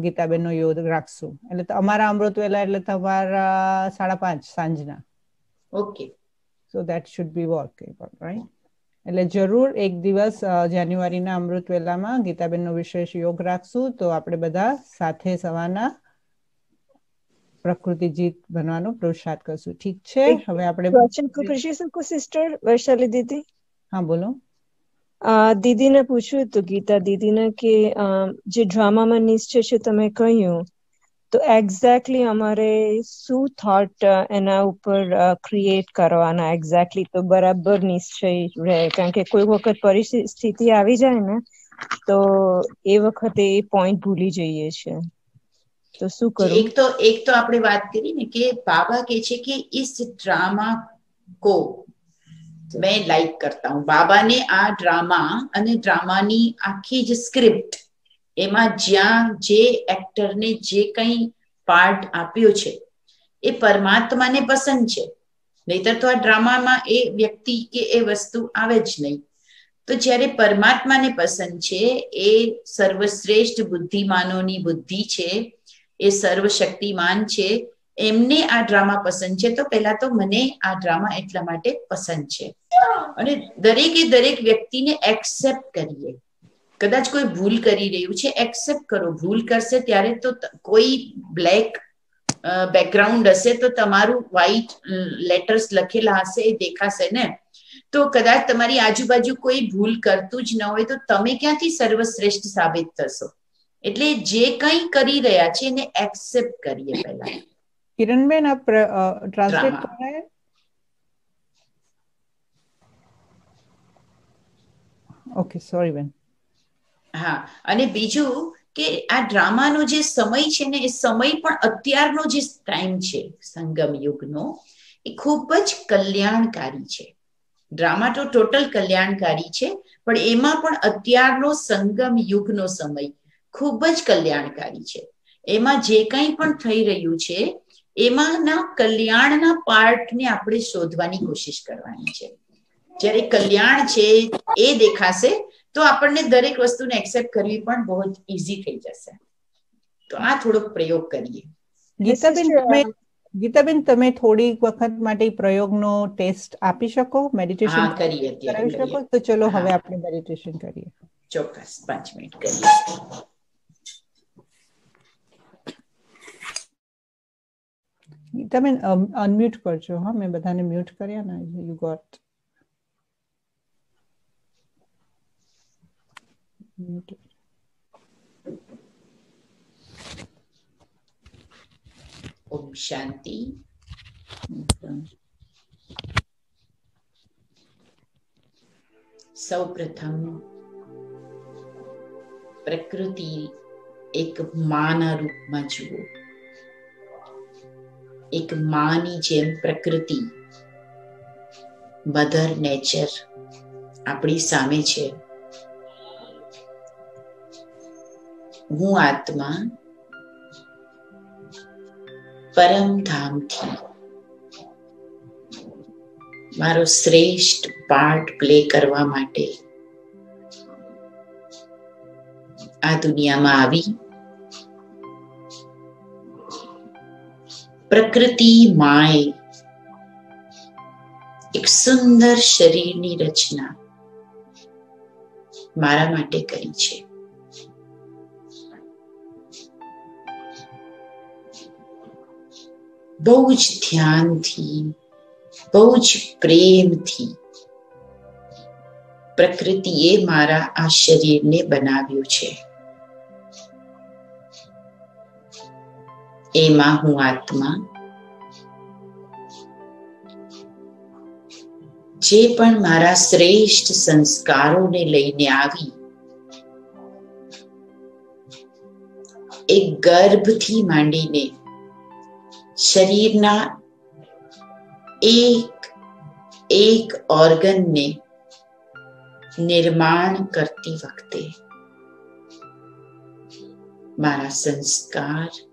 [SPEAKER 4] ગીતાબેનનો યોગ રાખશું. એટલે અમારા અમૃત વેલા એટલે તમારા સાડા પાંચ સાંજના.
[SPEAKER 2] Okay.
[SPEAKER 4] So that should be workable right એટલે જરૂર એક દિવસ જાન્યુઆરીના અમૃત વેલામાં ગીતાબેનનો વિશેષ યોગ રાખશું તો આપણે બધા સાથે સવારના પ્રકૃતિ જીત બનવાનો પુરુષાર્થ કરશું. ઠીક છે? હવે આપણે
[SPEAKER 6] શકું સિસ્ટર વૈશાલી દીદી?
[SPEAKER 4] હા બોલો.
[SPEAKER 6] દીદીને પૂછ્યું હતું ગીતા દીદીને કે જે ડ્રામામાં નિશ્ચય છે તમે કહ્યું તો એક્ઝેક્ટલી અમારે શું થોટ એના ઉપર ક્રિએટ કરવાના? એક્ઝેક્ટલી તો બરાબર નિશ્ચય રહે કારણ કે કોઈ વખત પરિસ્થિતિ આવી જાય ને તો એ વખતે એ પોઈન્ટ ભૂલી જઈએ છે. તો શું કરું?
[SPEAKER 2] એક તો એક તો આપણે વાત કરી ને કે બાબા કે છે કે ઇસ ડ્રામા કો મેં લાઈક કરતા હું. બાબાને આ ડ્રામા અને ડ્રામાની આખી જ સ્ક્રિપ્ટ એમાં જ્યાં જે એક્ટરને જે કંઈ પાર્ટ આપ્યો છે, એ પરમાત્માને પસંદ છે. નહીતર તો આ ડ્રામામાં એ વ્યક્તિ કે એ વસ્તુ આવે જ નહીં. તો જ્યારે પરમાત્માને પસંદ છે, એ સર્વશ્રેષ્ઠ બુદ્ધિમાનોની બુદ્ધિ છે, એ સર્વશક્તિમાન છે એમને આ ડ્રામા પસંદ છે. તો પહેલા તો મને આ ડ્રામા એટલા માટે પસંદ છે. અને દરેકે દરેક વ્યક્તિને એક્સેપ્ટ કરીએ. કદાચ કોઈ ભૂલ કરી રહ્યું છે, એક્સેપ્ટ કરો. ભૂલ કરશે ત્યારે તો કોઈ બ્લેક બેકગ્રાઉન્ડ હશે તો તમારું વ્હાઈટ લેટર્સ લખેલા હશે, એ દેખાશે ને? તો કદાચ તમારી આજુબાજુ કોઈ ભૂલ કરતું જ ન હોય તો તમે ક્યાંથી સર્વશ્રેષ્ઠ સાબિત થશો? એટલે જે કંઈ કરી રહ્યા છે એને એક્સેપ્ટ કરીએ પહેલા.
[SPEAKER 4] किरणबेन आप ट्रांसलेट
[SPEAKER 2] Drama.
[SPEAKER 4] कर रहे हैं ओके सॉरी बेन
[SPEAKER 2] હા અને બીજું કે આ ડ્રામાનો જે સમય છે ને એ સમય પણ અત્યારનો જે ટાઈમ છે સંગમ યુગનો એ ખૂબ જ કલ્યાણકારી છે ડ્રામા તો ટોટલ કલ્યાણકારી છે પણ એમાં પણ અત્યારનો સંગમ યુગનો સમય ખૂબ જ કલ્યાણકારી છે એમાં જે કંઈ પણ થઈ રહ્યું છે એમાંના કલ્યાણના પાર્ટને આપણે શોધવાની કોશિશ કરવાની છે. જ્યારે કલ્યાણ છે એ દેખાશે તો આપણને દરેક વસ્તુને એક્સેપ્ટ કરવી પણ બહુ જ ઇઝી થઈ જશે. તો આ થોડોક પ્રયોગ કરીએ.
[SPEAKER 4] ગીતાબેન તમે ગીતાબેન તમે થોડી વખત માટે પ્રયોગનો ટેસ્ટ આપી શકો? મેડિટેશન
[SPEAKER 2] કરીએ
[SPEAKER 4] કરાવી શકો? તો ચલો હવે આપણે મેડિટેશન કરીએ.
[SPEAKER 2] ચોક્કસ પાંચ મિનિટ કરીએ.
[SPEAKER 4] ગીતાબેન અનમ્યુટ કરજો, હા. મેં બધાને મ્યુટ કર્યા ને યુ ગોટ
[SPEAKER 2] ઓમ શાંતિ. સૌ પ્રથમ પ્રકૃતિ એક માના રૂપમાં જુઓ. એક માની જેમ પ્રકૃતિ. મધર નેચર આપણી સામે છે. હું આત્મા પરમધામથી મારો શ્રેષ્ઠ પાર્ટ પ્લે કરવા માટે આ દુનિયામાં આવી પ્રકૃતિ માએ એક સુંદર શરીરની રચના મારા માટે કરી છે. બહુ જ ધ્યાનથી, બહુ જ પ્રેમથી પ્રકૃતિએ મારા આ શરીરને બનાવ્યું છે. એમાં હું આત્મા જે પણ મારા શ્રેષ્ઠ સંસ્કારોને લઈને આવી એક ગર્ભથી માંડીને શરીરના એક એક ઓર્ગનને નિર્માણ કરતી વખતે મારા સંસ્કાર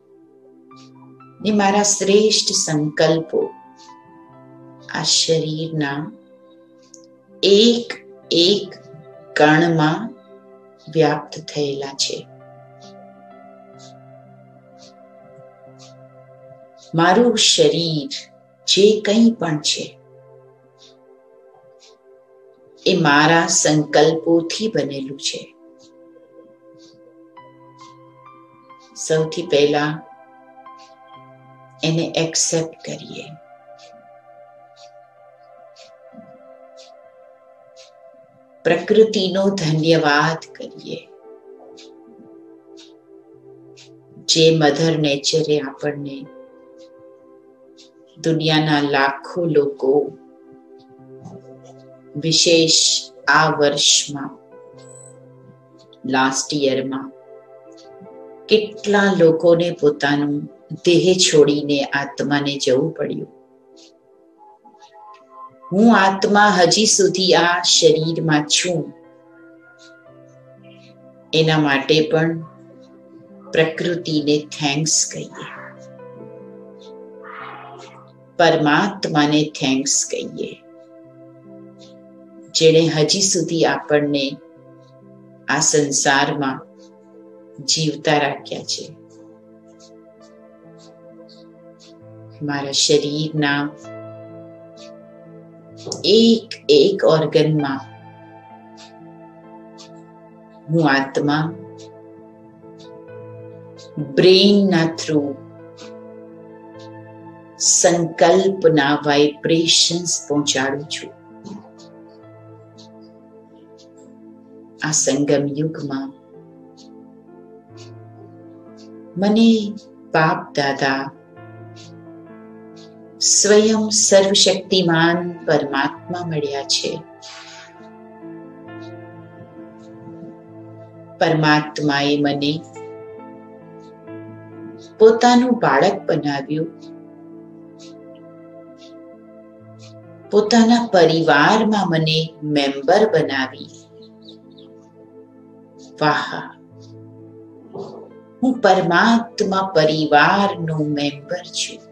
[SPEAKER 2] ને મારા શ્રેષ્ઠ સંકલ્પો. આ શરીરના એક એક કણમાં વ્યાપ્ત થયેલા છે. મારું શરીર જે કંઈ પણ છે, એ મારા સંકલ્પોથી બનેલું છે. સૌથી પહેલા એને એક્સેપ્ટ કરીએ. પ્રકૃતિનો ધન્યવાદ કરીએ. જે મધર નેચરે આપણને દુનિયાના લાખો લોકો વિશેષ આ વર્ષમાં લાસ્ટ યરમાં કેટલા લોકોને પોતાનું દેહ છોડીને આત્માને જવું પડ્યું. હું આત્મા હજી સુધી આ શરીરમાં છું. એના માટે પણ પ્રકૃતિને થેન્ક્સ કહીએ. પરમાત્માને થેન્ક્સ કહીએ. જેણે હજી સુધી આપણને આ સંસારમાં જીવતા રાખ્યા છે. મારા શરીરના એક એક ઓર્ગનમાં હું આત્મા બ્રેઇનના થ્રુ સંકલ્પના વાઇબ્રેશન્સ પહોંચાડું છું આ સંગમ યુગમાં મને બાપ દાદા સ્વયં સર્વશક્તિમાન પરમાત્મા મળ્યા છે. પરમાત્માએ મને પોતાનું બાળક બનાવ્યું. પોતાના પરિવારમાં મને મેમ્બર બનાવી. વાહ! હું પરમાત્મા પરિવારનો મેમ્બર છું.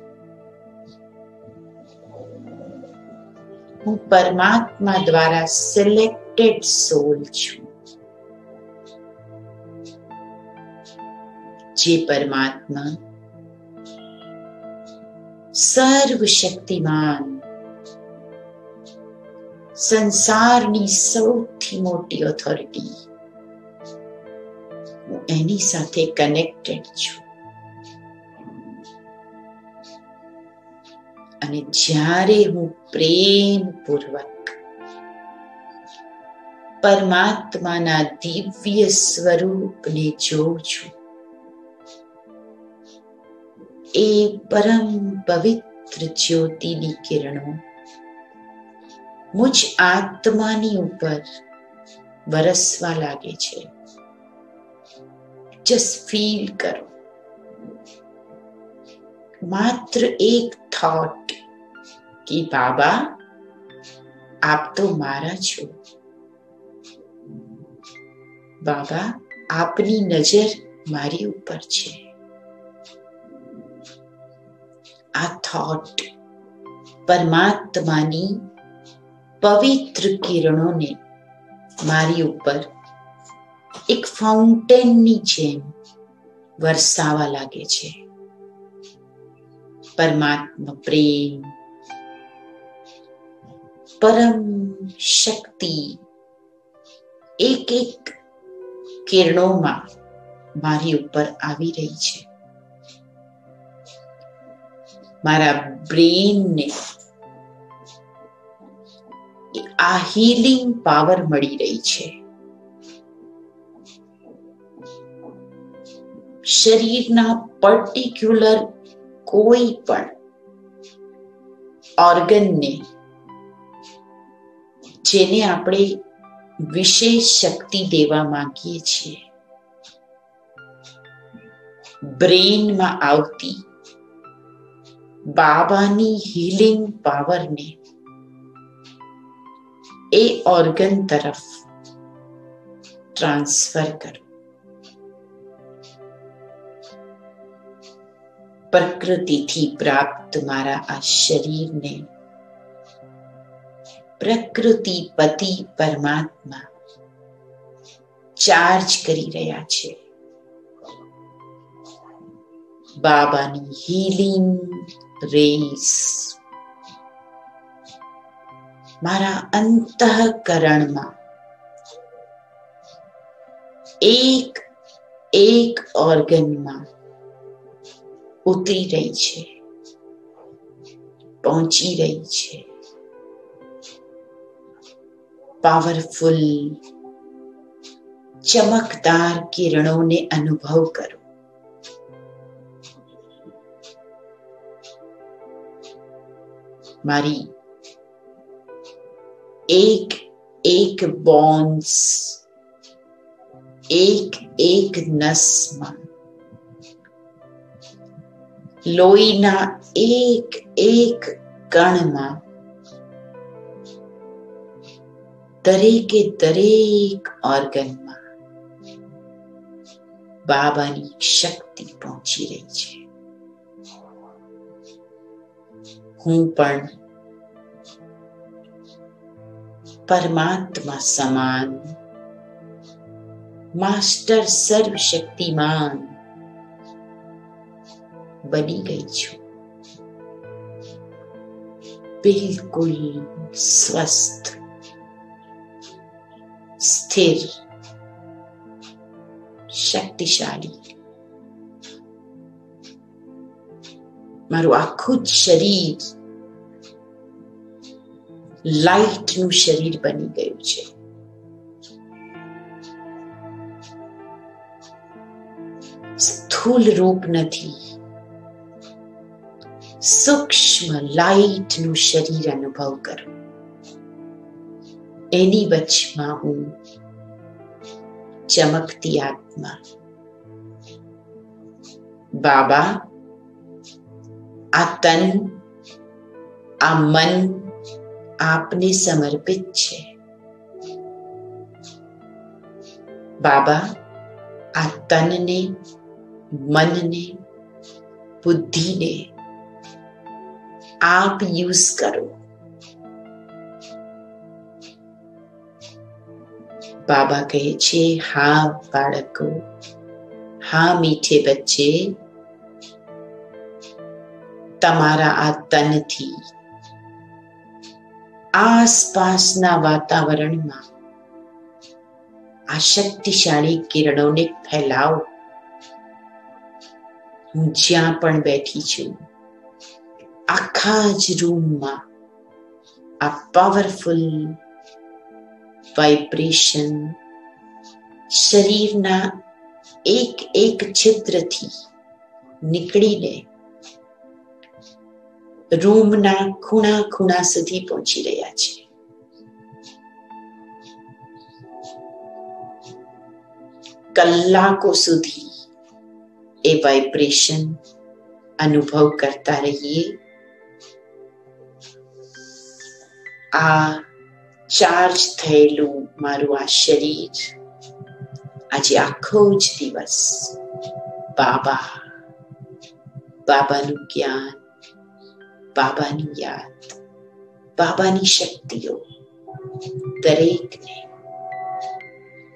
[SPEAKER 2] હું પરમાત્મા દ્વારા સિલેક્ટેડ સોલ છું. જે પરમાત્મા સર્વશક્તિમાન સંસારની સૌથી મોટી ઓથોરિટી હું એની સાથે કનેક્ટેડ છું. અને જ્યારે હું પ્રેમપૂર્વક પરમાત્માના દિવ્ય સ્વરૂપને જોઉં છું, એ પરમ પવિત્ર જ્યોતિની કિરણો મુજ આત્માની ઉપર વરસવા લાગે છે. જસ્ટ ફીલ કરો. માત્ર એક થોટ કે બાબા આપ તો મારા છો બાબા આપની નજર મારી ઉપર છે આ થોટ પરમાત્માની પવિત્ર કિરણોને મારી ઉપર એક ફાઉન્ટેનની જેમ વરસાવા લાગે છે પરમાત્મા પ્રેમ પરમ શક્તિ એક એક કિરણોમાં મારી ઉપર આવી રહી છે. મારા બ્રેનને આ હીલિંગ પાવર મળી રહી છે. શરીરના પર્ટિક્યુલર કોઈ પણ ઓર્ગનને જેને આપણે વિશેષ શક્તિ દેવા માંગીએ છીએ બ્રેનમાં આવતી બાબાની હીલિંગ પાવરને એ ઓર્ગન તરફ ટ્રાન્સફર કરો પ્રકૃતિથી પ્રાપ્ત મારા આ શરીરને. પ્રકૃતિ પતિ પરમાત્મા. ચાર્જ કરી રહ્યા છે. બાબાની હીલિંગ રેસ મારા અંતઃકરણમાં. એક એક ઓર્ગનમાં ઉતરી રહી છે, પહોંચી રહી છે. પાવરફુલ ચમકદાર કિરણોને અનુભવ કરો. મારી એક એક બોન્સ એક એક નસમાં લોહીના એક એક કણમાં દરેકે દરેક ઓર્ગનમાં બાબાની શક્તિ પહોંચી રહી છે હું પણ પરમાત્મા સમાન માસ્ટર સર્વશક્તિમાન બની ગઈ છું બિલકુલ સ્વસ્થ સ્થિર શક્તિશાળી મારું આખું જ શરીર લાઇટનું શરીર બની ગયું છે સ્થૂલ રૂપ નથી સૂક્ષ્મ લાઈટનું શરીર અનુભવ કરું. એની વચમાં હું ચમકતી આત્મા. બાબા, આ તન, આ મન આપને સમર્પિત છે. બાબા, આ તનને, મનને, બુદ્ધિને આપ યુઝ કરો બાબા કહે છે હા બાળકો હા મીઠે બચ્ચે તમારા આ તનથી આસપાસના વાતાવરણમાં આ શક્તિશાળી કિરણોને ફેલાવો હું જ્યાં પણ બેઠી છું આખા રૂમમાં આ પાવરફુલ વાઇબ્રેશન શરીરના એક એક છિદ્રથી નીકળીને રૂમના ખૂણા ખૂણા સુધી પહોંચી રહ્યા છે કલાકો સુધી એ વાઇબ્રેશન અનુભવ કરતા રહીએ આ ચાર્જ થયેલું મારું આ શરીર. આજે આખો જ દિવસ બાબા, બાબાનું જ્ઞાન, બાબાની યાદ, બાબાની શક્તિઓ દરેકને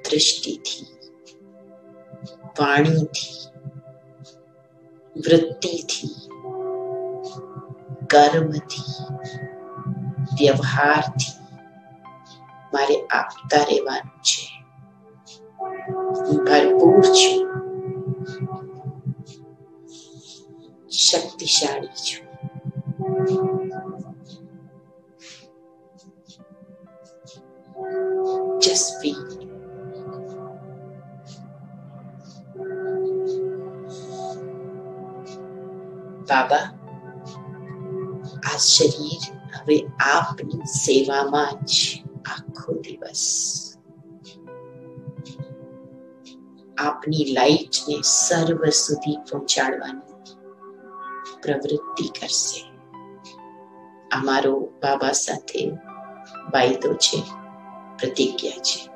[SPEAKER 2] દૃષ્ટિથી વાણીથી, વૃત્તિથી, કર્મથી વ્યવહારથી મારે આપતા રહેવાનું છે. ભરપૂર છું. શક્તિશાળી છું. just બાબા આ શરીર હવે આપની સેવામાં જ આખો દિવસ આપની લાઈટને સર્વ સુધી પહોંચાડવાની પ્રવૃત્તિ કરશે અમારો બાબા સાથે વાયદો છે પ્રતિજ્ઞા છે